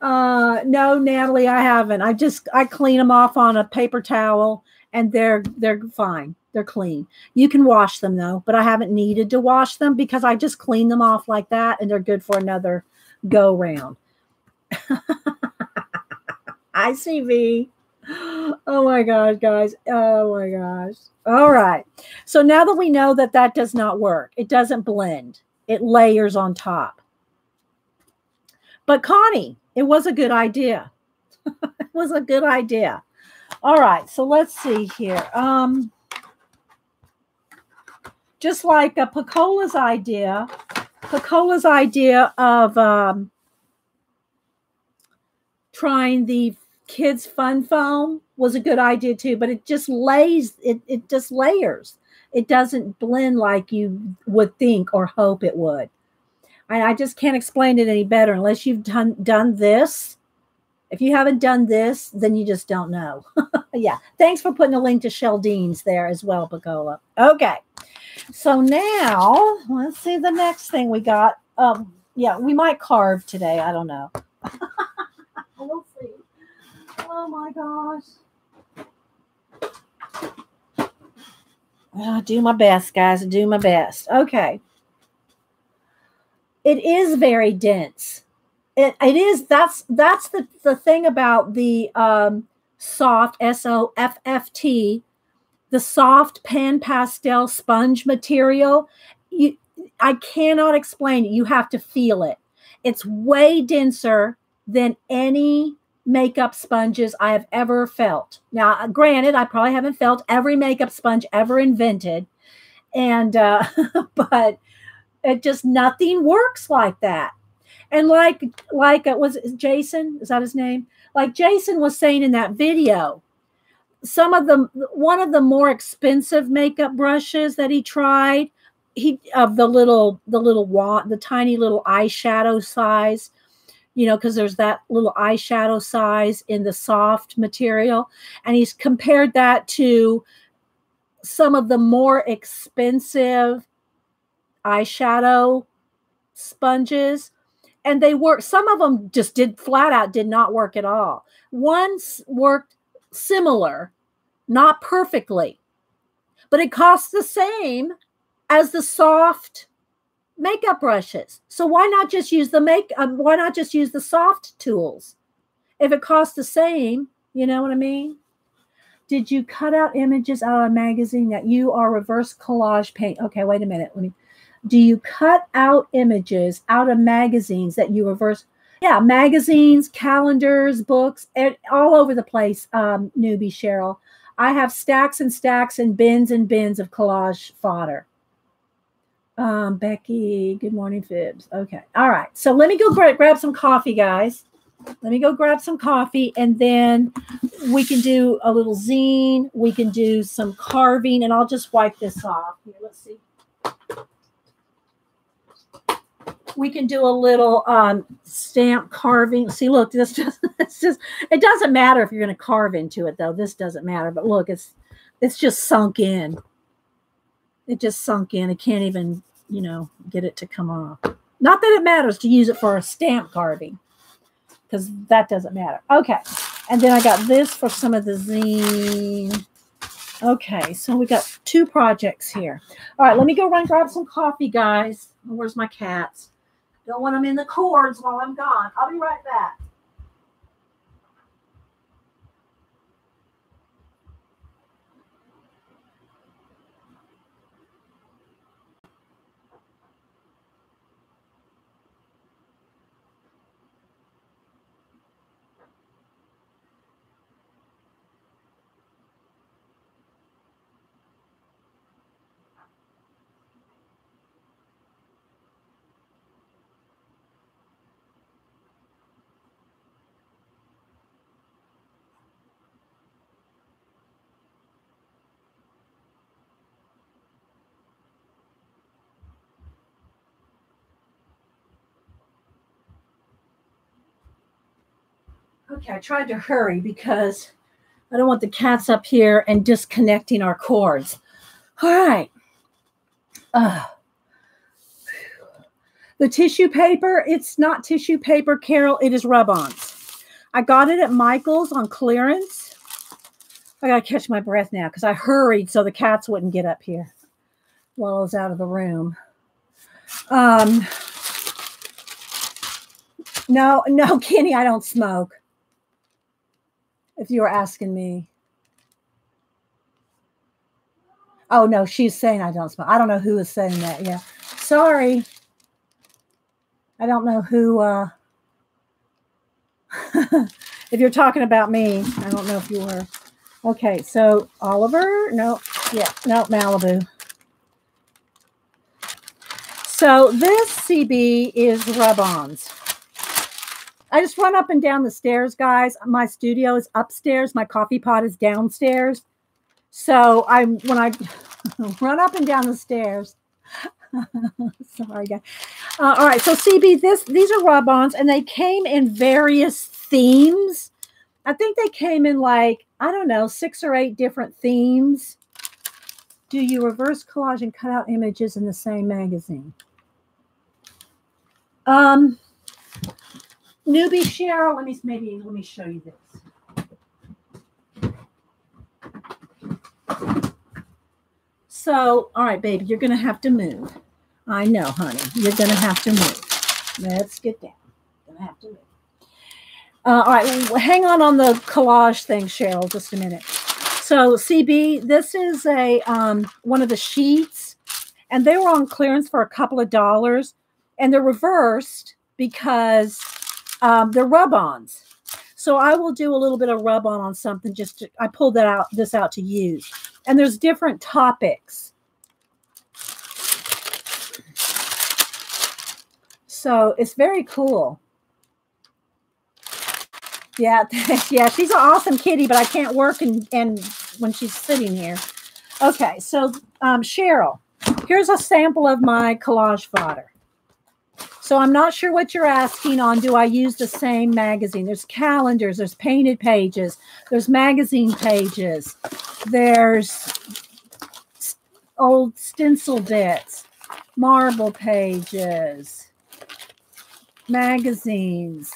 uh no, Natalie, I haven't. I just I clean them off on a paper towel and they're they're fine. They're clean. You can wash them though, but I haven't needed to wash them because I just clean them off like that and they're good for another go round. I see V. Oh my gosh, guys. Oh my gosh. All right. So now that we know that that does not work, it doesn't blend, it layers on top. But Connie, it was a good idea. it was a good idea. All right, so let's see here. Um, just like a idea, Pacola's idea of um, trying the kids fun foam was a good idea too, but it just lays it it just layers. It doesn't blend like you would think or hope it would. I, I just can't explain it any better unless you've done done this if you haven't done this, then you just don't know. yeah. Thanks for putting a link to Sheldine's there as well, Pacola. Okay. So now let's see the next thing we got. Um, yeah, we might carve today. I don't know. we'll see. Oh my gosh. I'll do my best, guys. do my best. Okay. It is very dense it, it is that's that's the the thing about the um, Sofft s o f f t the Sofft pan pastel sponge material. You, I cannot explain it. You have to feel it. It's way denser than any makeup sponges I have ever felt. Now, granted, I probably haven't felt every makeup sponge ever invented, and uh, but it just nothing works like that. And like like uh, it was Jason, is that his name? Like Jason was saying in that video, some of the one of the more expensive makeup brushes that he tried, he of the little the little wand, the tiny little eyeshadow size, you know, because there's that little eyeshadow size in the soft material, and he's compared that to some of the more expensive eyeshadow sponges and they work some of them just did flat out did not work at all. One worked similar not perfectly but it costs the same as the Sofft makeup brushes. So why not just use the make um, why not just use the Sofft tools? If it costs the same you know what i mean? Did you cut out images out of a magazine that you are reverse collage paint? Okay wait a minute. Let me do you cut out images out of magazines that you reverse? Yeah, magazines, calendars, books, all over the place, um, newbie Cheryl. I have stacks and stacks and bins and bins of collage fodder. Um, Becky, good morning, Fibs. Okay. All right. So let me go gra- grab some coffee, guys. Let me go grab some coffee and then we can do a little zine. We can do some carving and I'll just wipe this off. Here, let's see we can do a little um, stamp carving. See, look, this just it's just it doesn't matter if you're going to carve into it though. This doesn't matter, but look, it's it's just sunk in. It just sunk in. It can't even, you know, get it to come off. Not that it matters to use it for a stamp carving, because that doesn't matter. Okay, and then I got this for some of the zine. Okay, so we got two projects here. All right, let me go run grab some coffee, guys. Where's my cats? Don't want them in the cords while I'm gone. I'll be right back. Okay, I tried to hurry because I don't want the cats up here and disconnecting our cords. All right. Uh, the tissue paper, it's not tissue paper, Carol. It is rub-ons. I got it at Michael's on clearance. I got to catch my breath now because I hurried so the cats wouldn't get up here while I was out of the room. Um, no, no, Kenny, I don't smoke if you were asking me. Oh no, she's saying I don't smoke. I don't know who is saying that. Yeah. Sorry. I don't know who uh if you're talking about me, I don't know if you were. Okay, so Oliver, no, yeah, no, Malibu. So this CB is rub-ons. I just run up and down the stairs, guys. My studio is upstairs. My coffee pot is downstairs. So I'm when I run up and down the stairs. Sorry, guys. Uh, all right, so CB, this these are rub-ons, and they came in various themes. I think they came in like I don't know six or eight different themes. Do you reverse collage and cut out images in the same magazine? Um, Newbie Cheryl, let me maybe let me show you this. So, all right, baby, you're gonna have to move. I know, honey. You're gonna have to move. Let's get down. Gonna have to move. Uh, all right, hang on on the collage thing, Cheryl, just a minute. So CB, this is a um, one of the sheets, and they were on clearance for a couple of dollars, and they're reversed because um, they're rub-ons. So I will do a little bit of rub-on on something. Just to, I pulled that out this out to use, and there's different topics. So it's very cool. Yeah, yeah, she's an awesome kitty, but I can't work and and when she's sitting here. Okay, so um, Cheryl, here's a sample of my collage fodder. So I'm not sure what you're asking on. Do I use the same magazine? There's calendars, there's painted pages, there's magazine pages, there's old stencil bits, marble pages, magazines,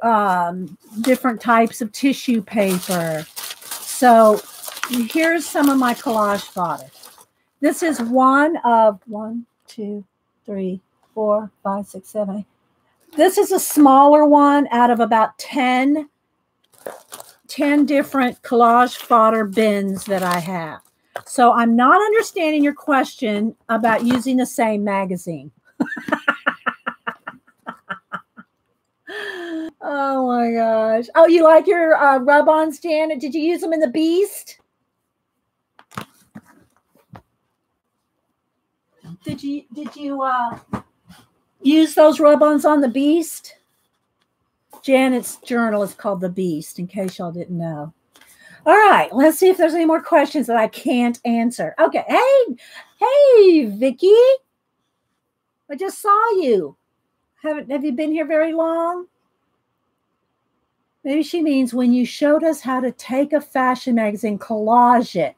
um, different types of tissue paper. So here's some of my collage fodder. This is one of one, two, three, four, five, six, seven. This is a smaller one out of about 10, 10 different collage fodder bins that I have. So I'm not understanding your question about using the same magazine. Oh my gosh. Oh, you like your uh, rub-ons, Janet? Did you use them in the Beast? Did you did you uh, use those rub-ons on the Beast? Janet's journal is called The Beast, in case y'all didn't know. All right, let's see if there's any more questions that I can't answer. Okay, hey, hey, Vicky, I just saw you. Haven't have you been here very long? Maybe she means when you showed us how to take a fashion magazine, collage it,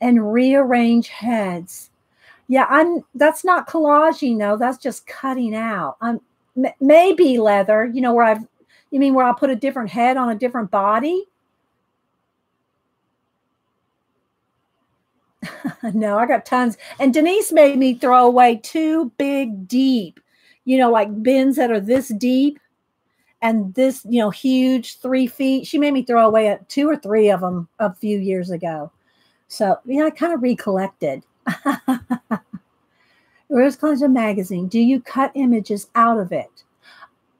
and rearrange heads. Yeah, I'm. That's not collaging though. That's just cutting out. I'm maybe leather. You know where I've. You mean where I'll put a different head on a different body? no, I got tons. And Denise made me throw away two big, deep, you know, like bins that are this deep and this, you know, huge three feet. She made me throw away two or three of them a few years ago. So, yeah, I kind of recollected. Rose Collection Magazine. Do you cut images out of it?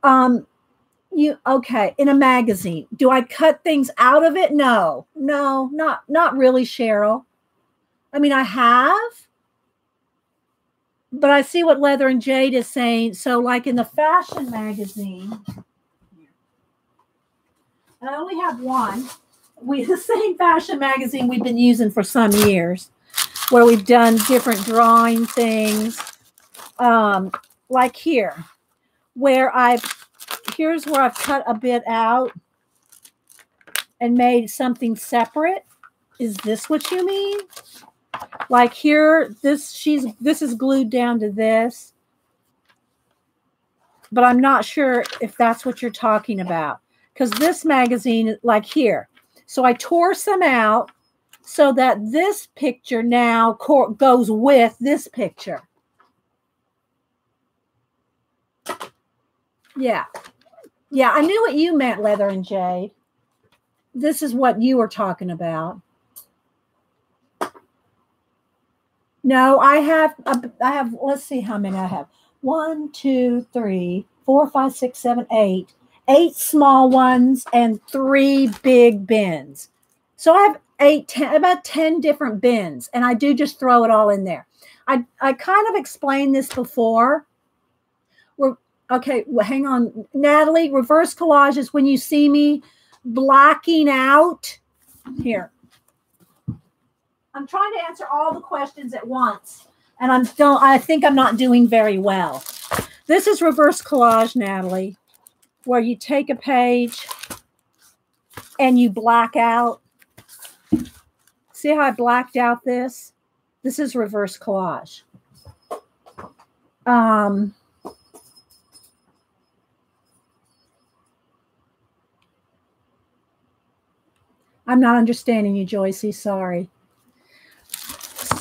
Um, you okay in a magazine do i cut things out of it no no not not really cheryl i mean i have but i see what leather and jade is saying so like in the fashion magazine I only have one. We the same fashion magazine we've been using for some years, where we've done different drawing things. Um, like here, where I've here's where I've cut a bit out and made something separate. Is this what you mean? Like here, this she's this is glued down to this. But I'm not sure if that's what you're talking about because this magazine, like here, so I tore some out so that this picture now goes with this picture. Yeah. Yeah, I knew what you meant, Leather and Jade. This is what you were talking about. No, I have, I have, let's see how many I have. One, two, three, four, five, six, seven, eight eight small ones and three big bins. So I have eight, ten, about 10 different bins, and I do just throw it all in there. I, I kind of explained this before. We're okay, well, hang on. Natalie, reverse collage is when you see me blacking out. Here. I'm trying to answer all the questions at once, and I'm don't I think I'm not doing very well. This is reverse collage, Natalie where you take a page and you black out. See how I blacked out this? This is reverse collage. Um, I'm not understanding you, Joycey. Sorry.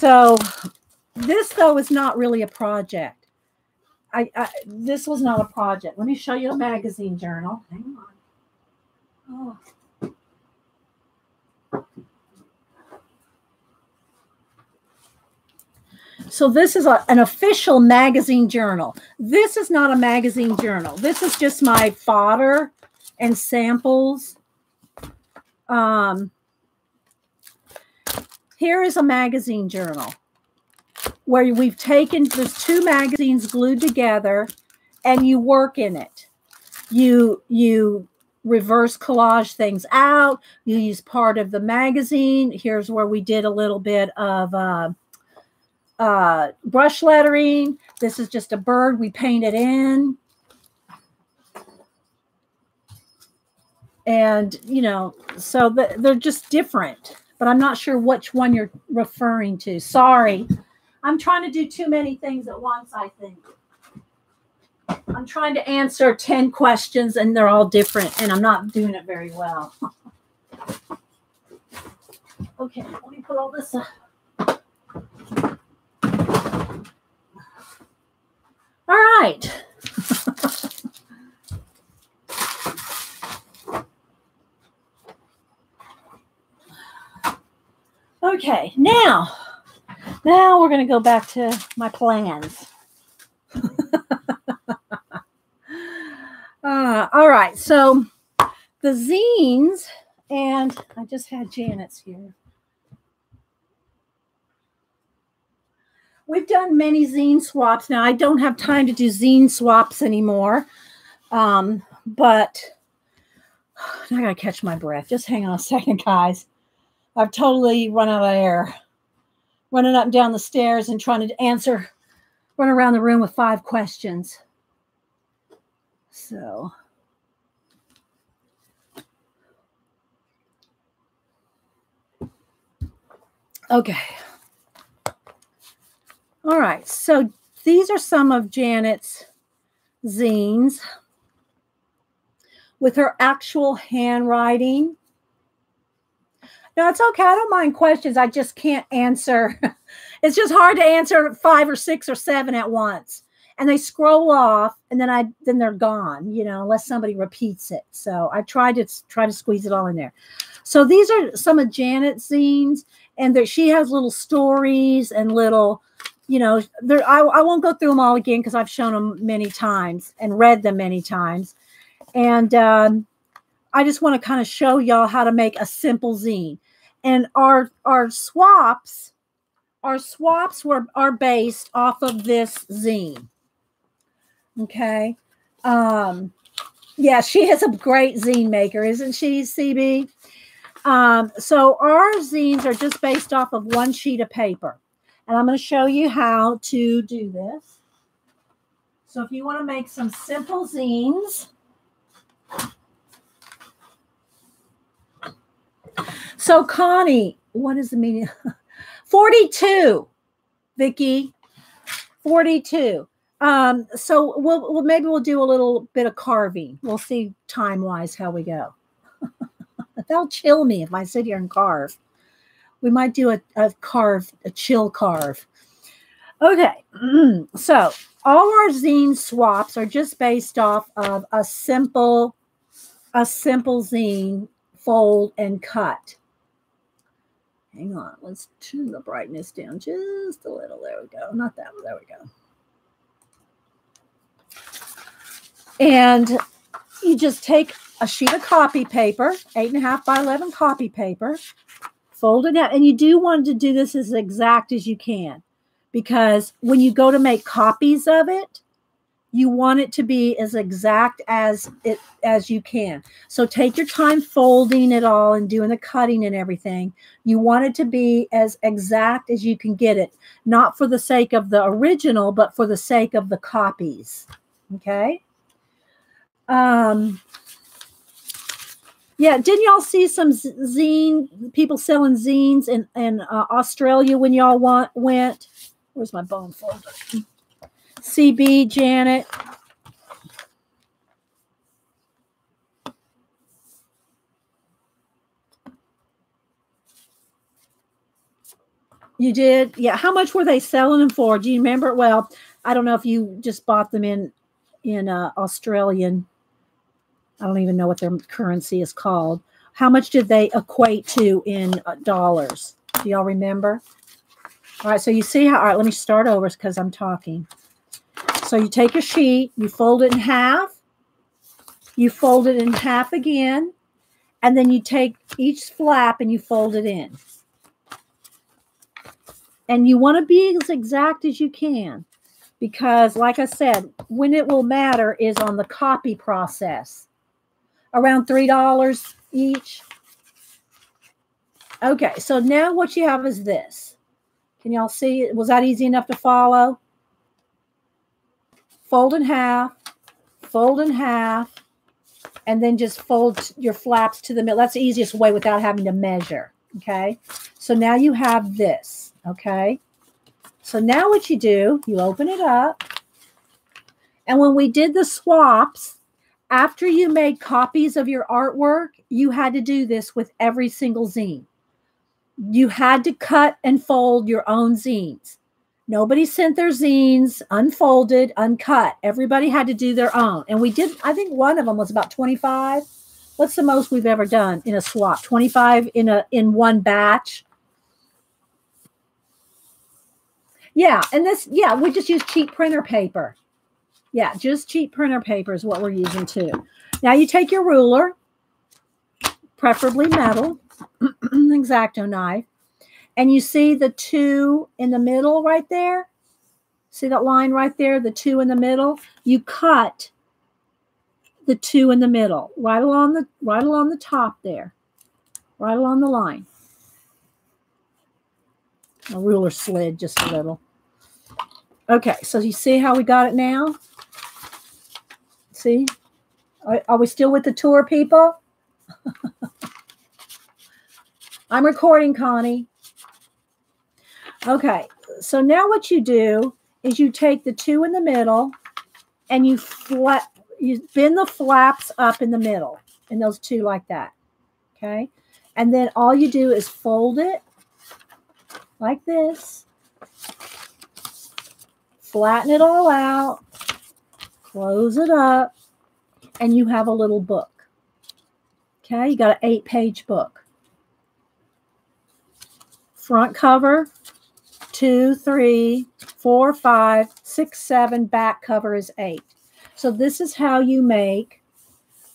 So this, though, is not really a project. I, I, this was not a project. Let me show you a magazine journal. Hang on. Oh. So this is a, an official magazine journal. This is not a magazine journal. This is just my fodder and samples. Um, here is a magazine journal where we've taken there's two magazines glued together and you work in it. You you reverse collage things out. You use part of the magazine. Here's where we did a little bit of uh, uh, brush lettering. This is just a bird we painted in. And, you know, so they're just different, but I'm not sure which one you're referring to. Sorry. I'm trying to do too many things at once, I think. I'm trying to answer 10 questions and they're all different, and I'm not doing it very well. okay, let me put all this up. All right. okay, now, now we're going to go back to my plans. Uh, all right. So the zines, and I just had Janet's here. We've done many zine swaps. Now, I don't have time to do zine swaps anymore. Um, but I got to catch my breath. Just hang on a second, guys. I've totally run out of air. Running up and down the stairs and trying to answer, run around the room with five questions. So okay. All right. So these are some of Janet's zines with her actual handwriting. No, it's okay. I don't mind questions. I just can't answer. it's just hard to answer five or six or seven at once and they scroll off and then i then they're gone you know unless somebody repeats it so i tried to try to squeeze it all in there so these are some of janet's zines and that she has little stories and little you know there I, I won't go through them all again because i've shown them many times and read them many times and um, i just want to kind of show y'all how to make a simple zine and our our swaps our swaps were are based off of this zine Okay. Um, yeah, she is a great zine maker, isn't she, CB? Um, so our zines are just based off of one sheet of paper. And I'm going to show you how to do this. So if you want to make some simple zines, so Connie, what is the meaning? 42, Vicki, 42. Um, so we'll, we'll maybe we'll do a little bit of carving. We'll see time wise how we go. That'll chill me if I sit here and carve. We might do a, a carve, a chill carve. Okay, so all our zine swaps are just based off of a simple, a simple zine fold and cut. Hang on, let's turn the brightness down just a little. There we go. Not that. There we go. And you just take a sheet of copy paper, eight and a half by 11 copy paper, fold it out. And you do want to do this as exact as you can because when you go to make copies of it, you want it to be as exact as it as you can. So take your time folding it all and doing the cutting and everything. You want it to be as exact as you can get it, not for the sake of the original, but for the sake of the copies. Okay? Um, yeah, didn't y'all see some zine people selling zines in in uh, Australia when y'all want, went? Where's my bone folder? CB Janet. You did? Yeah. How much were they selling them for? Do you remember? Well, I don't know if you just bought them in in uh, Australian I don't even know what their currency is called. How much did they equate to in uh, dollars? Do y'all remember? All right, so you see how, all right, let me start over because I'm talking. So you take a sheet, you fold it in half, you fold it in half again, and then you take each flap and you fold it in. And you want to be as exact as you can because, like I said, when it will matter is on the copy process. Around $3 each. Okay, so now what you have is this. Can y'all see? Was that easy enough to follow? fold in half, fold in half, and then just fold your flaps to the middle. That's the easiest way without having to measure. Okay. So now you have this. Okay. So now what you do, you open it up. And when we did the swaps, after you made copies of your artwork, you had to do this with every single zine. You had to cut and fold your own zines. Nobody sent their zines unfolded, uncut. Everybody had to do their own. And we did, I think one of them was about 25. What's the most we've ever done in a swap? 25 in a in one batch. Yeah, and this, yeah, we just use cheap printer paper. Yeah, just cheap printer paper is what we're using too. Now you take your ruler, preferably metal, X-Acto knife, and you see the two in the middle right there? See that line right there, the two in the middle? You cut the two in the middle, right along the right along the top there, right along the line. A ruler slid just a little. Okay, so you see how we got it now? See? Are, are we still with the tour, people? I'm recording, Connie. Okay, so now what you do is you take the two in the middle and you flat you bend the flaps up in the middle and those two like that. Okay. And then all you do is fold it like this, flatten it all out, close it up, and you have a little book. Okay, you got an eight page book. Front cover, two, three, four, five, six, seven. Back cover is eight. So this is how you make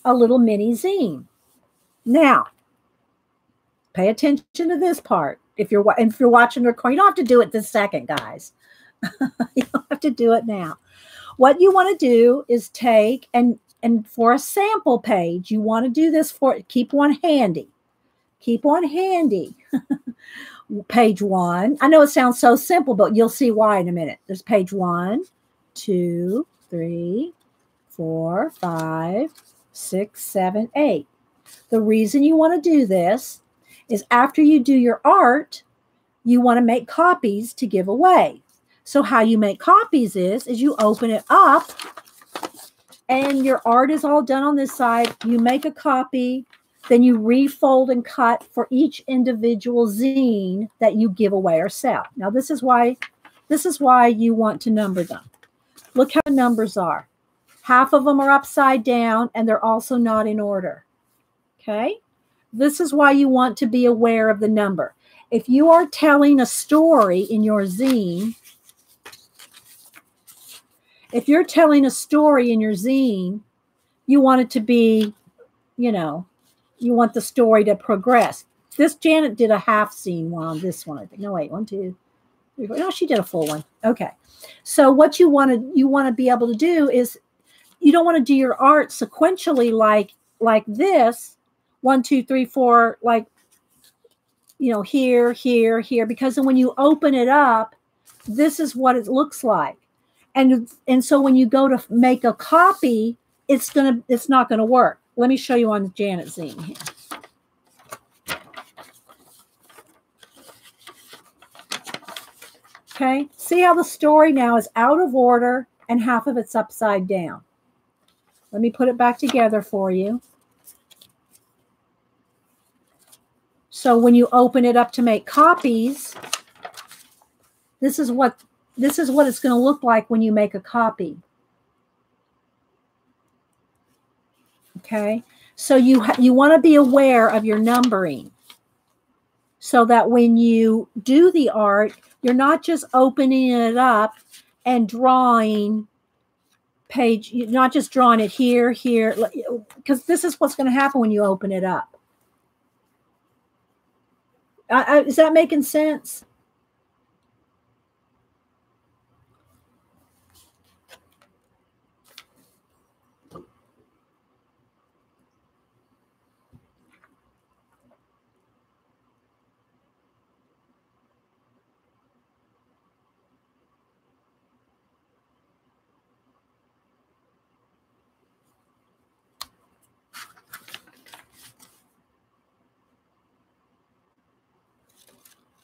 a little mini zine. Now, pay attention to this part. If you're if you're watching the recording, you don't have to do it this second, guys. you don't have to do it now. What you want to do is take and and for a sample page, you want to do this for keep one handy. Keep one handy. page one. I know it sounds so simple, but you'll see why in a minute. There's page one, two, three, four, five, six, seven, eight. The reason you want to do this is after you do your art, you want to make copies to give away. So how you make copies is is you open it up and your art is all done on this side. You make a copy then you refold and cut for each individual zine that you give away or sell. Now this is why this is why you want to number them. Look how the numbers are. Half of them are upside down and they're also not in order. Okay? This is why you want to be aware of the number. If you are telling a story in your zine, if you're telling a story in your zine, you want it to be, you know, you want the story to progress. This Janet did a half scene one on this one, I think. No, wait, one, two, three, four. No, she did a full one. Okay. So what you want to you want to be able to do is you don't want to do your art sequentially like like this, one, two, three, four, like you know, here, here, here, because when you open it up, this is what it looks like. And and so when you go to make a copy, it's gonna it's not gonna work let me show you on Janet zine here. Okay, see how the story now is out of order and half of it's upside down. Let me put it back together for you. So when you open it up to make copies, this is what this is what it's going to look like when you make a copy. Okay. So you you want to be aware of your numbering. so that when you do the art, you're not just opening it up and drawing page, you're not just drawing it here, here, because this is what's going to happen when you open it up. Is that making sense?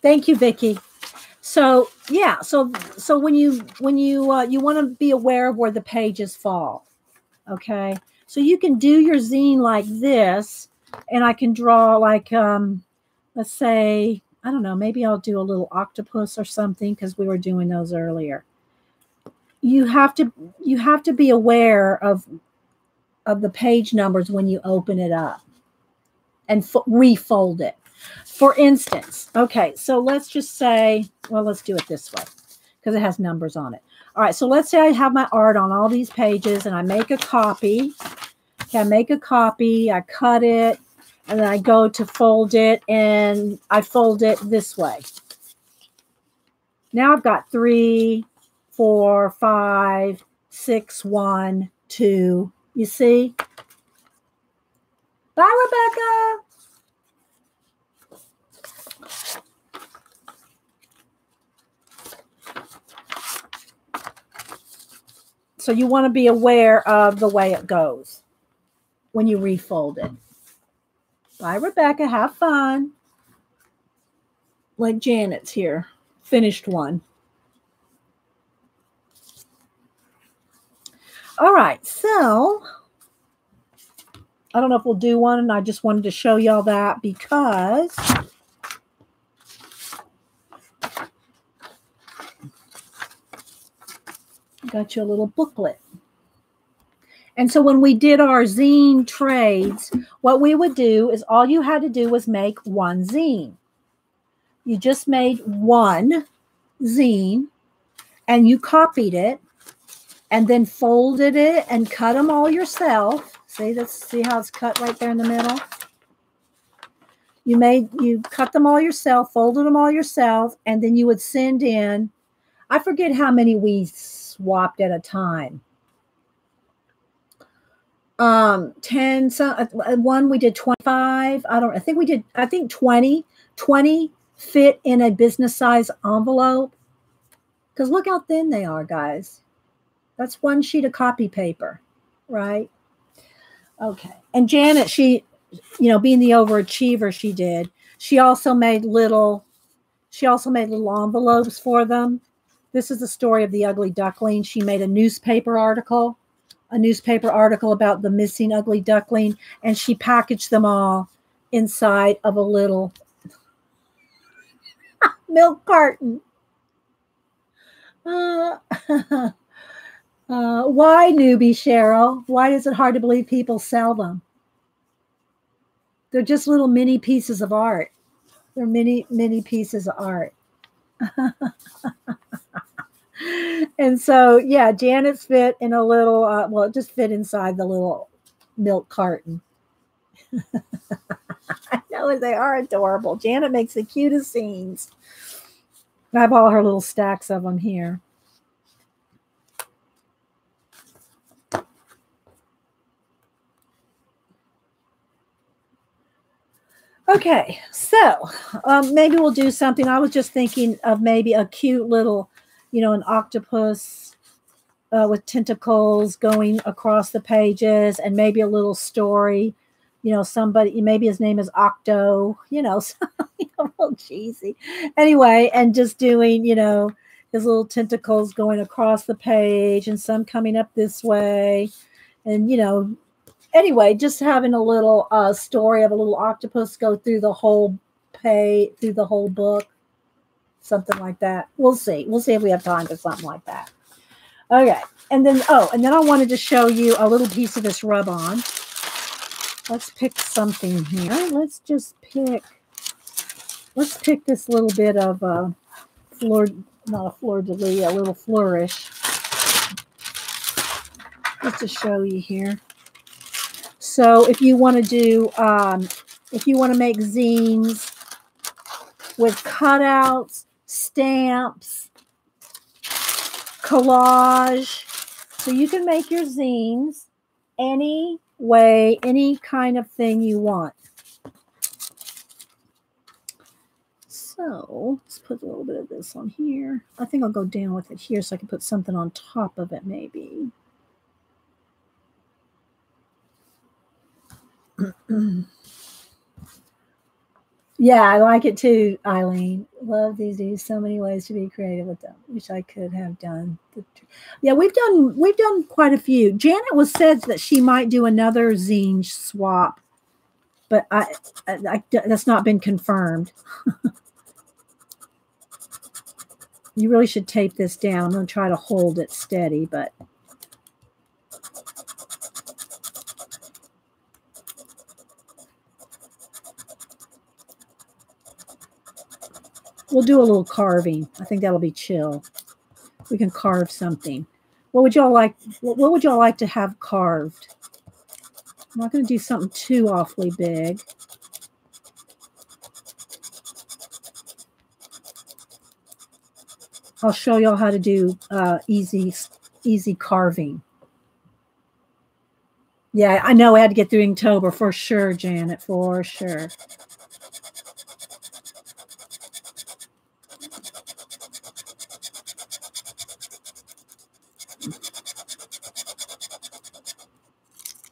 Thank you, Vicki. So yeah, so so when you when you uh, you want to be aware of where the pages fall, okay. So you can do your zine like this, and I can draw like um, let's say I don't know, maybe I'll do a little octopus or something because we were doing those earlier. You have to you have to be aware of of the page numbers when you open it up and refold it. For instance, okay, so let's just say, well, let's do it this way because it has numbers on it. All right, so let's say I have my art on all these pages and I make a copy. Okay, I make a copy, I cut it, and then I go to fold it and I fold it this way. Now I've got three, four, five, six, one, two. You see? Bye, Rebecca. So you want to be aware of the way it goes when you refold it. Bye, Rebecca. Have fun. Like Janet's here. Finished one. All right. So I don't know if we'll do one. And I just wanted to show y'all that because got you a little booklet. And so when we did our zine trades, what we would do is all you had to do was make one zine. You just made one zine and you copied it and then folded it and cut them all yourself. See, let's see how it's cut right there in the middle. You made you cut them all yourself, folded them all yourself, and then you would send in. I forget how many we swapped at a time. Um, 10, some, uh, one we did 25. I don't, I think we did, I think 20, 20 fit in a business size envelope. Because look how thin they are, guys. That's one sheet of copy paper, right? Okay. And Janet, she, you know, being the overachiever she did, she also made little, she also made little envelopes for them this is the story of the ugly duckling. She made a newspaper article, a newspaper article about the missing ugly duckling, and she packaged them all inside of a little milk carton. Uh, uh, why newbie Cheryl? Why is it hard to believe people sell them? They're just little mini pieces of art. They're mini mini pieces of art. and so, yeah, Janet's fit in a little, uh, well, it just fit inside the little milk carton. I know they are adorable. Janet makes the cutest scenes. I have all her little stacks of them here. Okay, so um, maybe we'll do something. I was just thinking of maybe a cute little you know, an octopus uh, with tentacles going across the pages and maybe a little story. You know, somebody, maybe his name is Octo, you know, a little cheesy. Anyway, and just doing, you know, his little tentacles going across the page and some coming up this way. And, you know, anyway, just having a little uh, story of a little octopus go through the whole pay through the whole book something like that. We'll see. We'll see if we have time for something like that. Okay. And then, oh, and then I wanted to show you a little piece of this rub on. Let's pick something here. Let's just pick, let's pick this little bit of a fleur, not a fleur de lis, a little flourish. Just to show you here. So if you want to do, um, if you want to make zines with cutouts, stamps, collage, so you can make your zines any way, any kind of thing you want. So let's put a little bit of this on here. I think I'll go down with it here so I can put something on top of it maybe. yeah, I like it too, Eileen. Love these days. So many ways to be creative with them. Wish I could have done. Yeah, we've done we've done quite a few. Janet was said that she might do another zine swap, but I, I, I that's not been confirmed. you really should tape this down. I'm to try to hold it steady, but we'll do a little carving. I think that'll be chill. We can carve something. What would y'all like? What would y'all like to have carved? I'm not going to do something too awfully big. I'll show y'all how to do uh, easy, easy carving. Yeah, I know I had to get through Inktober for sure, Janet, for sure.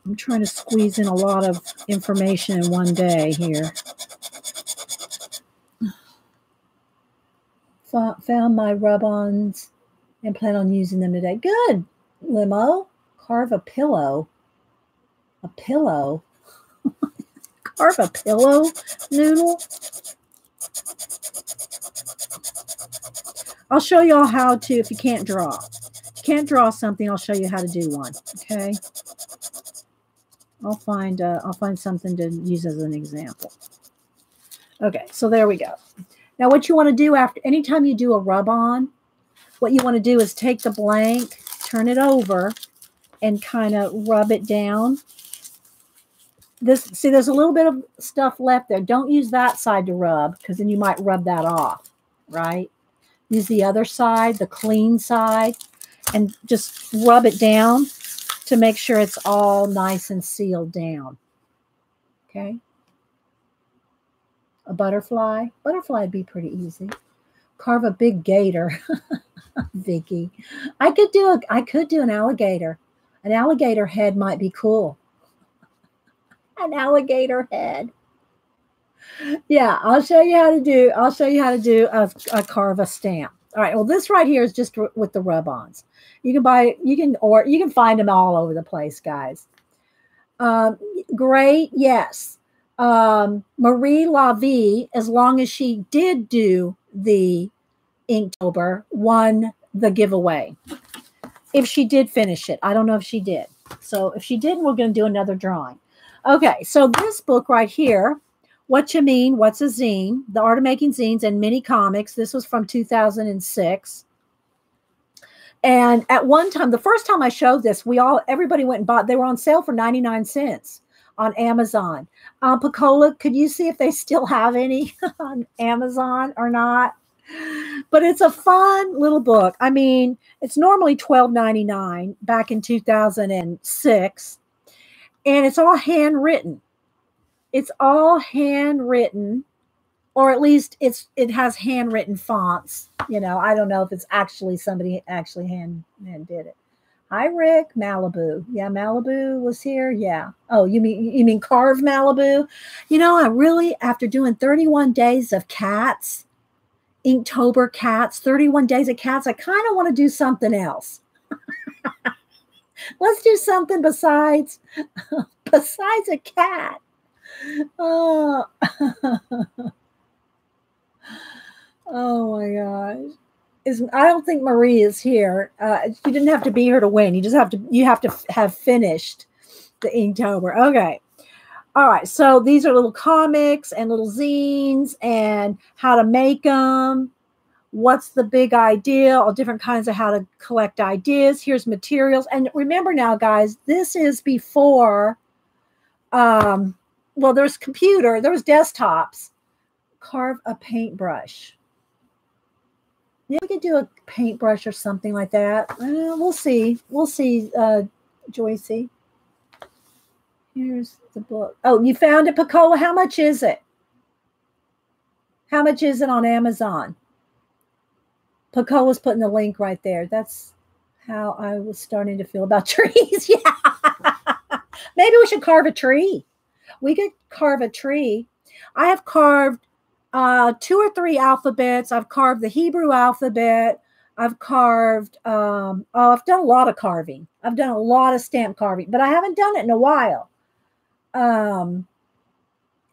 I'm trying to squeeze in a lot of information in one day here. found my rub-ons and plan on using them today. Good, Limo. Carve a pillow. A pillow. Carve a pillow, Noodle. I'll show y'all how to if you can't draw. If you can't draw something, I'll show you how to do one. Okay. I'll find uh, I'll find something to use as an example. Okay, so there we go. Now, what you want to do after, anytime you do a rub on, what you want to do is take the blank, turn it over, and kind of rub it down. This, see, there's a little bit of stuff left there. Don't use that side to rub because then you might rub that off, right? Use the other side, the clean side, and just rub it down to make sure it's all nice and sealed down. Okay a butterfly. Butterfly would be pretty easy. Carve a big gator. Vicky. I could do a I could do an alligator. An alligator head might be cool. an alligator head. Yeah, I'll show you how to do I'll show you how to do a, a carve a stamp. All right. Well, this right here is just with the rub-ons. You can buy, you can, or you can find them all over the place, guys. Um, great. Yes um, Marie Lavi, as long as she did do the Inktober, won the giveaway. If she did finish it, I don't know if she did. So if she didn't, we're going to do another drawing. Okay, so this book right here, What You Mean, What's a Zine, The Art of Making Zines and Mini Comics. This was from 2006. And at one time, the first time I showed this, we all, everybody went and bought, they were on sale for 99 cents on Amazon. Um, Pacola, could you see if they still have any on Amazon or not? But it's a fun little book. I mean, it's normally $12.99 back in 2006, and it's all handwritten. It's all handwritten, or at least it's it has handwritten fonts. You know, I don't know if it's actually somebody actually hand, hand did it. Hi, Rick. Malibu. Yeah, Malibu was here. Yeah. Oh, you mean you mean carve Malibu? You know, I really after doing 31 days of cats, Inktober cats, 31 days of cats, I kind of want to do something else. Let's do something besides besides a cat. Oh. oh my gosh is I don't think Marie is here. Uh, you didn't have to be here to win. You just have to you have to have finished the Inktober. Okay. All right, so these are little comics and little zines and how to make them. What's the big idea? All different kinds of how to collect ideas. Here's materials. And remember now, guys, this is before, um, well, there's computer, there was desktops. Carve a paintbrush. Yeah, we could do a paintbrush or something like that. Uh, we'll see. We'll see, uh, Joycey. Here's the book. Oh, you found it, Pacola. How much is it? How much is it on Amazon? Pacola's putting the link right there. That's how I was starting to feel about trees. yeah. Maybe we should carve a tree. We could carve a tree. I have carved uh, two or three alphabets. I've carved the Hebrew alphabet. I've carved, um, oh, I've done a lot of carving. I've done a lot of stamp carving, but I haven't done it in a while um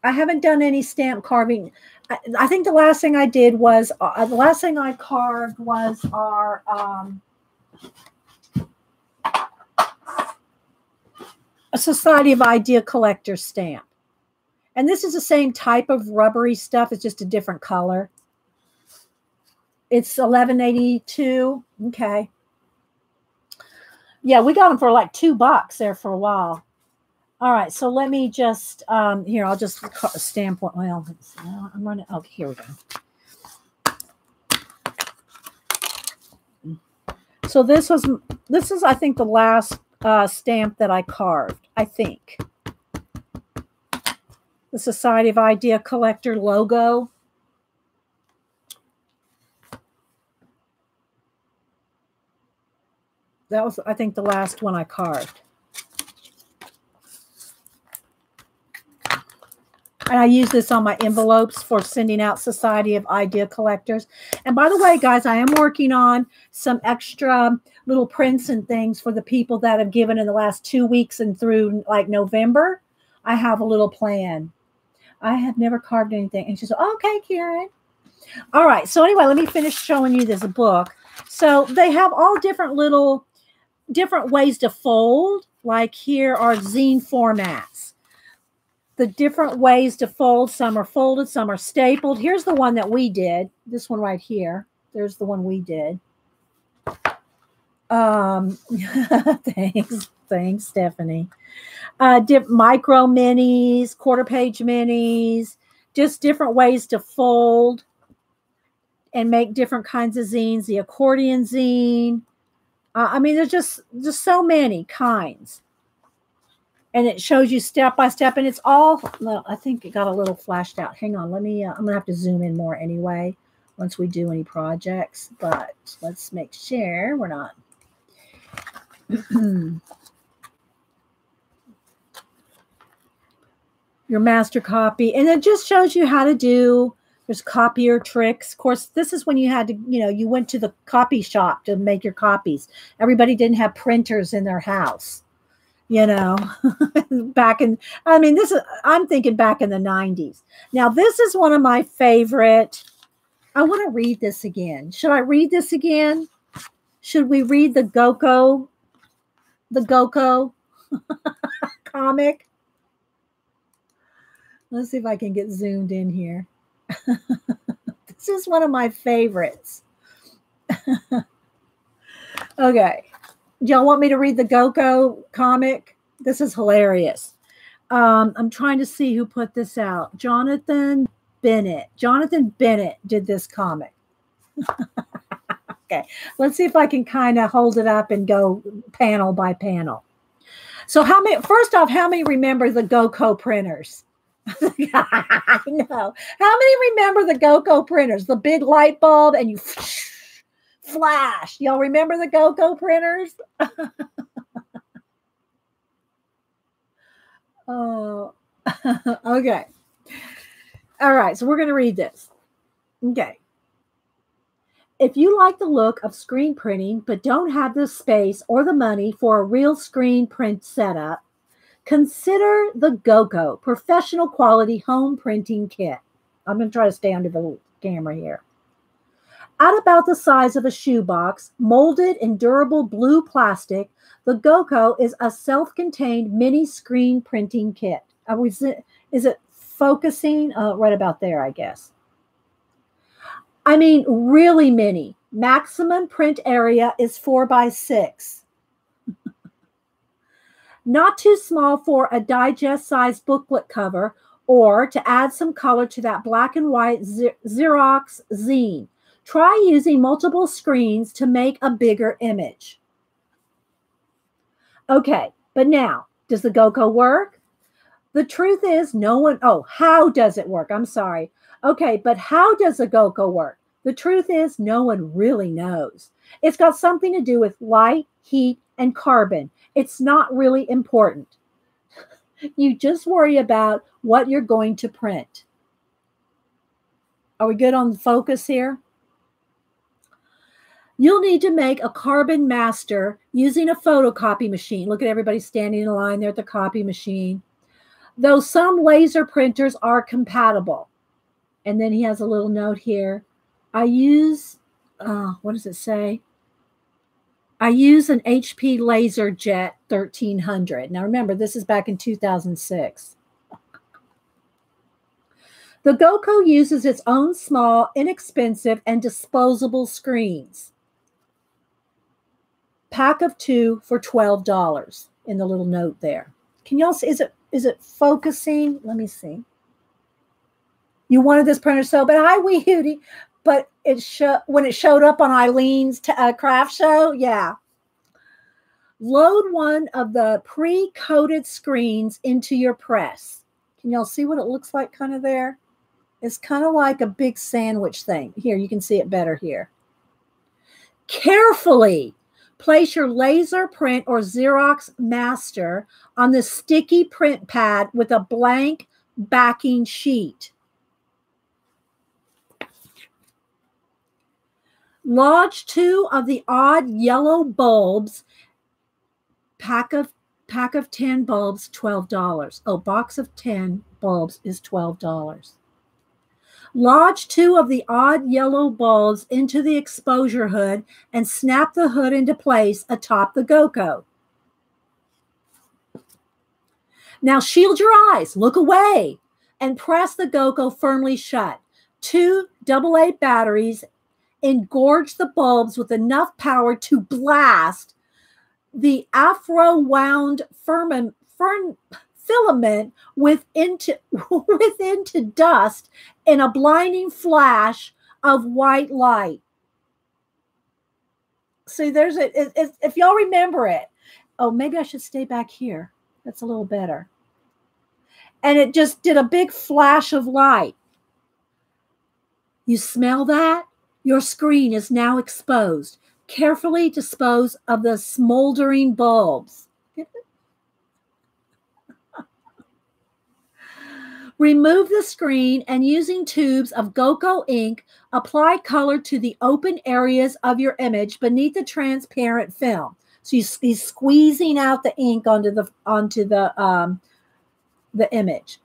I haven't done any stamp carving. I, I think the last thing I did was uh, the last thing I carved was our um, a Society of Idea Collector stamp. And this is the same type of rubbery stuff, it's just a different color. It's 1182. Okay. Yeah, we got them for like two bucks there for a while. All right, so let me just um, here. I'll just stamp one. Well, I'm running. Oh, here we go. So this was this is I think the last uh, stamp that I carved. I think the Society of Idea Collector logo. That was I think the last one I carved. And I use this on my envelopes for sending out Society of Idea Collectors. And by the way, guys, I am working on some extra little prints and things for the people that have given in the last two weeks and through like November. I have a little plan. I have never carved anything. And she's okay, Karen. All right. So anyway, let me finish showing you this book. So they have all different little different ways to fold. Like here are zine formats the different ways to fold. Some are folded, some are stapled. Here's the one that we did. This one right here. There's the one we did. Um, thanks, thanks, Stephanie. Uh, dip micro minis, quarter page minis, just different ways to fold and make different kinds of zines. The accordion zine. Uh, I mean, there's just just so many kinds and it shows you step by step and it's all well, i think it got a little flashed out hang on let me uh, i'm gonna have to zoom in more anyway once we do any projects but let's make sure we're not your master copy and it just shows you how to do there's copier tricks of course this is when you had to you know you went to the copy shop to make your copies everybody didn't have printers in their house you know, back in, I mean, this is, I'm thinking back in the 90s. Now, this is one of my favorite. I want to read this again. Should I read this again? Should we read the Goko, the Goko comic? Let's see if I can get zoomed in here. this is one of my favorites. okay y'all want me to read the Goko comic? This is hilarious. Um, I'm trying to see who put this out. Jonathan Bennett. Jonathan Bennett did this comic. Okay, let's see if I can kind of hold it up and go panel by panel. So, how many? First off, how many remember the GoCo printers? I know. How many remember the GoCo printers? The big light bulb, and you Flash. Y'all remember the GoCo printers? oh, okay. All right, so we're going to read this. Okay. If you like the look of screen printing but don't have the space or the money for a real screen print setup, consider the GoCo professional quality home printing kit. I'm going to try to stay under the camera here. At about the size of a shoebox, molded in durable blue plastic, the GoCo is a self contained mini screen printing kit. Is it focusing? Uh, right about there, I guess. I mean, really many. Maximum print area is four by six. Not too small for a digest sized booklet cover or to add some color to that black and white Xerox zine. Try using multiple screens to make a bigger image. Okay, but now, does the GoCo work? The truth is, no one, oh, how does it work? I'm sorry. Okay, but how does the GoCo work? The truth is, no one really knows. It's got something to do with light, heat, and carbon. It's not really important. You just worry about what you're going to print. Are we good on focus here? You'll need to make a carbon master using a photocopy machine. Look at everybody standing in line there at the copy machine. Though some laser printers are compatible. And then he has a little note here. I use, uh, what does it say? I use an HP LaserJet 1300. Now remember, this is back in 2006. The GoCo uses its own small, inexpensive, and disposable screens pack of two for $12 in the little note there. Can y'all see? Is it is it focusing? Let me see. You wanted this printer so, but I wee hootie, but it show when it showed up on Aleene's uh, craft show, yeah. Load one of the pre-coated screens into your press. Can y'all see what it looks like kind of there? It's kind of like a big sandwich thing. Here, you can see it better here. Carefully Place your laser print or Xerox master on the sticky print pad with a blank backing sheet. Lodge two of the odd yellow bulbs, pack of pack of 10 bulbs, $12. Oh, box of 10 bulbs is $12. Lodge two of the odd yellow bulbs into the exposure hood and snap the hood into place atop the GoCo. Now shield your eyes, look away, and press the GoCo firmly shut. Two AA batteries engorge the bulbs with enough power to blast the afro wound firm, filament with into, with into dust in a blinding flash of white light. See, there's a, it, it, if y'all remember it, oh, maybe I should stay back here. That's a little better. And it just did a big flash of light. You smell that? Your screen is now exposed. Carefully dispose of the smoldering bulbs. Remove the screen and using tubes of GoCo ink, apply color to the open areas of your image beneath the transparent film. So he's, he's squeezing out the ink onto the onto the um, the image.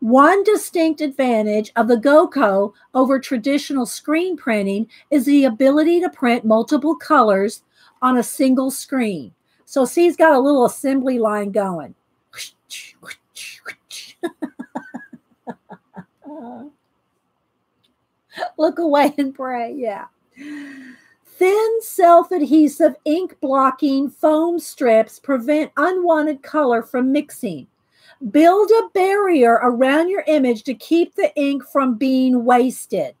One distinct advantage of the GoCo over traditional screen printing is the ability to print multiple colors on a single screen. So see, he's got a little assembly line going. Look away and pray. Yeah. Thin self adhesive ink blocking foam strips prevent unwanted color from mixing. Build a barrier around your image to keep the ink from being wasted.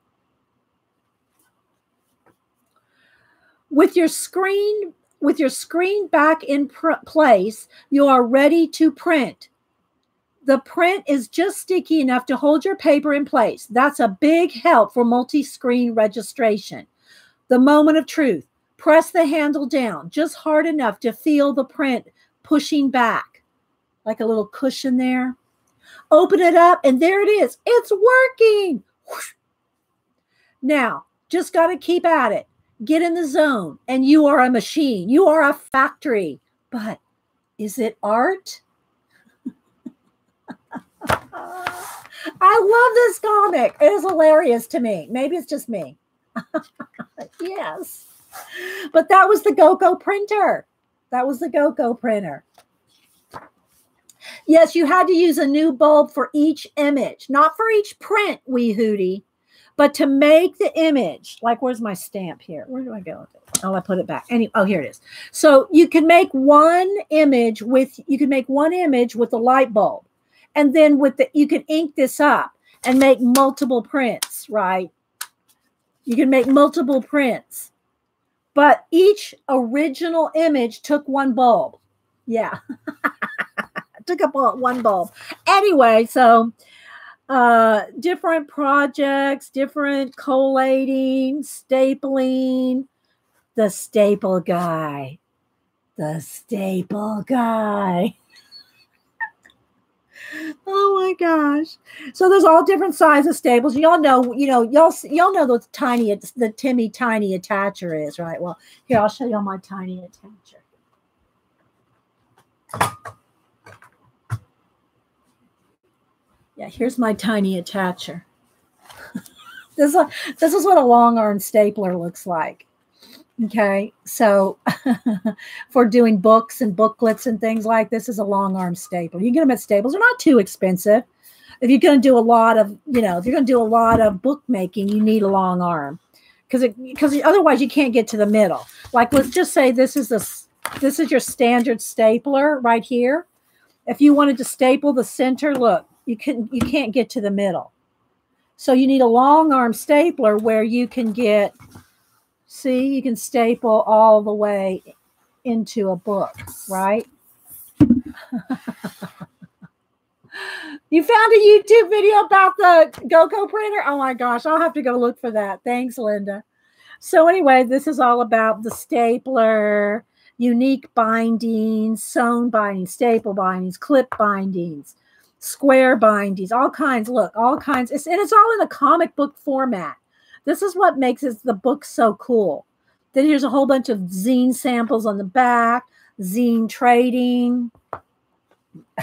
With your screen with your screen back in place, you are ready to print the print is just sticky enough to hold your paper in place. That's a big help for multi-screen registration. The moment of truth. Press the handle down just hard enough to feel the print pushing back like a little cushion there. Open it up and there it is. It's working. Now, just got to keep at it. Get in the zone and you are a machine. You are a factory. But is it art? I love this comic. It is hilarious to me. Maybe it's just me. yes. But that was the GoCo printer. That was the GoCo printer. Yes, you had to use a new bulb for each image, not for each print, wee hootie, but to make the image. Like, where's my stamp here? Where do I go? Oh, I put it back. Any oh, here it is. So you can make one image with you can make one image with a light bulb. And then with the you can ink this up and make multiple prints, right? You can make multiple prints. But each original image took one bulb. Yeah. took up one bulb. Anyway, so uh different projects, different collating, stapling, the staple guy. The staple guy. oh my gosh. So there's all different sizes of staples. Y'all know, you know, y'all y'all know the tiny it's the Timmy tiny attacher is, right? Well, here I'll show y'all my tiny attacher. Yeah, here's my tiny attacher. this, is, this is what a long arm stapler looks like. Okay, so for doing books and booklets and things like this is a long arm staple. You can get them at Staples. They're not too expensive. If you're going to do a lot of, you know, if you're going to do a lot of bookmaking, you need a long arm because it because otherwise you can't get to the middle. Like let's just say this is this this is your standard stapler right here. If you wanted to staple the center, look, you can you can't get to the middle. So you need a long arm stapler where you can get See, you can staple all the way into a book, right? you found a YouTube video about the GoCo printer? Oh my gosh, I'll have to go look for that. Thanks, Linda. So, anyway, this is all about the stapler, unique bindings, sewn bindings, staple bindings, clip bindings, square bindies, all kinds. Look, all kinds. It's, and it's all in a comic book format. This is what makes it, the book so cool. Then here's a whole bunch of zine samples on the back, zine trading.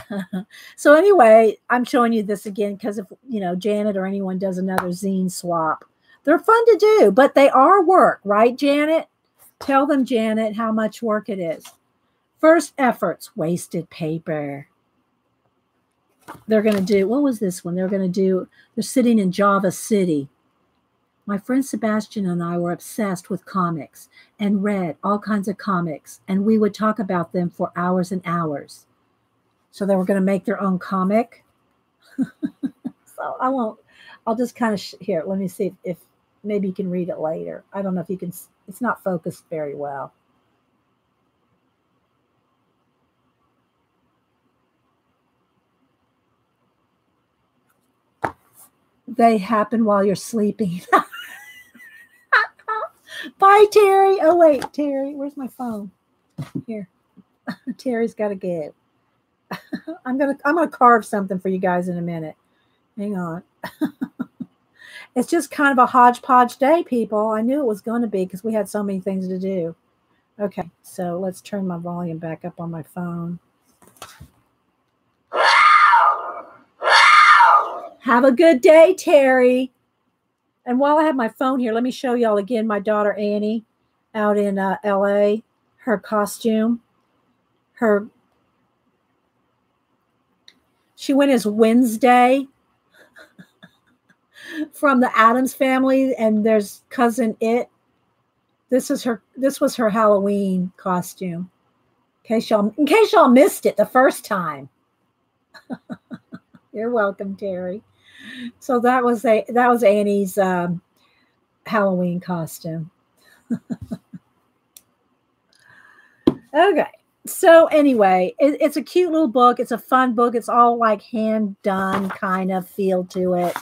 so anyway, I'm showing you this again because if you know Janet or anyone does another zine swap, they're fun to do, but they are work, right, Janet? Tell them, Janet, how much work it is. First efforts, wasted paper. They're going to do, what was this one? They're going to do, they're sitting in Java City. My friend Sebastian and I were obsessed with comics and read all kinds of comics, and we would talk about them for hours and hours. So they were going to make their own comic. so I won't, I'll just kind of, sh- here, let me see if, if maybe you can read it later. I don't know if you can, it's not focused very well. They happen while you're sleeping. Bye, Terry. Oh, wait, Terry, where's my phone? Here. Terry's got to go. I'm gonna I'm gonna carve something for you guys in a minute. Hang on. it's just kind of a hodgepodge day, people. I knew it was going to be because we had so many things to do. Okay, so let's turn my volume back up on my phone. Have a good day, Terry. And while I have my phone here, let me show y'all again my daughter Annie out in uh, LA, her costume. Her she went as Wednesday from the Addams family, and there's cousin It. This is her. This was her Halloween costume. In case y'all, in case y'all missed it the first time. You're welcome, Terry so that was a that was Annie's um, Halloween costume. okay. So anyway, it, it's a cute little book. It's a fun book. It's all like hand done kind of feel to it,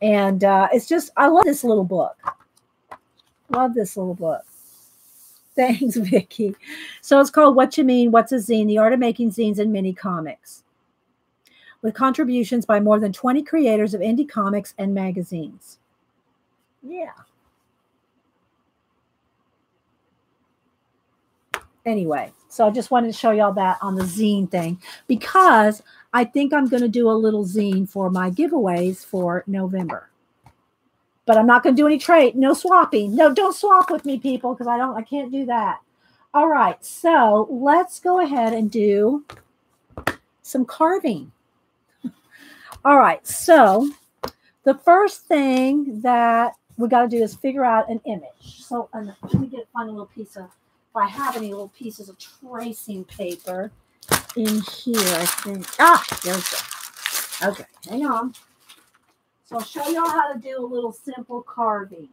and uh, it's just I love this little book. Love this little book. Thanks, Vicki. So it's called What You Mean, What's a Zine? The Art of Making Zines and Mini Comics with contributions by more than 20 creators of indie comics and magazines. Yeah. Anyway, so I just wanted to show y'all that on the zine thing because I think I'm going to do a little zine for my giveaways for November. But I'm not going to do any trade, no swapping. No, don't swap with me, people, because I don't, I can't do that. All right, so let's go ahead and do some carving. All right, so the first thing that we got to do is figure out an image. So let me get a little piece of, if I have any little pieces of tracing paper in here, I think. Ah, there's it. Okay, hang on. So I'll show y'all how to do a little simple carving.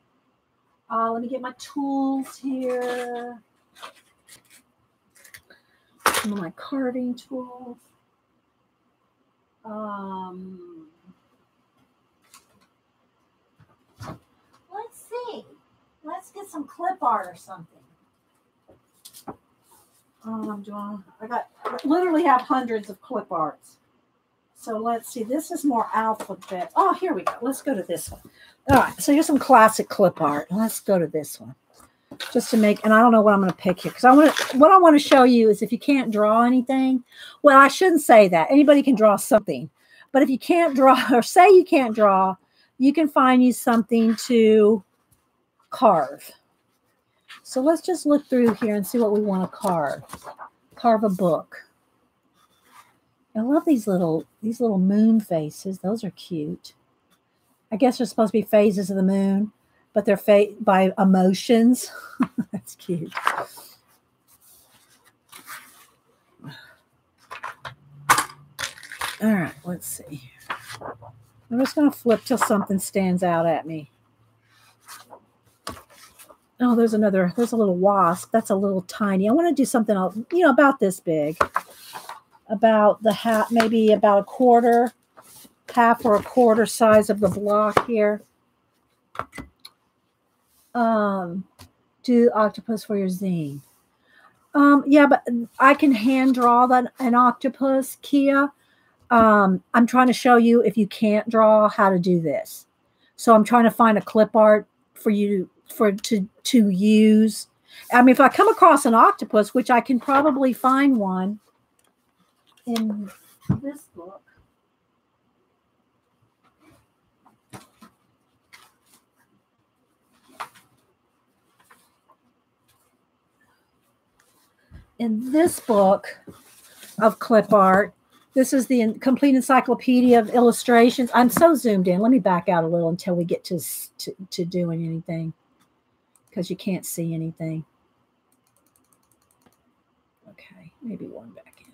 Uh, let me get my tools here. Some of my carving tools. Um, let's see. Let's get some clip art or something. Um, do I, I got I literally have hundreds of clip arts. So let's see. This is more alphabet. Oh, here we go. Let's go to this one. All right. So here's some classic clip art. Let's go to this one. Just to make, and I don't know what I'm going to pick here because I want to. What I want to show you is if you can't draw anything. Well, I shouldn't say that. Anybody can draw something, but if you can't draw or say you can't draw, you can find you something to carve. So let's just look through here and see what we want to carve. Carve a book. I love these little these little moon faces. Those are cute. I guess they're supposed to be phases of the moon, but they're fa- by emotions. That's cute. All right, let's see. I'm just going to flip till something stands out at me. Oh, there's another, there's a little wasp. That's a little tiny. I want to do something else, you know, about this big about the hat, maybe about a quarter, half or a quarter size of the block here. Um, do octopus for your zine. Um, yeah, but I can hand draw that an octopus, Kia. Um, I'm trying to show you if you can't draw how to do this. So I'm trying to find a clip art for you for to to use. I mean, if I come across an octopus, which I can probably find one, in this book. In this book of clip art, this is the complete encyclopedia of illustrations. I'm so zoomed in. Let me back out a little until we get to, to, to doing anything because you can't see anything. Okay, maybe one back.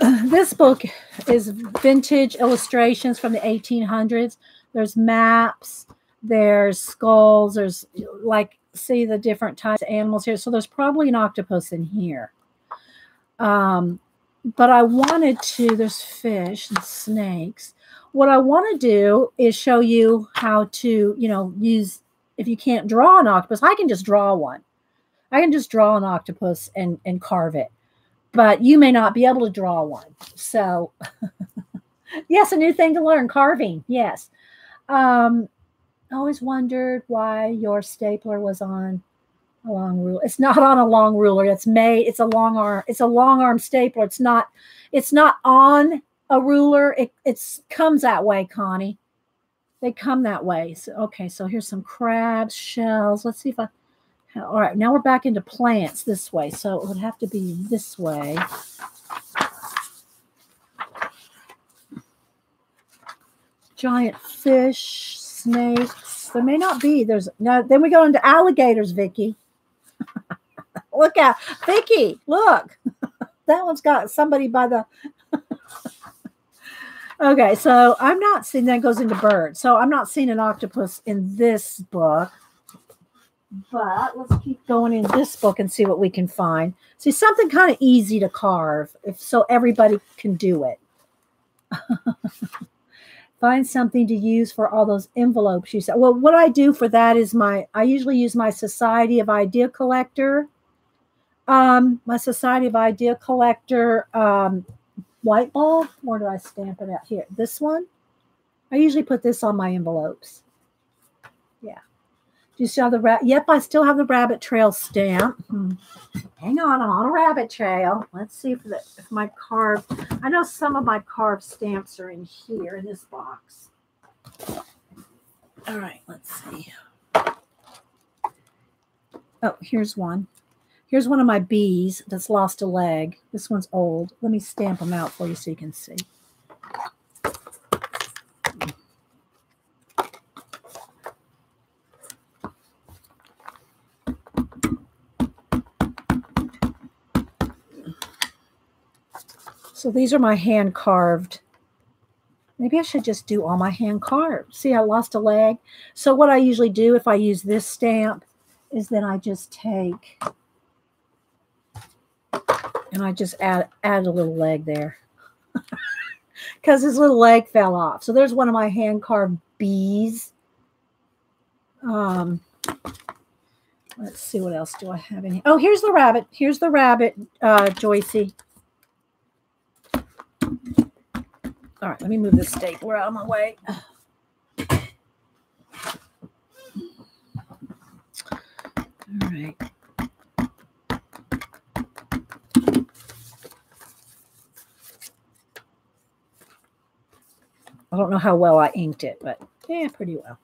In. this book is vintage illustrations from the 1800s. There's maps, there's skulls, there's like see the different types of animals here. So there's probably an octopus in here. Um, but I wanted to, there's fish and snakes. What I want to do is show you how to, you know, use, if you can't draw an octopus, I can just draw one. I can just draw an octopus and, and carve it but you may not be able to draw one. So, yes, a new thing to learn carving. Yes. Um, always wondered why your stapler was on a long ruler. It's not on a long ruler. It's made. It's a long arm. It's a long arm stapler. It's not. It's not on a ruler. It it's comes that way, Connie. They come that way. So okay. So here's some crabs, shells. Let's see if I all right, now we're back into plants this way. So it would have to be this way. Giant fish, snakes. There may not be. There's no. Then we go into alligators, Vicky. look at Vicky. Look, that one's got somebody by the. okay, so I'm not seeing that goes into birds. So I'm not seeing an octopus in this book. But let's keep going in this book and see what we can find. See, something kind of easy to carve if so everybody can do it. Find something to use for all those envelopes you said. Well, what I do for that is my I usually use my Society of Idea Collector. Um, my Society of Idea Collector um, white ball. Where do I stamp it out here? This one. I usually put this on my envelopes. Do you still have the rabbit? Yep, I still have the rabbit trail stamp. Hmm. Hang on, I'm on a rabbit trail. Let's see if, the, if my carved, I know some of my carved stamps are in here in this box. All right, let's see. Oh, here's one. Here's one of my bees that's lost a leg. This one's old. Let me stamp them out for you so you can see. So these are my hand carved. Maybe I should just do all my hand carved. See, I lost a leg. So what I usually do if I use this stamp is then I just take and I just add add a little leg there because his little leg fell off. So there's one of my hand carved bees. Um, let's see what else do I have in here. Oh, here's the rabbit. Here's the rabbit, uh, Joycey. All right, let me move this stapler out of my way. All right. I don't know how well I inked it, but yeah, pretty well.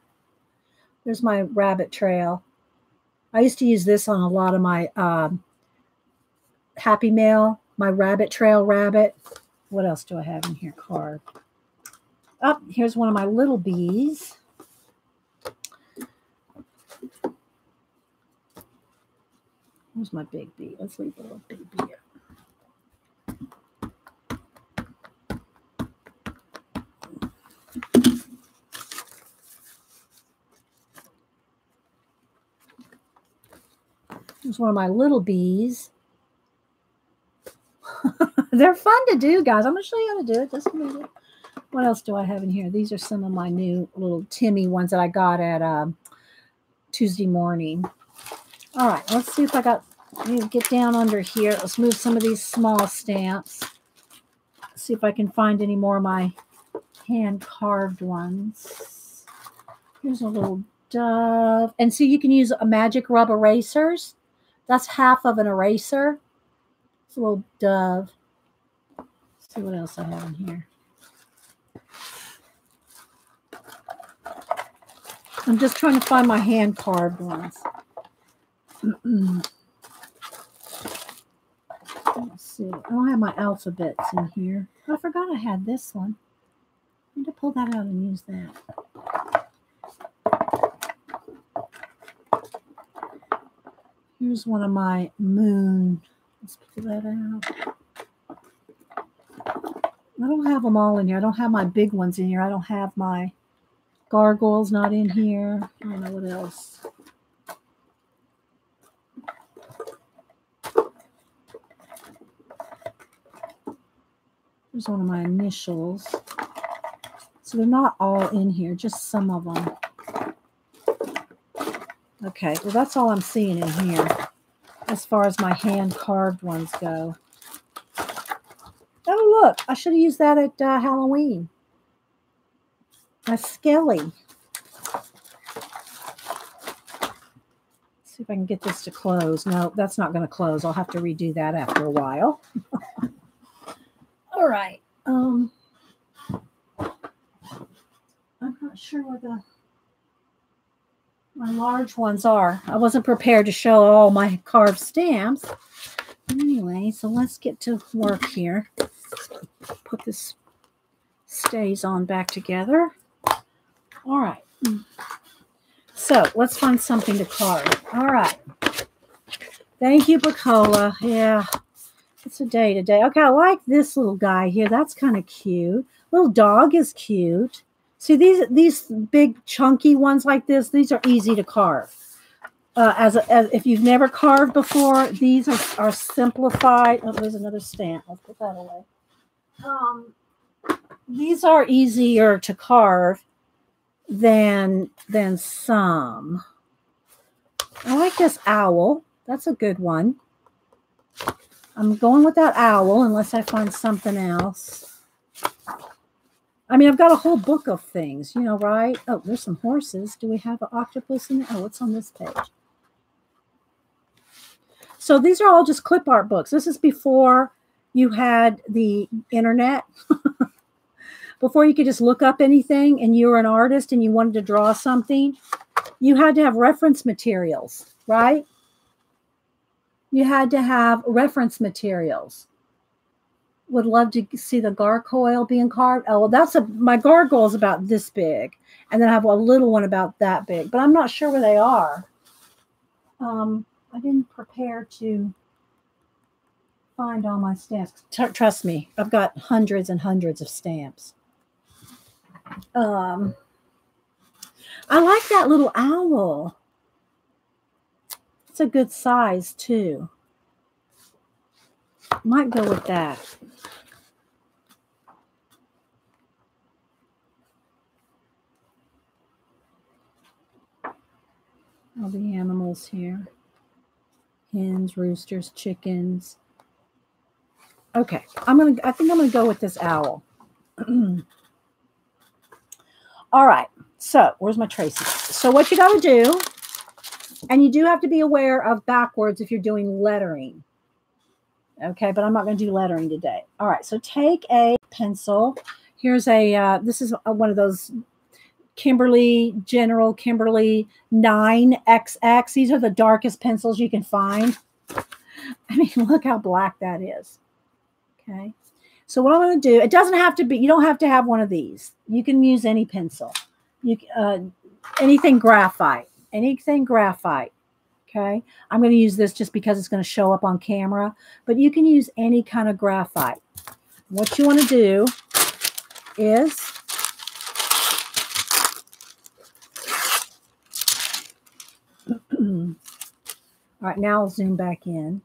There's my rabbit trail. I used to use this on a lot of my um, Happy Mail, my rabbit trail rabbit. What else do I have in here carved? Up oh, here's one of my little bees. Where's my big bee? Let's leave the little big bee here. Here's one of my little bees. They're fun to do, guys. I'm going to show you how to do it. Minute. What else do I have in here? These are some of my new little Timmy ones that I got at um, Tuesday morning. All right, let's see if I got, you get down under here. Let's move some of these small stamps. See if I can find any more of my hand carved ones. Here's a little dove. And so you can use a magic rub erasers. That's half of an eraser. It's a little dove. Let's see what else I have in here. I'm just trying to find my hand carved ones. Let's see. I have my alphabets in here. I forgot I had this one. I need to pull that out and use that. Here's one of my moon. Let's pull that out. I don't have them all in here. I don't have my big ones in here. I don't have my gargoyles not in here. I don't know what else. There's one of my initials. So they're not all in here, just some of them. Okay, well, that's all I'm seeing in here as far as my hand carved ones go. Oh, look, I should have used that at uh, Halloween. A Skelly. see if I can get this to close. No, that's not going to close. I'll have to redo that after a while. all right. Um, I'm not sure where the my large ones are. I wasn't prepared to show all my carved stamps. Anyway, so let's get to work here. Put this stays on back together. All right. So let's find something to carve. All right. Thank you, Pacola. Yeah, it's a day today. Okay, I like this little guy here. That's kind of cute. Little dog is cute. See these these big chunky ones like this. These are easy to carve. Uh, as, a, as if you've never carved before, these are, are simplified. Oh, there's another stamp. Let's put that away. Um, these are easier to carve than than some. I like this owl. That's a good one. I'm going with that owl unless I find something else. I mean, I've got a whole book of things, you know, right? Oh, there's some horses. Do we have an octopus in there? Oh, what's on this page? So these are all just clip art books. This is before you had the internet, before you could just look up anything and you were an artist and you wanted to draw something. You had to have reference materials, right? you had to have reference materials. Would love to see the gargoyle being carved. Oh, well, that's a my gargoyle is about this big, and then I have a little one about that big, but I'm not sure where they are. Um, I didn't prepare to find all my stamps. T- trust me, I've got hundreds and hundreds of stamps. Um, I like that little owl. It's a good size too. Might go with that. All the animals here hens, roosters, chickens. Okay, I'm gonna. I think I'm gonna go with this owl. All right. So where's my tracing? So what you got to do, and you do have to be aware of backwards if you're doing lettering. Okay, but I'm not to do lettering today. All right. So take a pencil. Here's a. Uh, this is a, one of those Kimberly General Kimberly 9XX. These are the darkest pencils you can find. I mean, look how black that is. Okay. So what I'm going to do, it doesn't have to be, you don't have to have one of these. You can use any pencil. You uh, anything graphite, anything graphite. Okay. I'm going to use this just because it's going to show up on camera, but you can use any kind of graphite. What you want to do is Hmm. All right, now I'll zoom back in.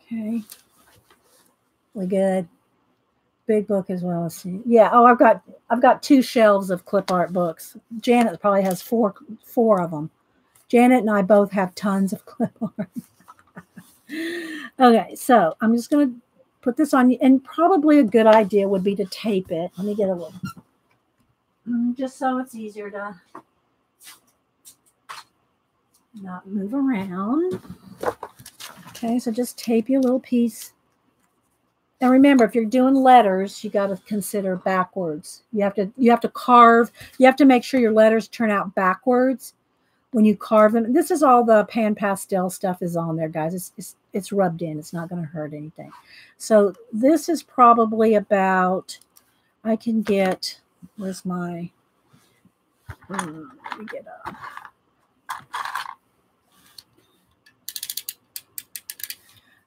Okay. We good. Big book as well as yeah. Oh, I've got I've got two shelves of clip art books. Janet probably has four four of them. Janet and I both have tons of clip art. Okay, so I'm just going to put this on you, and probably a good idea would be to tape it. Let me get a little, mm, just so it's easier to not move around. Okay, so just tape your little piece. And remember, if you're doing letters, you got to consider backwards. You have to you have to carve. You have to make sure your letters turn out backwards when you carve them. This is all the pan pastel stuff is on there, guys. It's it's, it's rubbed in. It's not going to hurt anything. So this is probably about. I can get. Where's my? Hmm, let me get up.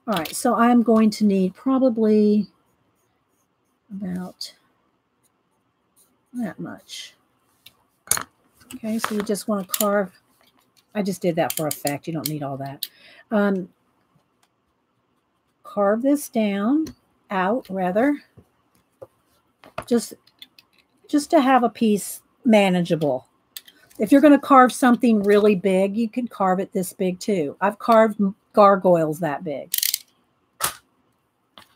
All right, so I'm going to need probably about that much. Okay, so you just want to carve I just did that for effect. You don't need all that. Um, carve this down, out rather, just, just to have a piece manageable. If you're going to carve something really big, you can carve it this big too. I've carved gargoyles that big.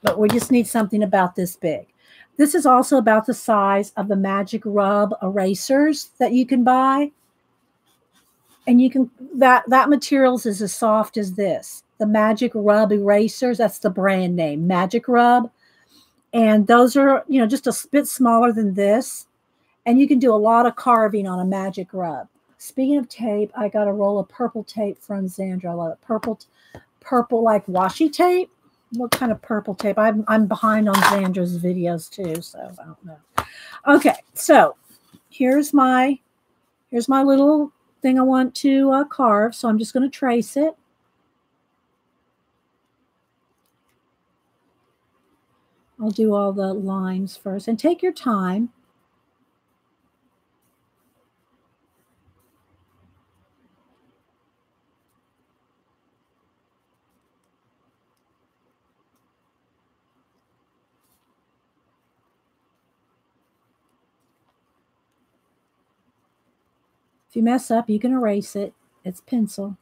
But we just need something about this big. This is also about the size of the Magic Rub erasers that you can buy and you can that that materials is as soft as this. The magic rub erasers that's the brand name magic rub. And those are you know just a bit smaller than this. And you can do a lot of carving on a magic rub. Speaking of tape i got a roll of purple tape from zandra i love it. Purple purple like washi tape? What kind of purple tape? I'm, I'm behind on zandra's videos too so i don't know. Okay so here's my here's my little thing I want to uh, carve. So I'm just going to trace it. I'll do all the lines first and take your time. If you mess up, you can erase it. It's pencil.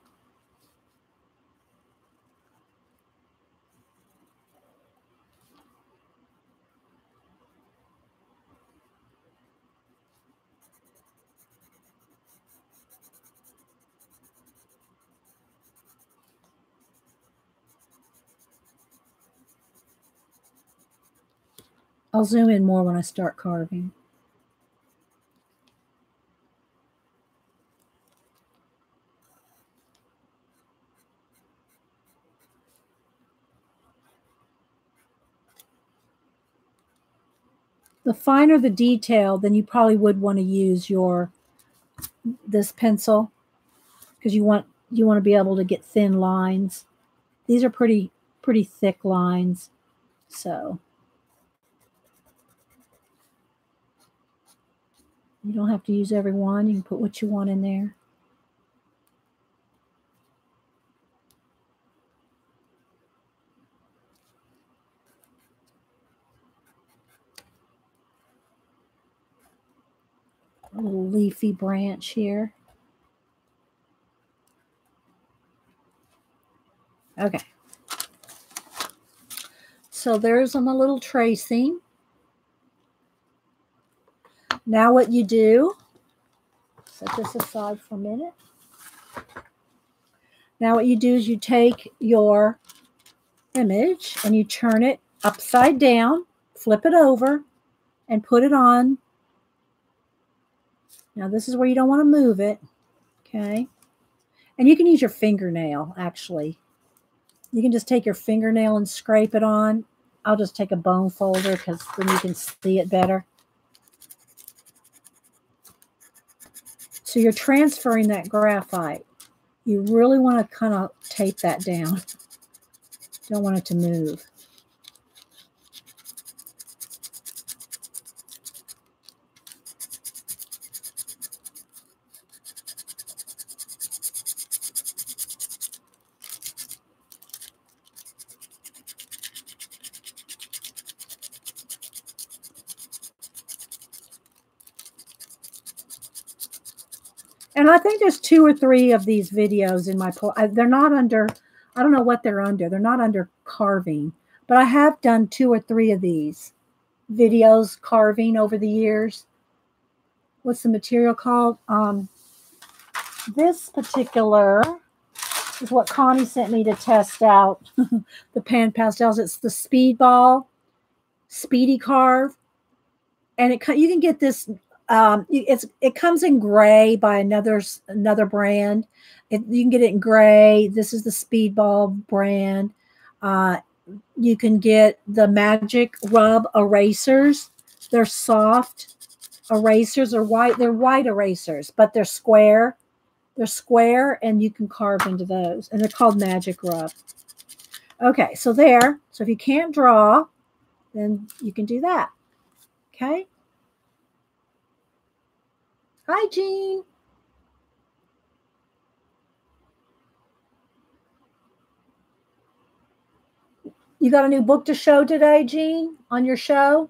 I'll zoom in more when I start carving. The finer the detail, then you probably would want to use your this pencil because you want you want to be able to get thin lines. These are pretty pretty thick lines. So you don't have to use every one. You can put what you want in there. Leafy branch here. Okay. So there's my little tracing. Now what you do, set this aside for a minute. Now what you do is you take your image and you turn it upside down, flip it over, and put it on now this is where you don't want to move it. Okay. And you can use your fingernail, actually. You can just take your fingernail and scrape it on. I'll just take a bone folder because then you can see it better. So you're transferring that graphite. You really want to kind of tape that down. Don't want it to move. There's two or three of these videos in my, pool. they're not under, I don't know what they're under. They're not under carving, but I have done two or three of these videos carving over the years. What's the material called? Um, this particular is what Connie sent me to test out the pan pastels. It's the Speedball Speedy Carve. And it you can get this um, it's it comes in gray by another another brand. It, you can get it in gray. This is the Speedball brand. Uh, you can get the Magic Rub erasers. They're soft erasers. Are white. They're white erasers, but they're square. They're square, and you can carve into those. And they're called Magic Rub. Okay, so there. So if you can't draw, then you can do that. Okay. Hi, Jean. You got a new book to show today, Jean, on your show?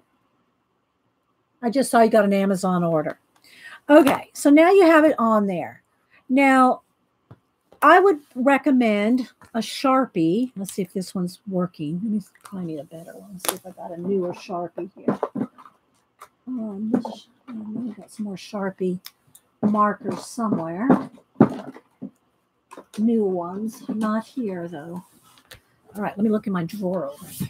I just saw you got an Amazon order. Okay, so now you have it on there. Now, I would recommend a Sharpie. Let's see if this one's working. Let me find me a better one. Let's see if I got a newer Sharpie here. Um, this Um, I got some more Sharpie markers somewhere. New ones, not here though. All right, let me look in my drawer over here.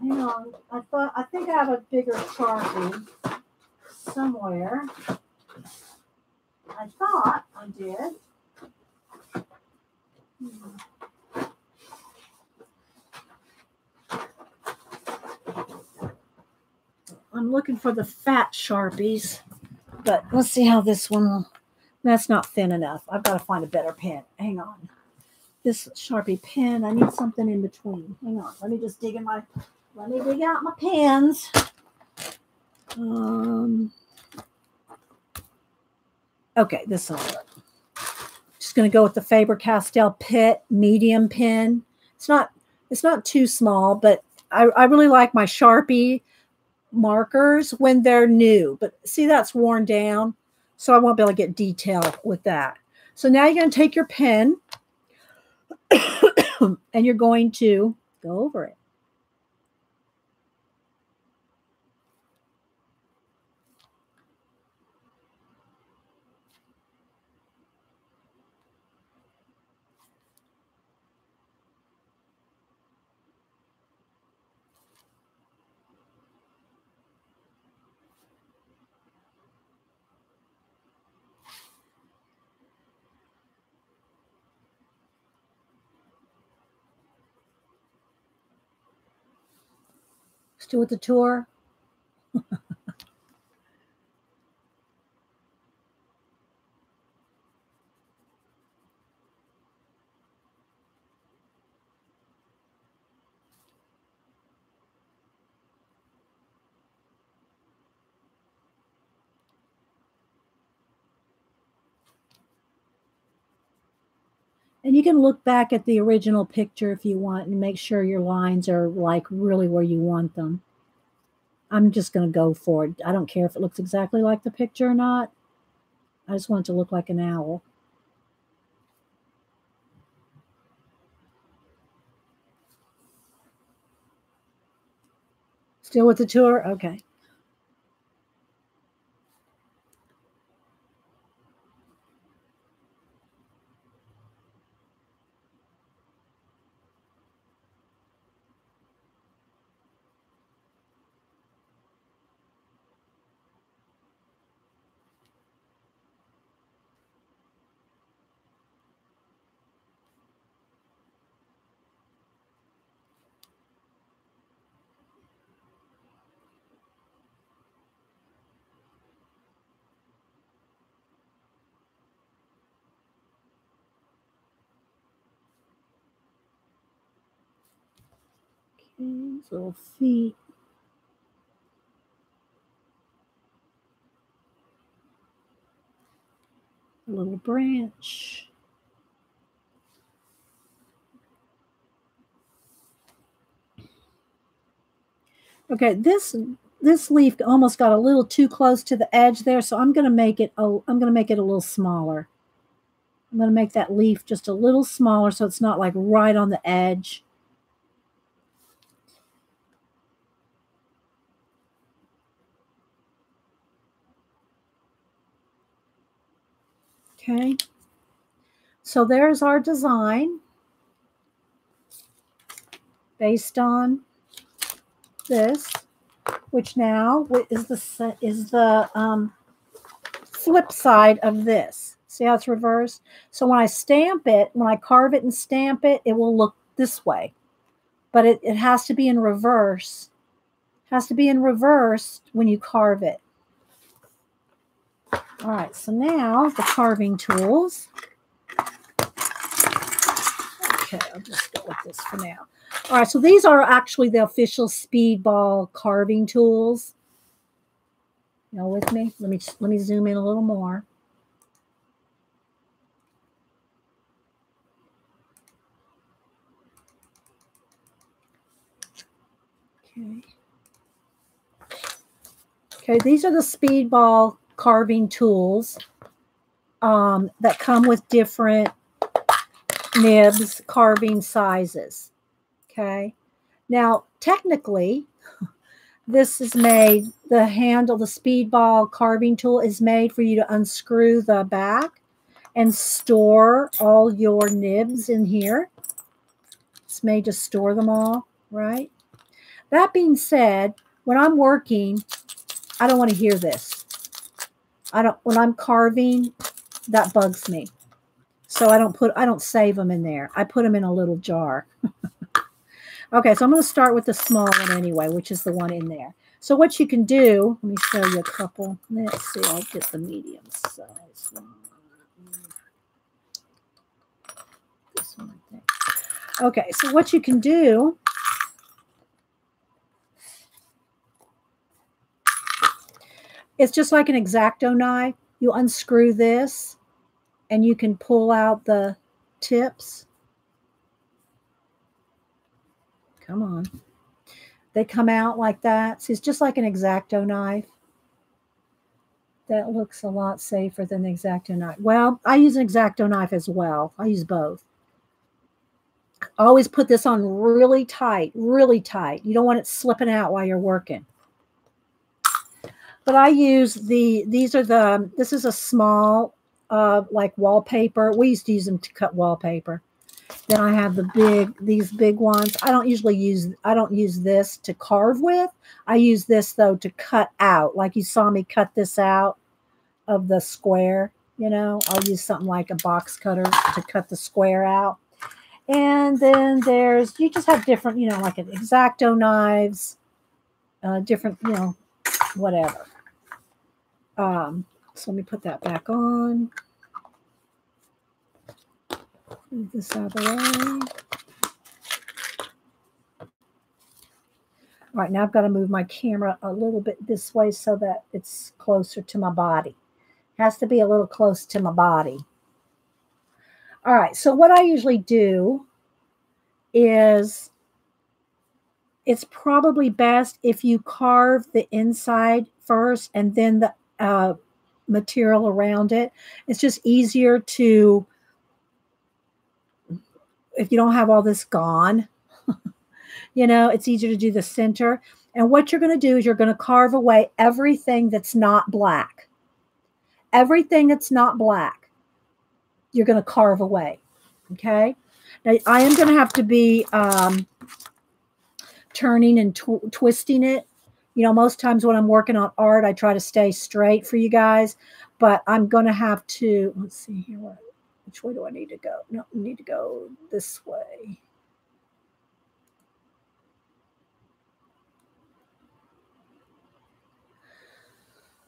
Hang on, I thought I think I have a bigger Sharpie somewhere. I thought I did. I'm looking for the fat Sharpies, but let's see how this one will. That's not thin enough. I've got to find a better pen. Hang on. This Sharpie pen, I need something in between. Hang on. Let me just dig in my, let me dig out my pens. Um, okay, this will work. Just going to go with the Faber-Castell Pitt medium pen. It's not it's not too small, but I, I really like my Sharpie markers when they're new. But see, that's worn down, so I won't be able to get detail with that. So now you're going to take your pen and you're going to go over it. Still with the tour? And you can look back at the original picture if you want and make sure your lines are like really where you want them. I'm just going to go for it. I don't care if it looks exactly like the picture or not. I just want it to look like an owl. Still with the tour? Okay. His little feet. A little branch. Okay, this this leaf almost got a little too close to the edge there, so I'm going to make it a, I'm going to make it a little smaller. I'm going to make that leaf just a little smaller so it's not like right on the edge. Okay. So there's our design based on this, which now is the is the um, flip side of this. See how it's reversed? So when I stamp it, when I carve it and stamp it, it will look this way. But it, it has to be in reverse. It has to be in reverse when you carve it. All right, so now the carving tools. Okay, I'll just go with this for now. All right, so these are actually the official Speedball carving tools. Y'all with me? Let me let me zoom in a little more. Okay. Okay, these are the Speedball carving tools um, that come with different nibs, carving sizes. Okay. Now, technically, this is made, the handle, the speedball carving tool is made for you to unscrew the back and store all your nibs in here. It's made to store them all, right? That being said, when I'm working, I don't want to hear this. I don't, when I'm carving, that bugs me. So I don't put, I don't save them in there. I put them in a little jar. okay, so I'm going to start with the small one anyway, which is the one in there. So what you can do, let me show you a couple. Let's see, I'll get the medium size one. This one, I think. Okay, so what you can do It's just like an X-Acto knife. You unscrew this and you can pull out the tips. Come on. They come out like that. See, it's just like an X-Acto knife. That looks a lot safer than the X-Acto knife. Well, I use an X-Acto knife as well. I use both. Always put this on really tight, really tight. You don't want it slipping out while you're working. But I use the, these are the, this is a small, uh, like wallpaper. We used to use them to cut wallpaper. Then I have the big, these big ones. I don't usually use, I don't use this to carve with. I use this though to cut out. Like you saw me cut this out of the square, you know, I'll use something like a box cutter to cut the square out. And then there's, you just have different, you know, like an X-Acto knives uh, different, you know, whatever. Um, so let me put that back on. Move this out of the way. All right, now I've got to move my camera a little bit this way so that it's closer to my body. It has to be a little close to my body. All right, so what I usually do is it's probably best if you carve the inside first and then the uh, material around it. It's just easier to, if you don't have all this gone, you know, it's easier to do the center. And what you're going to do is you're going to carve away everything that's not black. Everything that's not black, you're going to carve away. Okay. Now, I am going to have to be um, turning and tw twisting it. You know, most times when I'm working on art, I try to stay straight for you guys, but I'm going to have to, let's see here. Which way do I need to go? No, I need to go this way.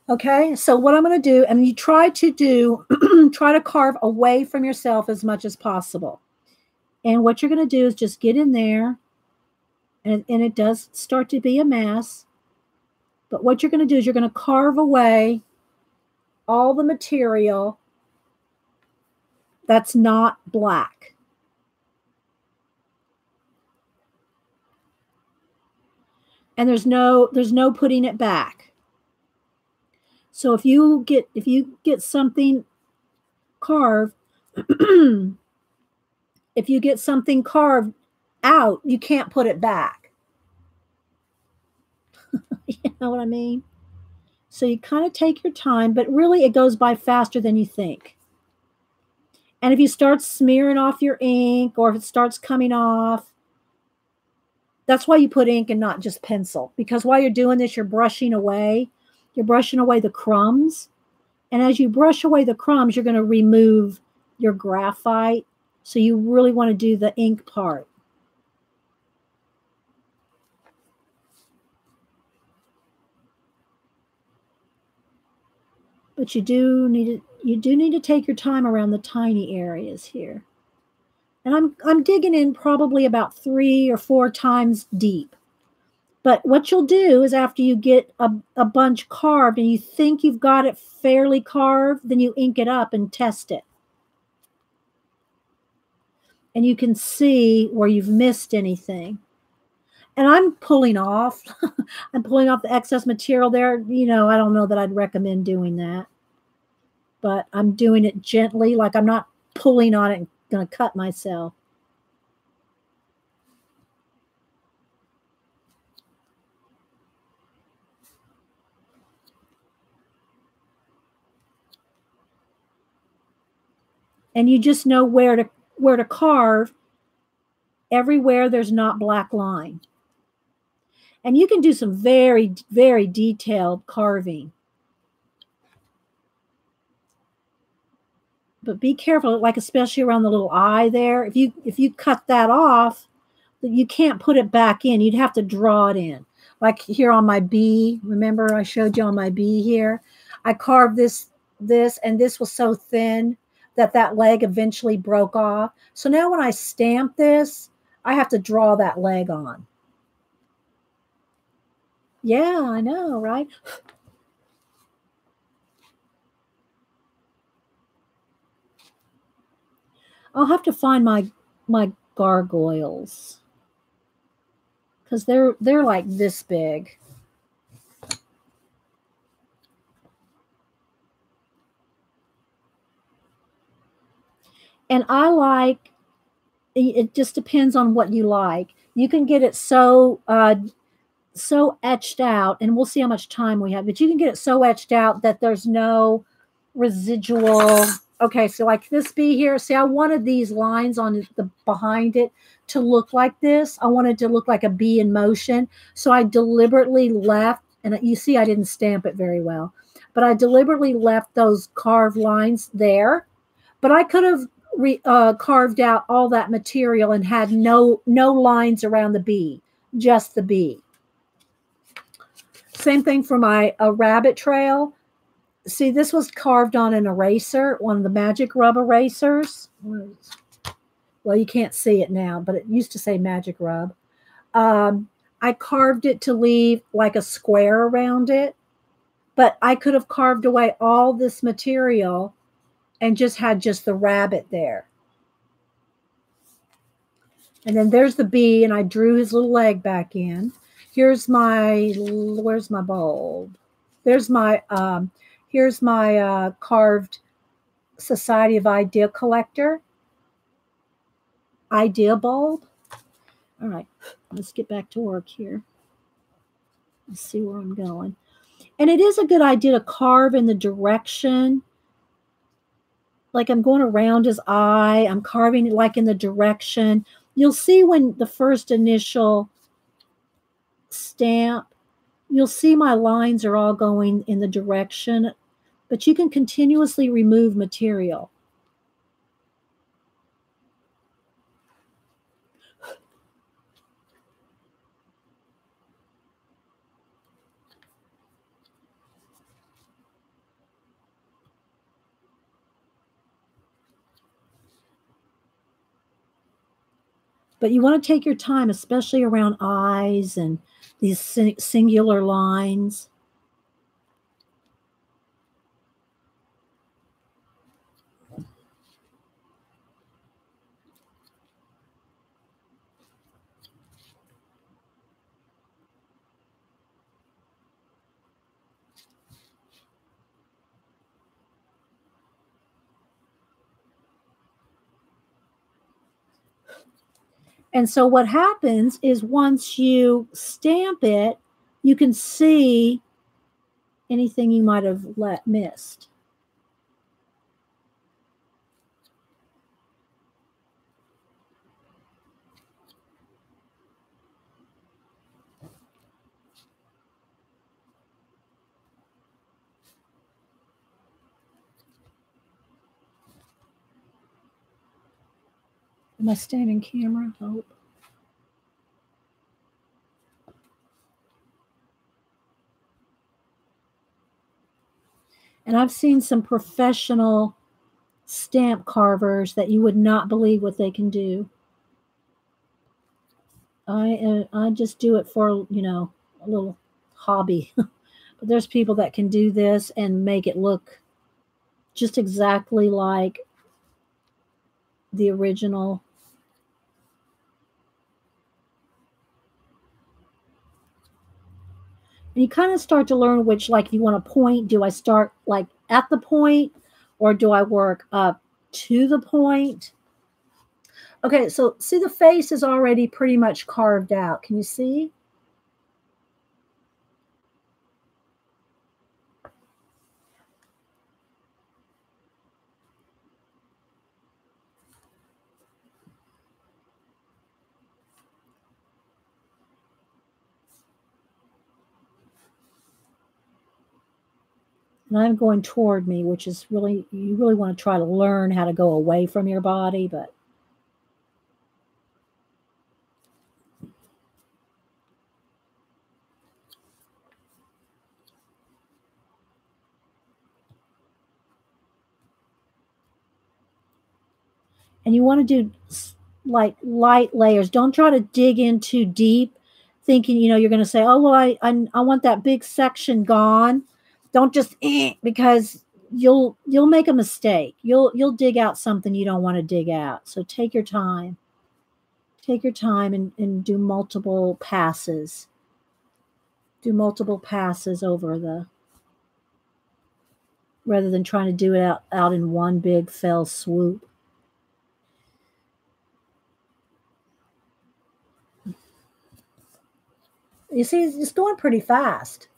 Okay, so what I'm going to do, and you try to do, try to carve away from yourself as much as possible. And what you're going to do is just get in there, and, and it does start to be a mess. But what you're going to do is you're going to carve away all the material that's not black. And there's no there's no putting it back. So if you get if you get something carved if you get something carved out, you can't put it back. you know what I mean? So you kind of take your time, but really it goes by faster than you think. And if you start smearing off your ink or if it starts coming off, that's why you put ink and not just pencil. Because while you're doing this, you're brushing away. You're brushing away the crumbs. And as you brush away the crumbs, you're going to remove your graphite so you really want to do the ink part. But you do need to you do need to take your time around the tiny areas here. And I'm I'm digging in probably about three or four times deep. But what you'll do is after you get a, a bunch carved and you think you've got it fairly carved, then you ink it up and test it and you can see where you've missed anything. And I'm pulling off, I'm pulling off the excess material there. You know, I don't know that I'd recommend doing that, but I'm doing it gently, like I'm not pulling on it and going to cut myself. and you just know where to where to carve everywhere there's not black line. And you can do some very, very detailed carving. But be careful, like especially around the little eye there. If you if you cut that off, you can't put it back in. You'd have to draw it in. Like here on my B, remember I showed you on my B here? I carved this, this, and this was so thin that that leg eventually broke off. So now when I stamp this, I have to draw that leg on. Yeah, I know, right? I'll have to find my my gargoyles because they're they're like this big. And I like, it just depends on what you like. You can get it so, uh, so etched out, and we'll see how much time we have, but you can get it so etched out that there's no residual. Okay, so like this bee here, see, I wanted these lines on the behind it to look like this. I wanted to look like a bee in motion. So I deliberately left, and you see I didn't stamp it very well, but I deliberately left those carved lines there. But I could have re, uh, carved out all that material and had no no lines around the bee, just the bee. Same thing for my a rabbit trail. See, this was carved on an eraser, one of the magic rub erasers. Well, you can't see it now, but it used to say magic rub. Um, I carved it to leave like a square around it, but I could have carved away all this material and just had just the rabbit there. And then there's the bee, and I drew his little leg back in. Here's my, where's my bulb? There's my, um, here's my uh, carved Society of Idea Collector idea bulb. All right, let's get back to work here. Let's see where I'm going. And it is a good idea to carve in the direction. Like I'm going around his eye. I'm carving it like in the direction. You'll see when the first initial stamp, you'll see my lines are all going in the direction, but you can continuously remove material. But you want to take your time, especially around eyes and these singular lines. And so what happens is once you stamp it, you can see anything you might have let missed. Am I staying in camera? Hope. And I've seen some professional stamp carvers that you would not believe what they can do. I uh, I just do it for, you know, a little hobby. but there's people that can do this and make it look just exactly like the original And you kind of start to learn which, like, if you want to point, do I start like at the point or do I work up to the point? Okay, so see the face is already pretty much carved out. Can you see? And I'm going toward me, which is really, you really want to try to learn how to go away from your body, but and you want to do like light layers. Don't try to dig in too deep, thinking you know you're going to say, "Oh well, I, I I want that big section gone." Don't just eh, because you'll you'll make a mistake. You'll you'll dig out something you don't want to dig out. So take your time. Take your time and, and do multiple passes. Do multiple passes over the rather than trying to do it out, out in one big fell swoop. You see, it's going pretty fast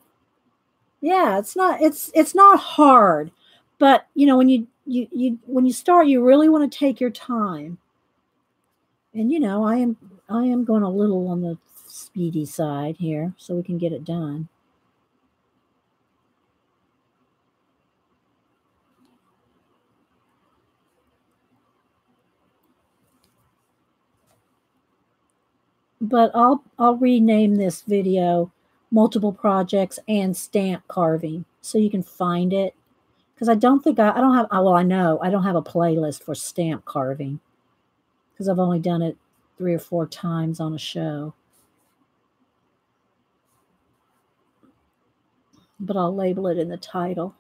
yeah it's not it's it's not hard but you know when you you you when you start you really want to take your time. And you know i am i am going a little on the speedy side here so we can get it done. But i'll i'll rename this video multiple projects and stamp carving so you can find it. Because i don't think I, I don't have well i know i don't have a playlist for stamp carving because i've only done it three or four times on a show. But i'll label it in the title.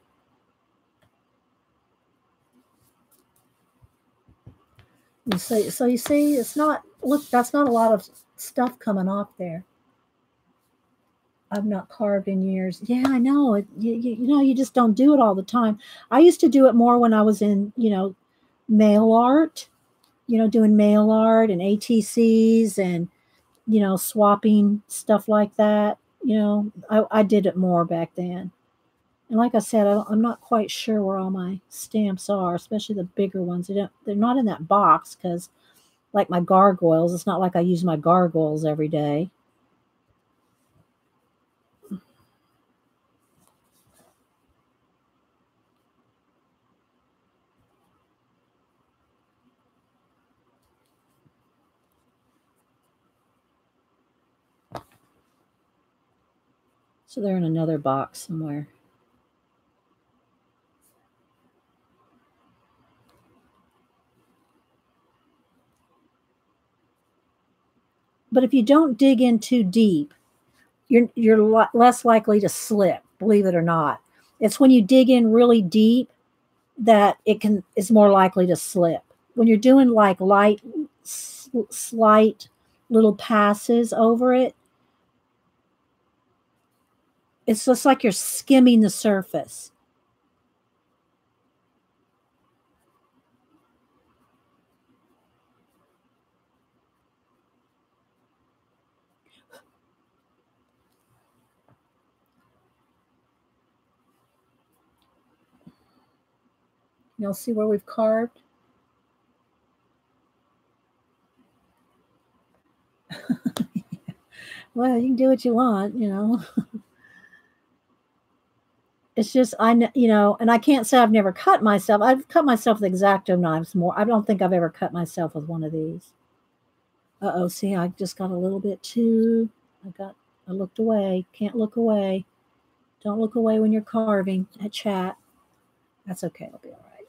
So, so you see it's not look that's not a lot of stuff coming off there I've not carved in years. Yeah, I know. It, you, you, know, you just don't do it all the time. I used to do it more when I was in, you know, mail art, you know, doing mail art and ATCs and, you know, swapping stuff like that. You know, I, I did it more back then. And like I said, I, am not quite sure where all my stamps are, especially the bigger ones. They don't, they're not in that box because, like my gargoyles, it's not like I use my gargoyles every day. So they're in another box somewhere. But if you don't dig in too deep, you're you're less likely to slip, believe it or not. It's when you dig in really deep that it can is more likely to slip. When you're doing like light slight little passes over it, it's just like you're skimming the surface. You'll see where we've carved. well, you can do what you want, you know. it's just I you know, and I can't say I've never cut myself. I've cut myself with X-Acto knives more. I don't think I've ever cut myself with one of these. Uh oh, see, I just got a little bit too. I got. I looked away. Can't look away. Don't look away when you're carving at chat. That's okay. I'll be all right.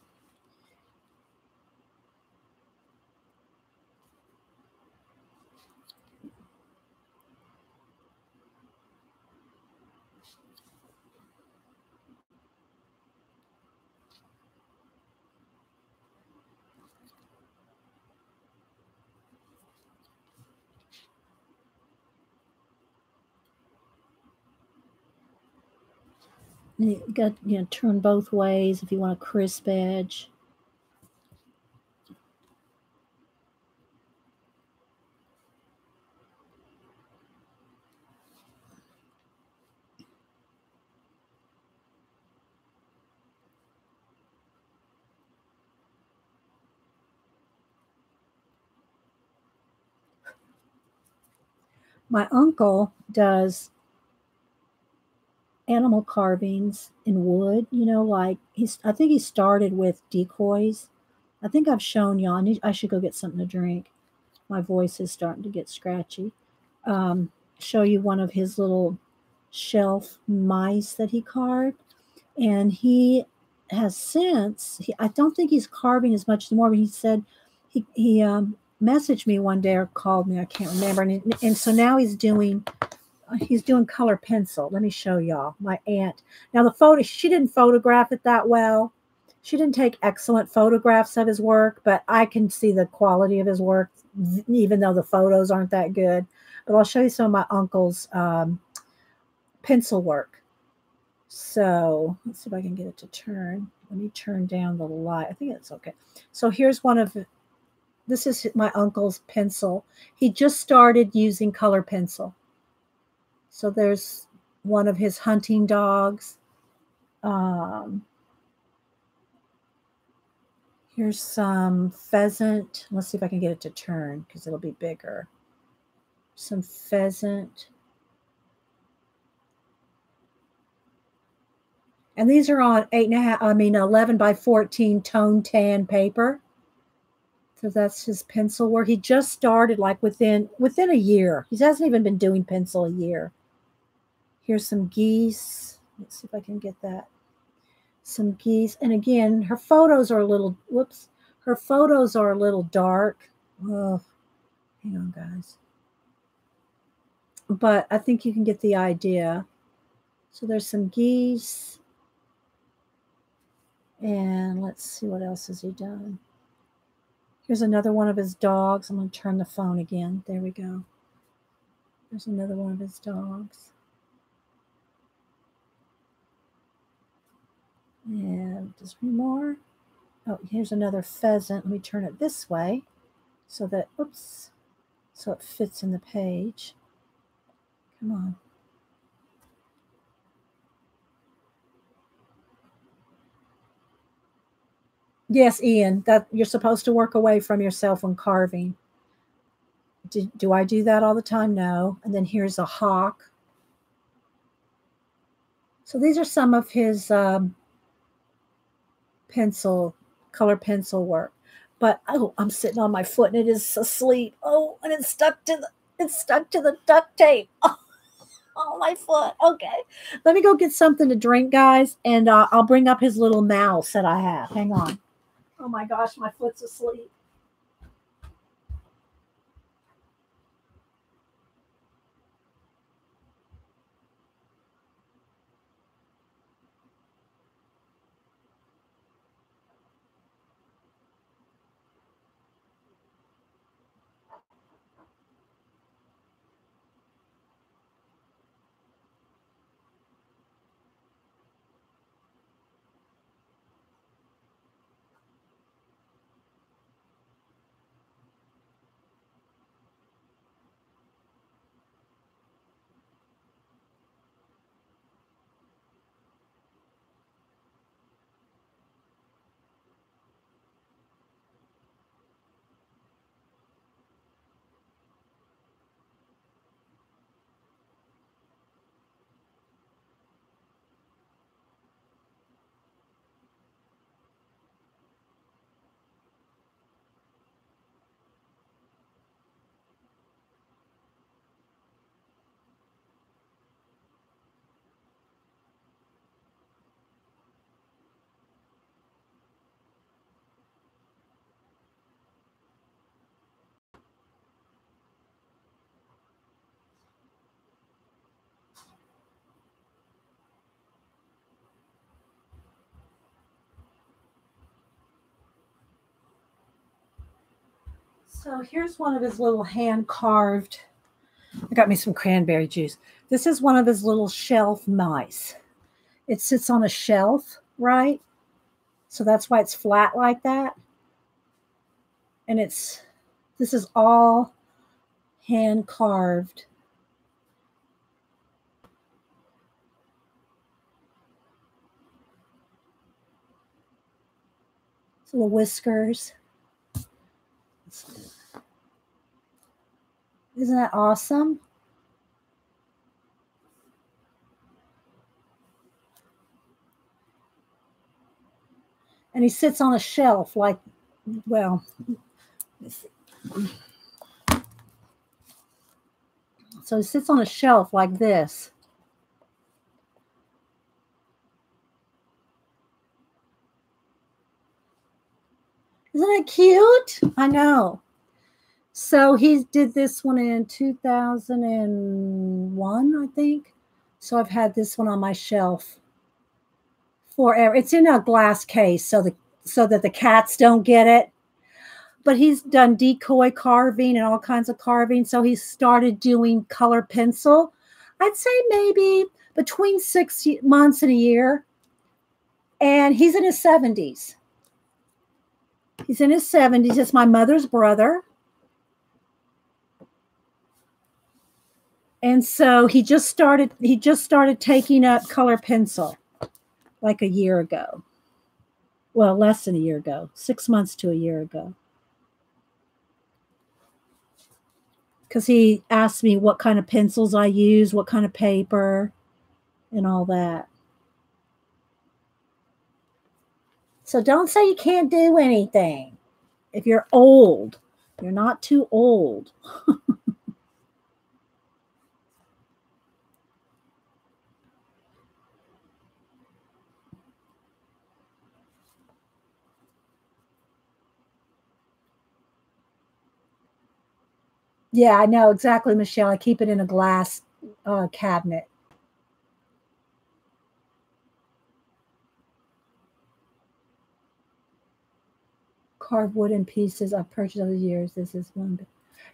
You got you know turn both ways if you want a crisp edge. My uncle does animal carvings in wood, you know, like he's, I think he started with decoys. I think I've shown y'all. I, need, I should go get something to drink. My voice is starting to get scratchy. Um, show you one of his little shelf mice that he carved. And he has since, he, I don't think he's carving as much anymore, but he said he, he um, messaged me one day or called me, I can't remember. And, and so now he's doing he's doing color pencil. Let me show y'all. My aunt. Now the photo, she didn't photograph it that well. She didn't take excellent photographs of his work, but I can see the quality of his work, even though the photos aren't that good. But I'll show you some of my uncle's um, pencil work. So let's see if I can get it to turn. Let me turn down the light. I think it's okay. So here's one of this is my uncle's pencil. He just started using color pencil. So there's one of his hunting dogs. Um, here's some pheasant. Let's see if I can get it to turn because it'll be bigger. Some pheasant. And these are on eight and a half, I mean, 11 by 14 tone tan paper. So that's his pencil work. He just started like within, within a year. He hasn't even been doing pencil a year Here's some geese. Let's see if I can get that. Some geese. And again, her photos are a little, whoops, her photos are a little dark. Oh, hang on, guys. But I think you can get the idea. So there's some geese. And let's see what else has he done. Here's another one of his dogs. I'm going to turn the phone again. There we go. There's another one of his dogs. And one more. Oh, here's another pheasant. Let me turn it this way so that, oops, so it fits in the page. Come on. Yes, Ian, that you're supposed to work away from yourself when carving. Do, do I do that all the time? No. And then here's a hawk. So these are some of his um, pencil, color pencil work. But oh, I'm sitting on my foot and it is asleep. Oh, and it's stuck to the it's stuck to the duct tape. Oh, my foot. Okay, let me go get something to drink, guys, and uh, I'll bring up his little mouse that I have. Hang on. Oh my gosh, my foot's asleep. So here's one of his little hand carved. I got me some cranberry juice. This is one of his little shelf mice. It sits on a shelf, right? So that's why it's flat like that. And it's, this is all hand carved. Little whiskers. Isn't that awesome? And he sits on a shelf like, well, so he sits on a shelf like this. Isn't it cute? I know. So he did this one in 2001, I think. So I've had this one on my shelf forever. It's in a glass case so the so that the cats don't get it. But he's done decoy carving and all kinds of carving. So he started doing color pencil. I'd say maybe between six months and a year. And he's in his 70s. He's in his 70s. It's my mother's brother. And so he just started he just started taking up color pencil like a year ago. Well, less than a year ago, 6 months to a year ago. Cuz he asked me what kind of pencils I use, what kind of paper and all that. So don't say you can't do anything. If you're old, you're not too old. Yeah, I know exactly, Michelle. I keep it in a glass uh, cabinet. Carved wooden pieces I've purchased over the years. This is one.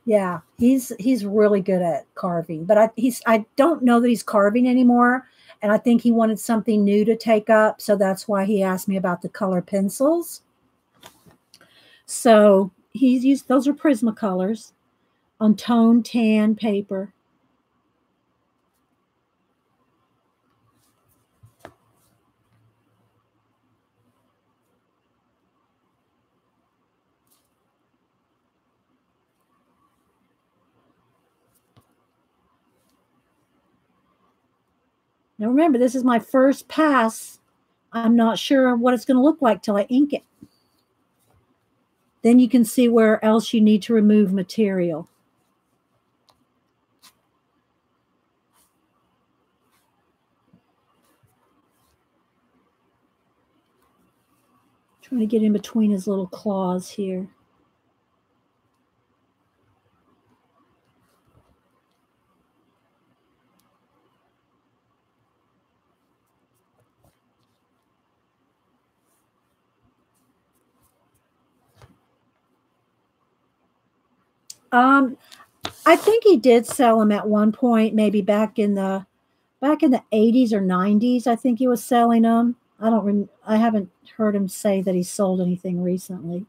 Yeah, he's he's really good at carving, but I he's I don't know that he's carving anymore, and I think he wanted something new to take up, so that's why he asked me about the color pencils. So he's used those are Prismacolors on tone tan paper. Now remember, this is my first pass. I'm not sure what it's going to look like till I ink it. Then you can see where else you need to remove material. Trying to get in between his little claws here. Um, I think he did sell them at one point, maybe back in the back in the 80s or 90s. I think he was selling them. I don't. I haven't heard him say that he sold anything recently,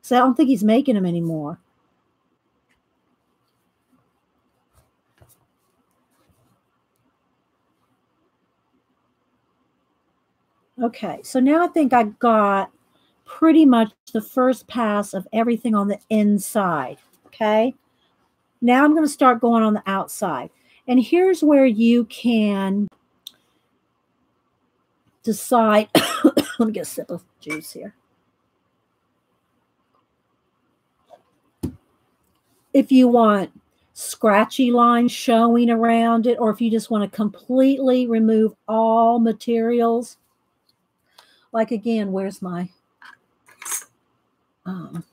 so I don't think he's making them anymore. Okay, so now I think I got pretty much the first pass of everything on the inside. Okay. Now I'm going to start going on the outside. And here's where you can decide. Let me get a sip of juice here. If you want scratchy lines showing around it, or if you just want to completely remove all materials. Like again, where's my um,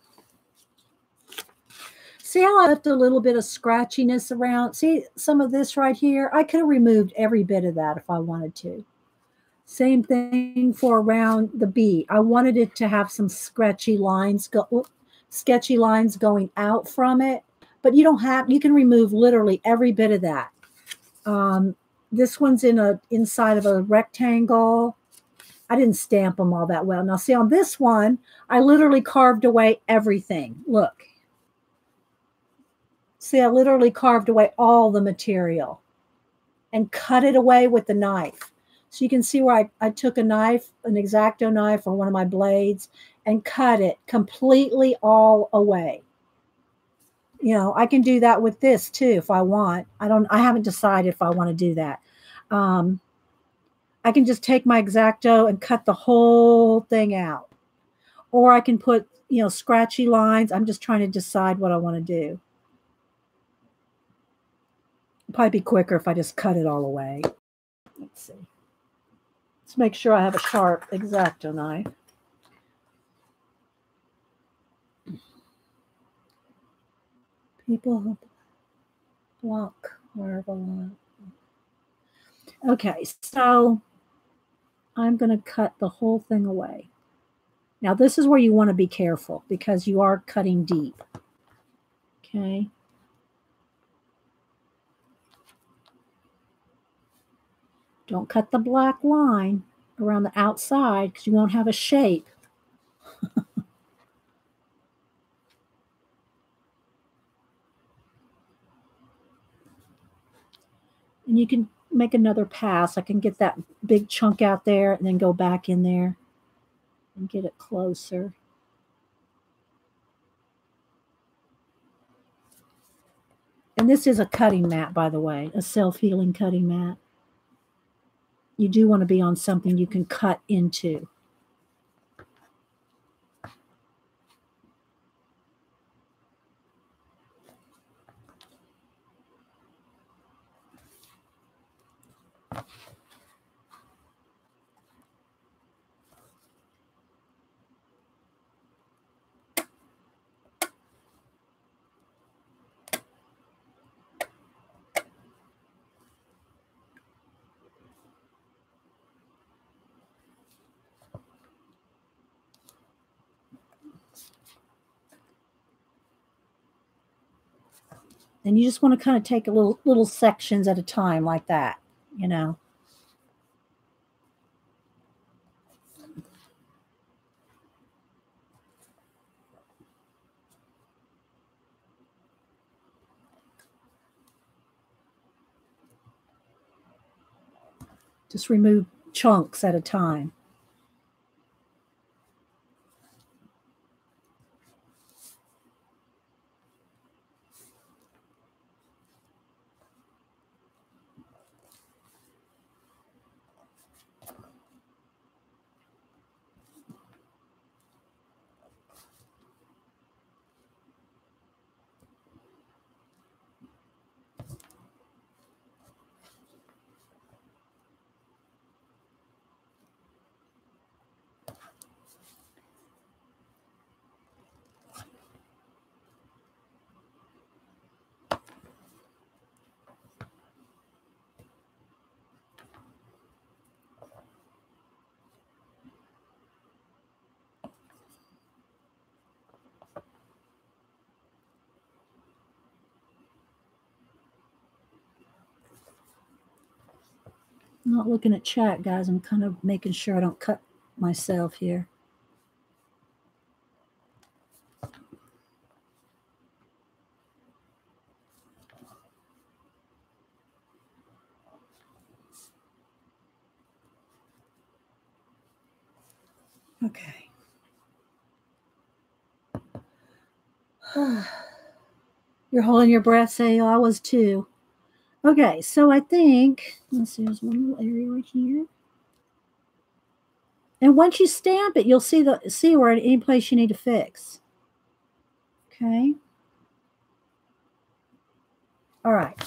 See how I left a little bit of scratchiness around? See some of this right here? I could have removed every bit of that if I wanted to. Same thing for around the B. I wanted it to have some sketchy lines go sketchy lines going out from it, but you don't have you can remove literally every bit of that. Um, this one's in a inside of a rectangle. I didn't stamp them all that well. Now see on this one, I literally carved away everything. Look, See, I literally carved away all the material and cut it away with the knife. So you can see where I, I took a knife, an X-Acto knife or one of my blades and cut it completely all away. You know, I can do that with this too if I want. I don't, I haven't decided if I want to do that. Um, I can just take my X-Acto and cut the whole thing out. Or I can put, you know, scratchy lines. I'm just trying to decide what I want to do probably be quicker if I just cut it all away. Let's see. Let's make sure I have a sharp X-Acto knife. People who block want. Okay, so I'm going to cut the whole thing away. Now, this is where you want to be careful because you are cutting deep. Okay. Don't cut the black line around the outside because you won't have a shape. and you can make another pass. I can get that big chunk out there and then go back in there and get it closer. And this is a cutting mat, by the way, a self-healing cutting mat you do want to be on something you can cut into. And you just want to kind of take a little little sections at a time like that, you know. Just remove chunks at a time. I'm not looking at chat, guys. I'm kind of making sure I don't cut myself here. Okay. You're holding your breath, say, oh, I was too. Okay, so I think, let's see, there's one little area right here. And once you stamp it, you'll see the see where any place you need to fix. Okay. All right.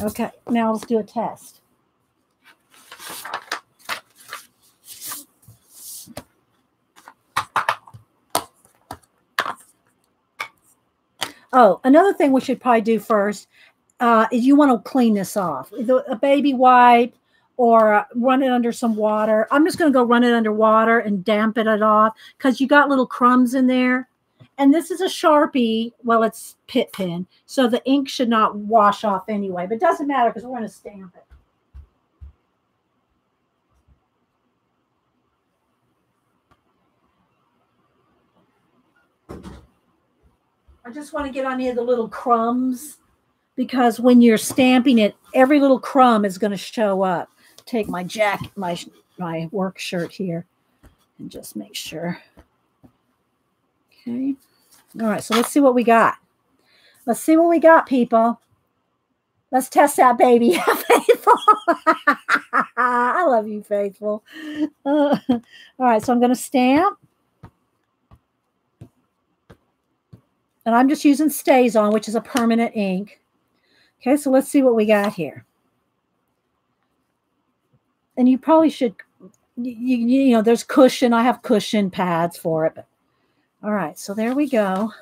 Okay, now let's do a test. Oh, another thing we should probably do first uh, is you want to clean this off. A baby wipe or run it under some water. I'm just going to go run it under water and dampen it off because you got little crumbs in there. And this is a Sharpie. Well, it's Pitt pen. So the ink should not wash off anyway. But it doesn't matter because we're going to stamp it. I just want to get on of the little crumbs because when you're stamping it, every little crumb is going to show up. Take my jacket, my my work shirt here, and just make sure. Okay. All right. So let's see what we got. Let's see what we got, people. Let's test that baby. Faithful. I love you, Faithful. Uh, all right. So I'm going to stamp. And I'm just using StazOn, which is a permanent ink. Okay, so let's see what we got here. And you probably should, you, you know, there's cushion. I have cushion pads for it. But, all right, so there we go.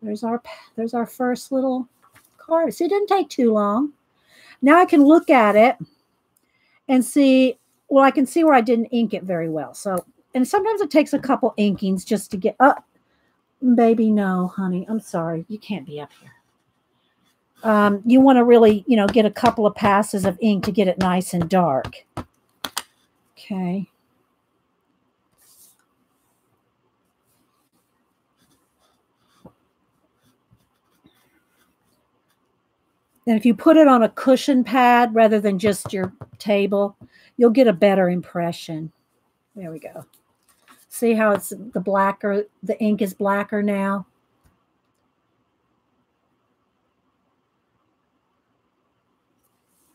There's our, there's our first little card. See, it didn't take too long. Now I can look at it and see, well, I can see where I didn't ink it very well. So, and sometimes it takes a couple inkings just to get up. Baby, no, honey. I'm sorry. You can't be up here. Um, you want to really, you know, get a couple of passes of ink to get it nice and dark. Okay. And if you put it on a cushion pad rather than just your table, you'll get a better impression. There we go. See how it's the blacker, the ink is blacker now?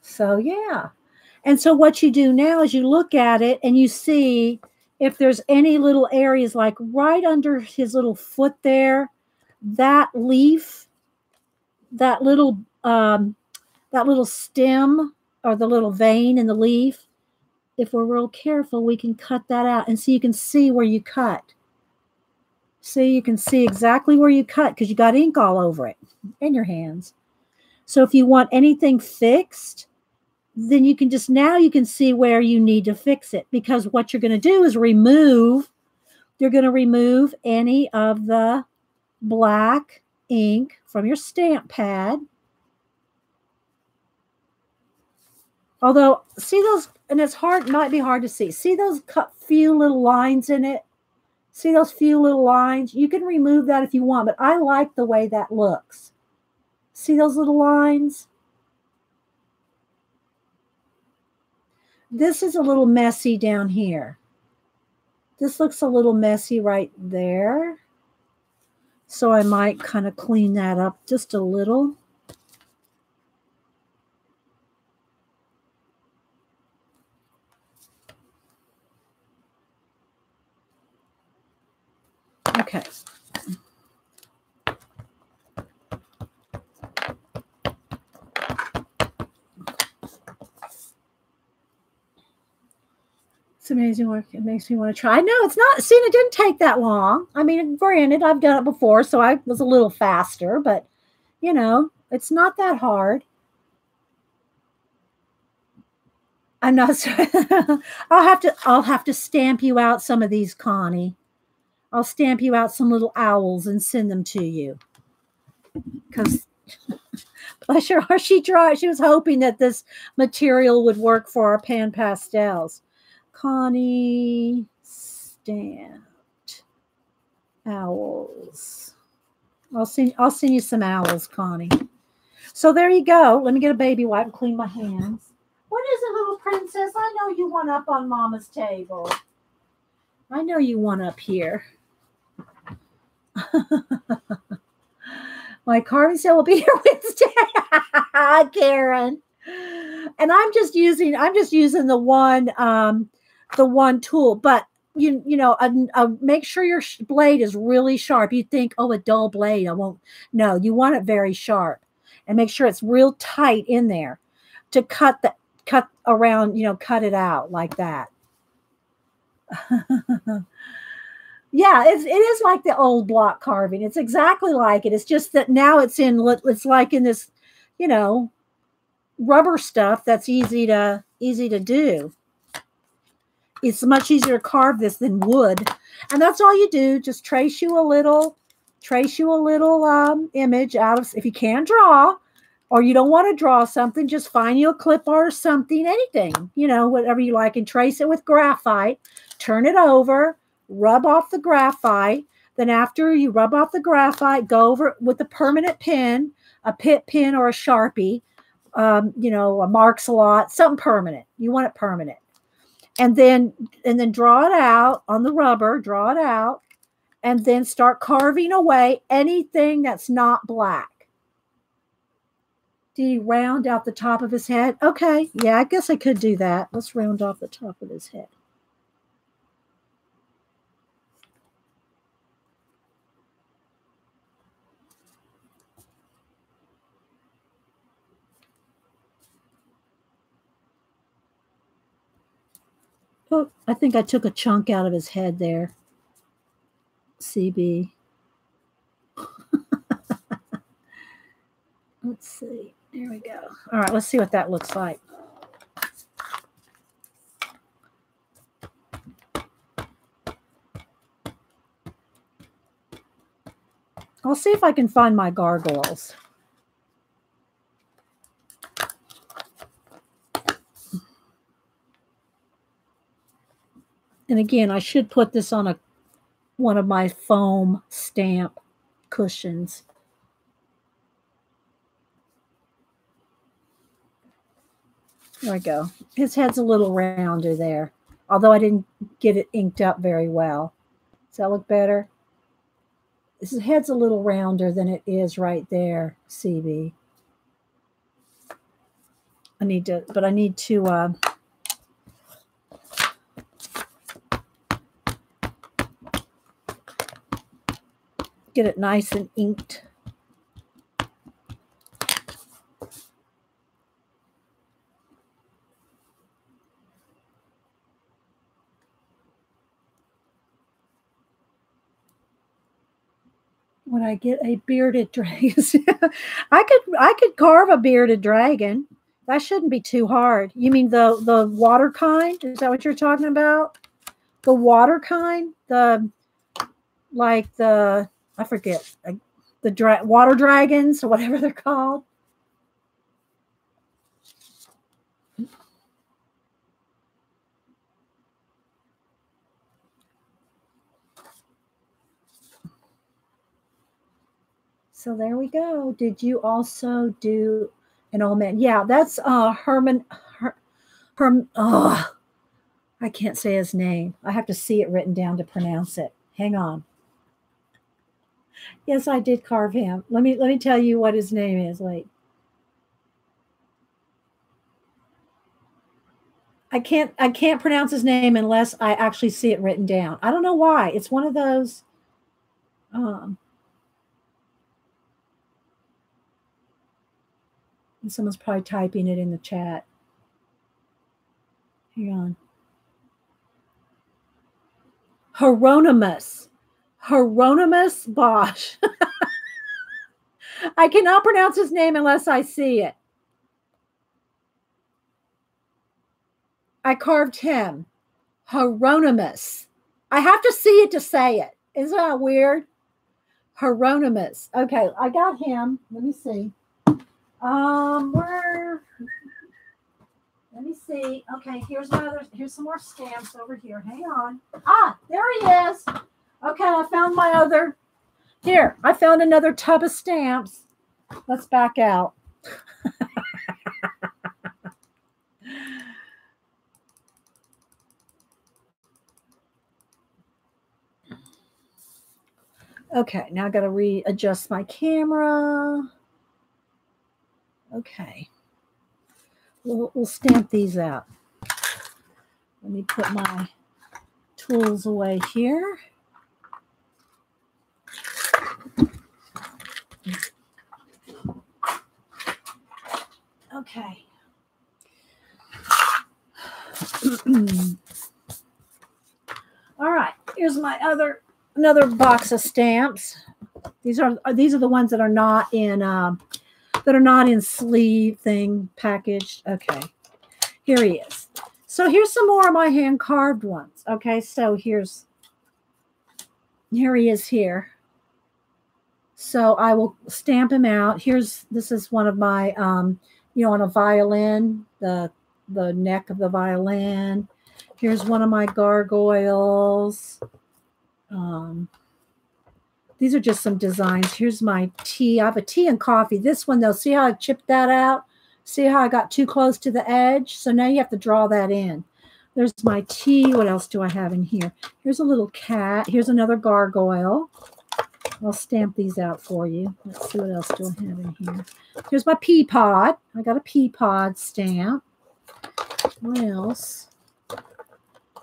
So, yeah. And so, what you do now is you look at it and you see if there's any little areas like right under his little foot there, that leaf, that little, um, that little stem or the little vein in the leaf, if we're real careful, we can cut that out. And so you can see where you cut. See, you can see exactly where you cut because you got ink all over it in your hands. So if you want anything fixed, then you can just now you can see where you need to fix it because what you're going to do is remove you're going to remove any of the black ink from your stamp pad although see those and it's hard might be hard to see see those cut few little lines in it see those few little lines you can remove that if you want but i like the way that looks see those little lines This is a little messy down here. This looks a little messy right there. So I might kind of clean that up just a little. Okay. It's amazing work. It makes me want to try. No, it's not. See, it didn't take that long. I mean, granted, I've done it before, so I was a little faster, but you know, it's not that hard. I'm not. I'll have to. I'll have to stamp you out some of these, Connie. I'll stamp you out some little owls and send them to you. Because bless her heart, she tried. She was hoping that this material would work for our pan pastels. Connie stamped owls. I'll send I'll send you some owls, Connie. So there you go. Let me get a baby wipe and clean my hands. What is it, little princess? I know you want up on mama's table. I know you want up here. my carving sale will be here Wednesday. Karen. And I'm just using I'm just using the one um the one tool, but you you know, uh, uh, make sure your blade is really sharp. You think, oh, a dull blade, I won't. No, you want it very sharp, and make sure it's real tight in there to cut the cut around. You know, cut it out like that. yeah, it's it is like the old block carving. It's exactly like it. It's just that now it's in it's like in this, you know, rubber stuff that's easy to easy to do. It's much easier to carve this than wood. And that's all you do. Just trace you a little, trace you a little um, image out of, if you can draw, or you don't want to draw something, just find you a clip art or something, anything, you know, whatever you like, and trace it with graphite. Turn it over, rub off the graphite. Then after you rub off the graphite, go over with a permanent pen, a Pitt pen or a Sharpie, um, you know, a Marks-A-Lot, something permanent. You want it permanent and then and then draw it out on the rubber draw it out and then start carving away anything that's not black. Did he round out the top of his head? Okay yeah i guess i could do that. Let's round off the top of his head Oh, I think I took a chunk out of his head there. CB. let's see. There we go. All right, let's see what that looks like. I'll see if I can find my gargoyles. And again, I should put this on a one of my foam stamp cushions. There we go. His head's a little rounder there, although I didn't get it inked up very well. Does that look better? His head's a little rounder than it is right there, CB. I need to, but I need to uh, get it nice and inked. When I get a bearded dragon, I could I could carve a bearded dragon. That shouldn't be too hard. You mean the the water kind? Is that what you're talking about? The water kind? The like the I forget the dra- water dragons or whatever they're called. So there we go. Did you also do an old man? Yeah, that's uh Herman Her, Herm oh I can't say his name. I have to see it written down to pronounce it. Hang on. Yes, I did carve him. Let me let me tell you what his name is. Wait. I can't I can't pronounce his name unless I actually see it written down. I don't know why. It's one of those um someone's probably typing it in the chat. Hang on. Hieronymus. Hieronymus Bosch. I cannot pronounce his name unless I see it. I carved him. Hieronymus. I have to see it to say it. Isn't that weird? Hieronymus. Okay, I got him. Let me see. Um, where? Let me see. Okay, here's my other. Here's some more stamps over here. Hang on. Ah, there he is. Okay, I found my other. Here, I found another tub of stamps. Let's back out. okay, now I got to readjust my camera. Okay. We'll, we'll stamp these out. Let me put my tools away here. Okay. All right, here's my other another box of stamps. These are these are the ones that are not in um, that are not in sleeve thing packaged. Okay, here he is. So here's some more of my hand carved ones. Okay, so here's, here he is here. So I will stamp him out. Here's, this is one of my, um, you know, on a violin, the, the neck of the violin. Here's one of my gargoyles. Um, these are just some designs. Here's my tea. I have a tea and coffee. This one, though, see how I chipped that out? See how I got too close to the edge? So now you have to draw that in. There's my tea. What else do I have in here? Here's a little cat. Here's another gargoyle. I'll stamp these out for you. Let's see what else do I have in here. Here's my pea pod. I got a pea pod stamp. What else?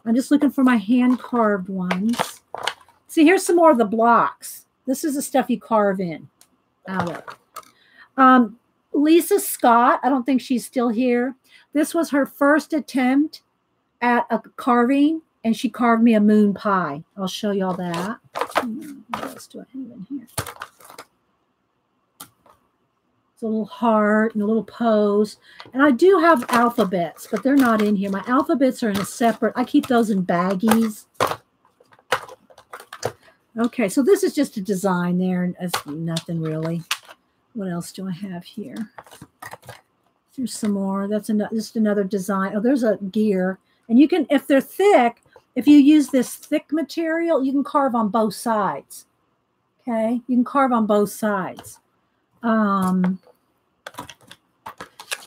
I'm just looking for my hand carved ones. See, here's some more of the blocks. This is the stuff you carve in out of. Um, Lisa Scott, I don't think she's still here. This was her first attempt at a carving, and she carved me a moon pie. I'll show y'all that. Hmm, what else do I have in here? It's a little heart and a little pose. And I do have alphabets, but they're not in here. My alphabets are in a separate, I keep those in baggies. Okay, so this is just a design there, and it's nothing really. What else do I have here? There's some more. That's another, just another design. Oh, there's a gear. And you can, if they're thick, if you use this thick material, you can carve on both sides. Okay, you can carve on both sides. Um,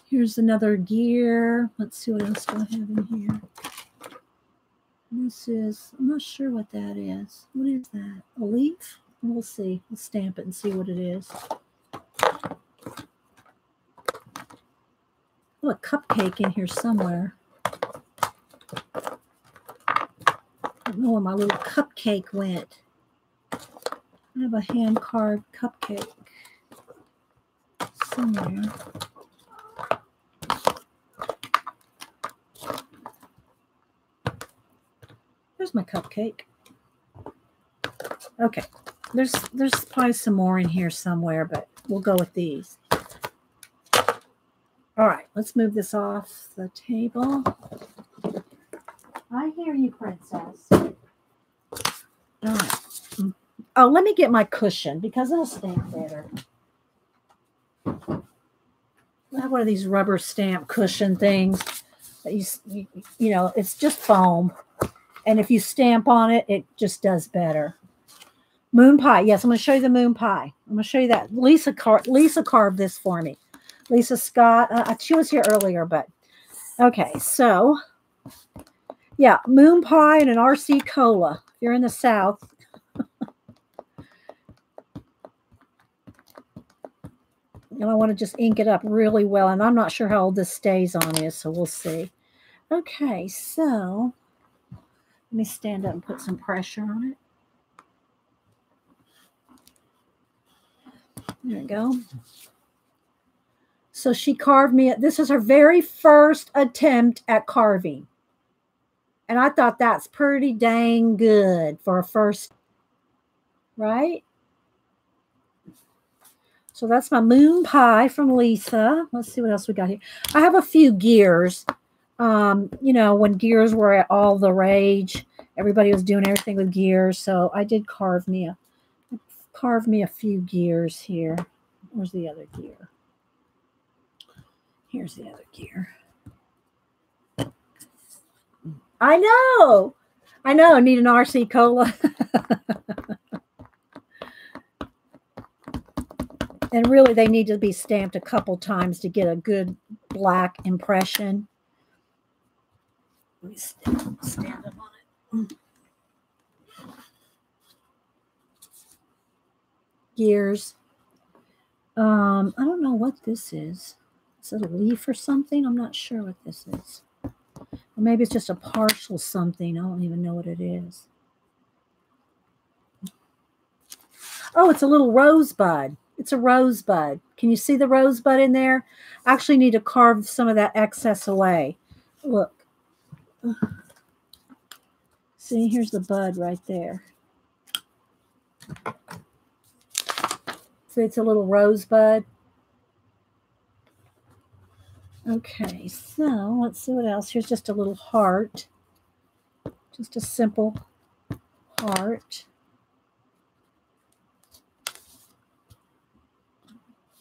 here's another gear. Let's see what else do I have in here. This is, I'm not sure what that is. What is that? A leaf? We'll see. We'll stamp it and see what it is. Oh, a cupcake in here somewhere. Don't know where my little cupcake went. I have a hand carved cupcake somewhere. There's my cupcake. Okay. There's there's probably some more in here somewhere, but we'll go with these. All right, let's move this off the table. I hear you, princess. Oh, let me get my cushion because it'll stand better. I have one of these rubber stamp cushion things. That you, you, you know, it's just foam. And if you stamp on it, it just does better. Moon pie. Yes, I'm going to show you the moon pie. I'm going to show you that. Lisa, car- Lisa carved this for me. Lisa Scott. Uh, she was here earlier, but okay. So, yeah, moon pie and an RC cola. If you're in the South, and I want to just ink it up really well. And I'm not sure how old this StazOn is, so we'll see. Okay, so let me stand up and put some pressure on it. There we go. So she carved me. This is her very first attempt at carving. And I thought that's pretty dang good for a first, right? So that's my moon pie from Lisa. Let's see what else we got here. I have a few gears. Um, you know, when gears were at all the rage, everybody was doing everything with gears. So I did carve me a carve me a few gears here. Where's the other gear? Here's the other gear. I know. I know. I need an RC cola. and really they need to be stamped a couple times to get a good black impression. Let me stand, stand up on it. Gears. Um, I don't know what this is. Is it a leaf or something? I'm not sure what this is. Or maybe it's just a partial something. I don't even know what it is. Oh, it's a little rosebud. It's a rosebud. Can you see the rosebud in there? I actually need to carve some of that excess away. Look. See, here's the bud right there. See, it's a little rosebud. Okay, so let's see what else. Here's just a little heart. Just a simple heart.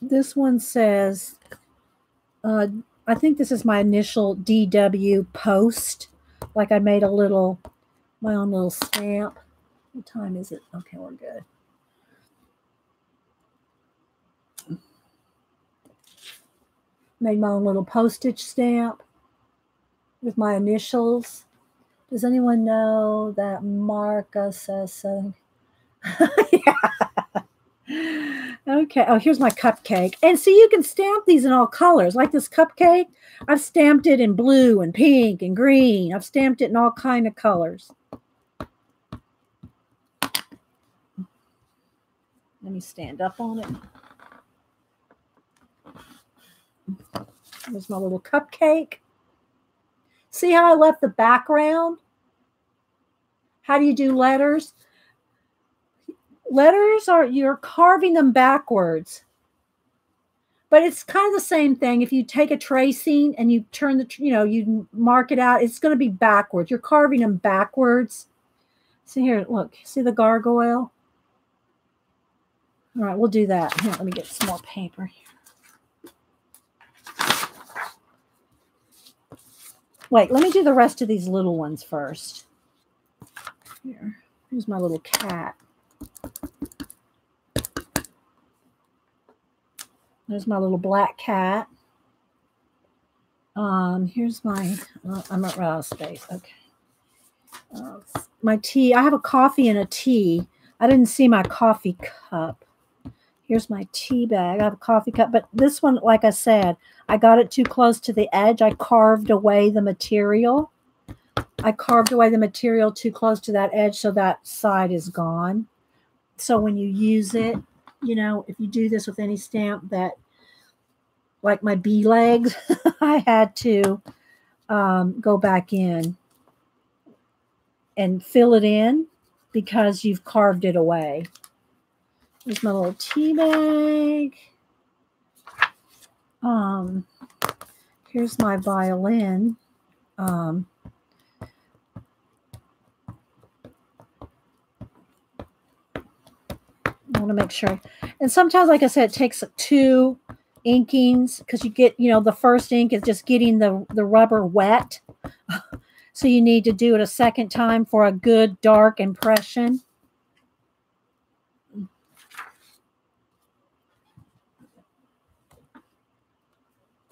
this one says, uh, I think this is my initial DW post. Like I made a little, my own little stamp. What time is it? Okay, we're good. Made my own little postage stamp with my initials. Does anyone know that Marca uh, says uh, so? yeah. Okay. Oh, here's my cupcake. And so you can stamp these in all colors. Like this cupcake, I've stamped it in blue and pink and green. I've stamped it in all kind of colors. Let me stand up on it. There's my little cupcake. See how I left the background? How do you do letters? letters are you're carving them backwards. But it's kind of the same thing. If you take a tracing and you turn the you know you mark it out it's going to be backwards. You're carving them backwards. See here look see the gargoyle? All right we'll do that. Here, let me get some more paper here wait let me do the rest of these little ones first here here's my little cat there's my little black cat. Um, here's my, uh, I'm at raw space. Okay. Uh, my tea. I have a coffee and a tea. I didn't see my coffee cup. Here's my tea bag. I have a coffee cup, but this one, like I said, I got it too close to the edge. I carved away the material. I carved away the material too close to that edge, so that side is gone. So when you use it, you know, if you do this with any stamp that, like my bee legs, I had to um, go back in and fill it in because you've carved it away. Here's my little tea bag. Um, here's my violin. Um, I want to make sure. And sometimes, like I said, it takes two inkings because you get, you know, the first ink is just getting the, the rubber wet. so you need to do it a second time for a good dark impression.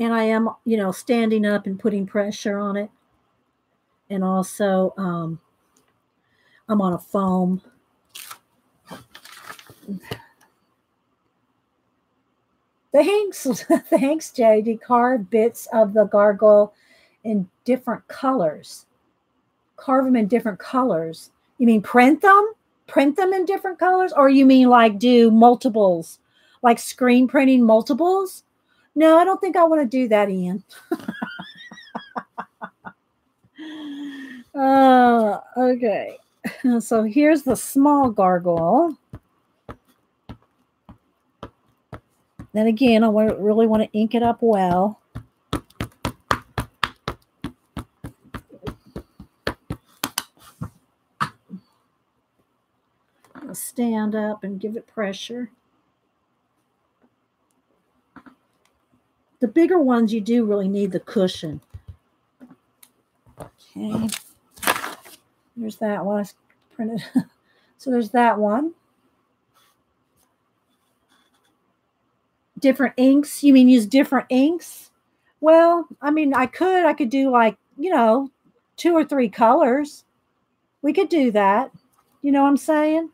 And I am, you know, standing up and putting pressure on it. And also, um, I'm on a foam Thanks, thanks, JD. Carve bits of the gargoyle in different colors. Carve them in different colors. You mean print them? Print them in different colors? Or you mean like do multiples, like screen printing multiples? No, I don't think I want to do that, Ian. uh, okay. So here's the small gargoyle. Then again, I really want to ink it up well. stand up and give it pressure. The bigger ones, you do really need the cushion. Okay. Oh. There's that one. I printed. so there's that one. different inks. You mean use different inks? Well, I mean, I could. I could do like, you know, two or three colors. We could do that. You know what I'm saying?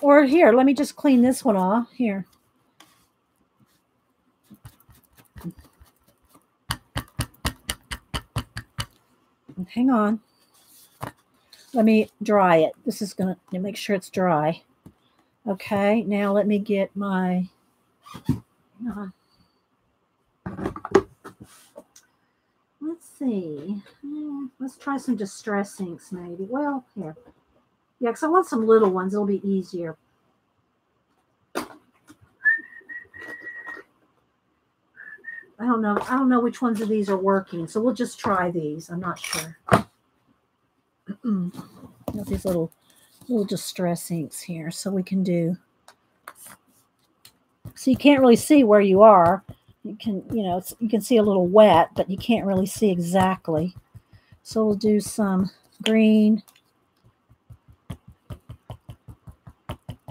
Or here, let me just clean this one off. Here. Hang on. Let me dry it. This is going to make sure it's dry. Okay, now let me get my let's see. Hmm, let's try some distress inks, maybe. Well, here. Yeah, because I want some little ones. It'll be easier. I don't know. I don't know which ones of these are working. So we'll just try these. I'm not sure. these little little distress inks here. So we can do so you can't really see where you are. You can, you know, you can see a little wet, but you can't really see exactly. So we'll do some green,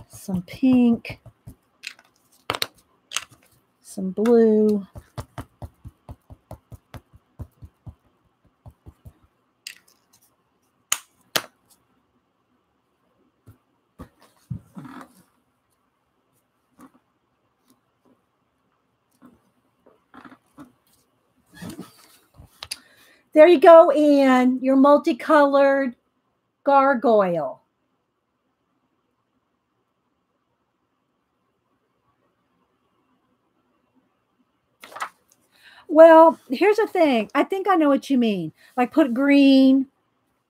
some pink, some blue, There you go, Anne, your multicolored gargoyle. Well, here's the thing. I think I know what you mean. Like put green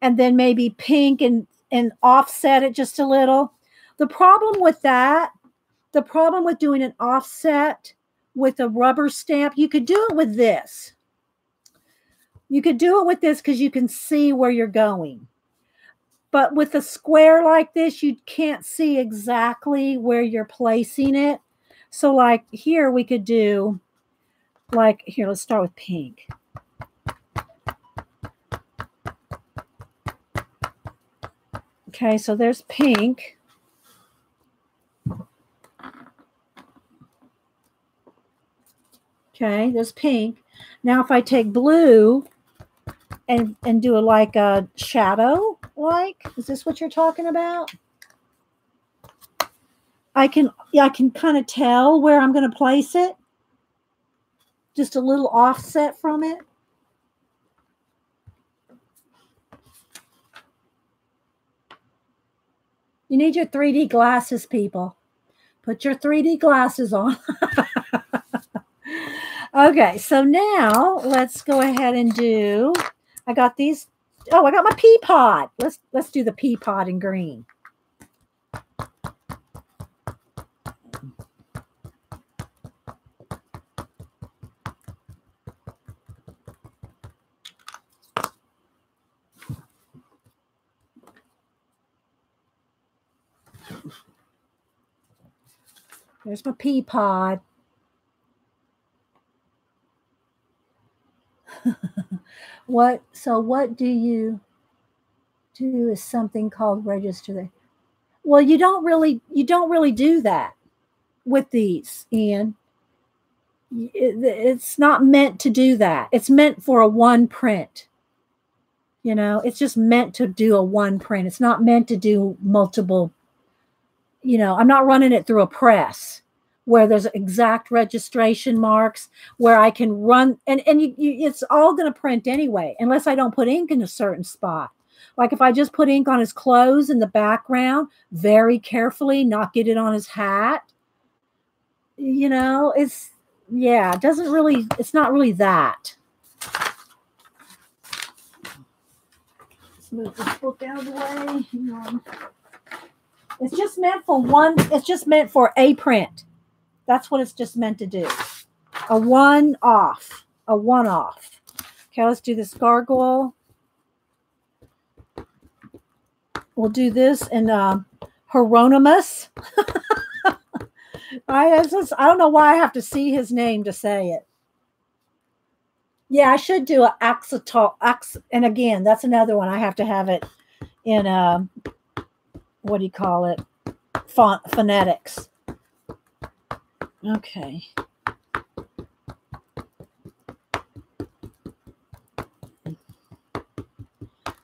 and then maybe pink and and offset it just a little. The problem with that, the problem with doing an offset with a rubber stamp, you could do it with this. You could do it with this because you can see where you're going. But with a square like this, you can't see exactly where you're placing it. So like here we could do like here, let's start with pink. Okay, so there's pink. Okay, there's pink. Now if I take blue and and do a like a shadow like? Is this what you're talking about? I can yeah i can kind of tell where i'm going to place it. Just a little offset from it. You need your 3d glasses people. Put your 3d glasses on. Okay so now let's go ahead and do I got these. Oh, I got my pea pod. Let's let's do the pea pod in green. There's my pea pod. what so what do you do is something called register. Well, you don't really you don't really do that with these. It, it's not meant to do that. It's meant for a one print. You know, it's just meant to do a one print. It's not meant to do multiple. You know, I'm not running it through a press where there's exact registration marks where I can run and and you, you, it's all going to print anyway unless I don't put ink in a certain spot. Like if I just put ink on his clothes in the background, very carefully, not get it on his hat. You know, it's yeah, it doesn't really, it's not really that. Let's move this book out of the way. It's just meant for one, it's just meant for a print. That's what it's just meant to do. A one off, a one off. Okay, let's do this gargoyle. We'll do this in uh, Hieronymus. I just, I don't know why I have to see his name to say it. Yeah, I should do an axolotl. Ax, and again, that's another one. I have to have it in a, uh, what do you call it? Font phonetics. Okay.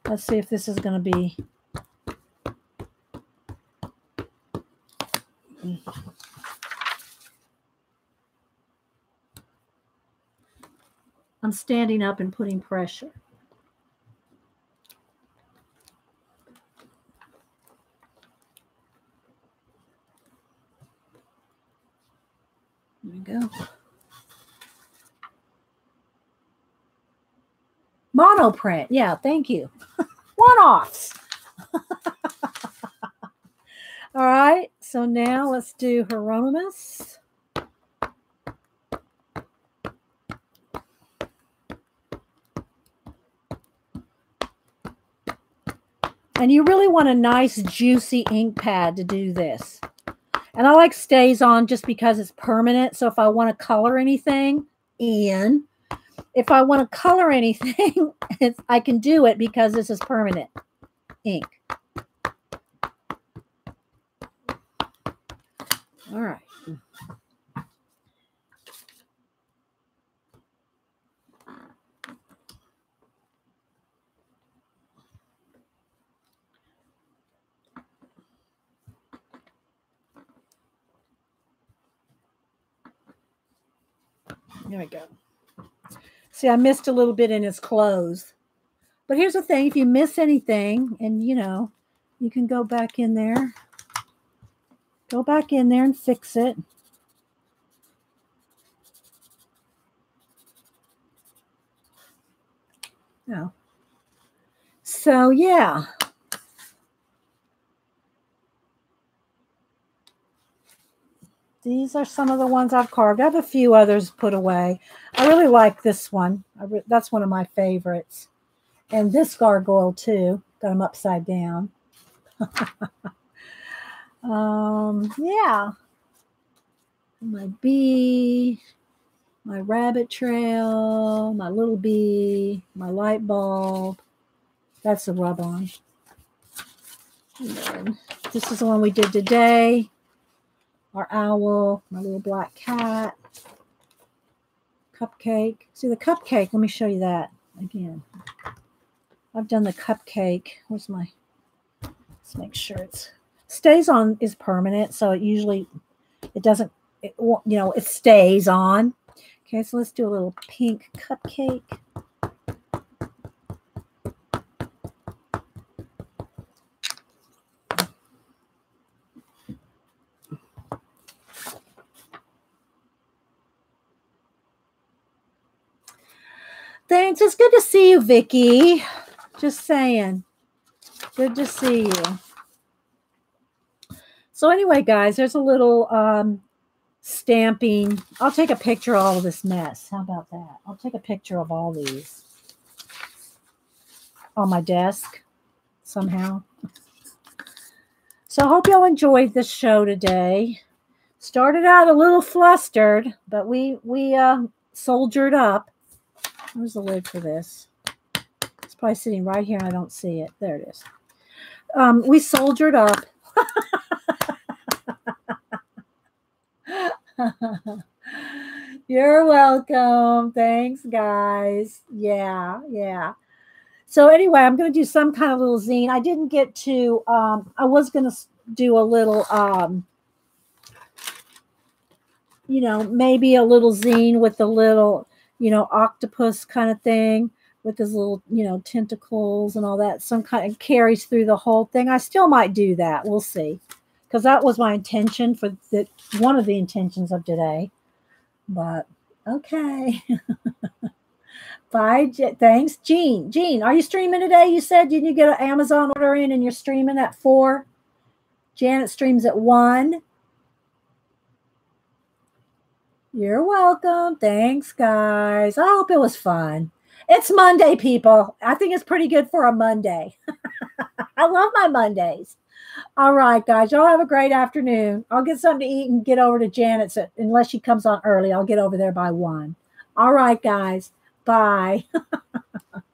Let's see if this is going to be I'm standing up and putting pressure. Go. Monoprint. Yeah, thank you. One offs. All right, so now let's do Hieronymus. And you really want a nice juicy ink pad to do this. And I like StazOn just because it's permanent. So if I want to color anything in, if I want to color anything, I can do it because this is permanent ink. All right. There we go. See, I missed a little bit in his clothes. But here's the thing if you miss anything, and you know, you can go back in there Go back in there and fix it. No. So, yeah. These are some of the ones I've carved. I have a few others put away. I really like this one. That's one of my favorites. And this gargoyle, too. Got them upside down. Um, yeah. My bee, my rabbit trail, my little bee, my light bulb. That's a rub on. this is the one we did today. Our owl, my little black cat, cupcake. See the cupcake, let me show you that again. I've done the cupcake. Where's my, let's make sure it's StazOn is permanent, so it usually it doesn't it, you know it stays on. Okay, so let's do a little pink cupcake. Thanks. It's good to see you, Vicky. Just saying. Good to see you. So anyway, guys, there's a little um, stamping. I'll take a picture of all of this mess. How about that? I'll take a picture of all these on my desk somehow. So I hope y'all enjoyed this show today. Started out a little flustered, but we we uh, soldiered up. Where's the lid for this? It's probably sitting right here. I don't see it. There it is. Um, we soldiered up. You're welcome. Thanks, guys. Yeah, yeah. So anyway, I'm going to do some kind of little zine. I didn't get to. Um, I was going to do a little. Um, you know, maybe a little zine with a little, you know, octopus kind of thing with his little, you know, tentacles and all that. Some kind of carries through the whole thing. I still might do that. We'll see, because that was my intention for the one of the intentions of today. But okay. Bye. Thanks, Jean. Jean, are you streaming today? You said didn't you get an Amazon order in and you're streaming at four? Janet streams at one. You're welcome. Thanks, guys. I hope it was fun. It's Monday, people. I think it's pretty good for a Monday. I love my Mondays. All right, guys. Y'all have a great afternoon. I'll get something to eat and get over to Janet's uh, unless she comes on early. I'll get over there by one. All right, guys. Bye.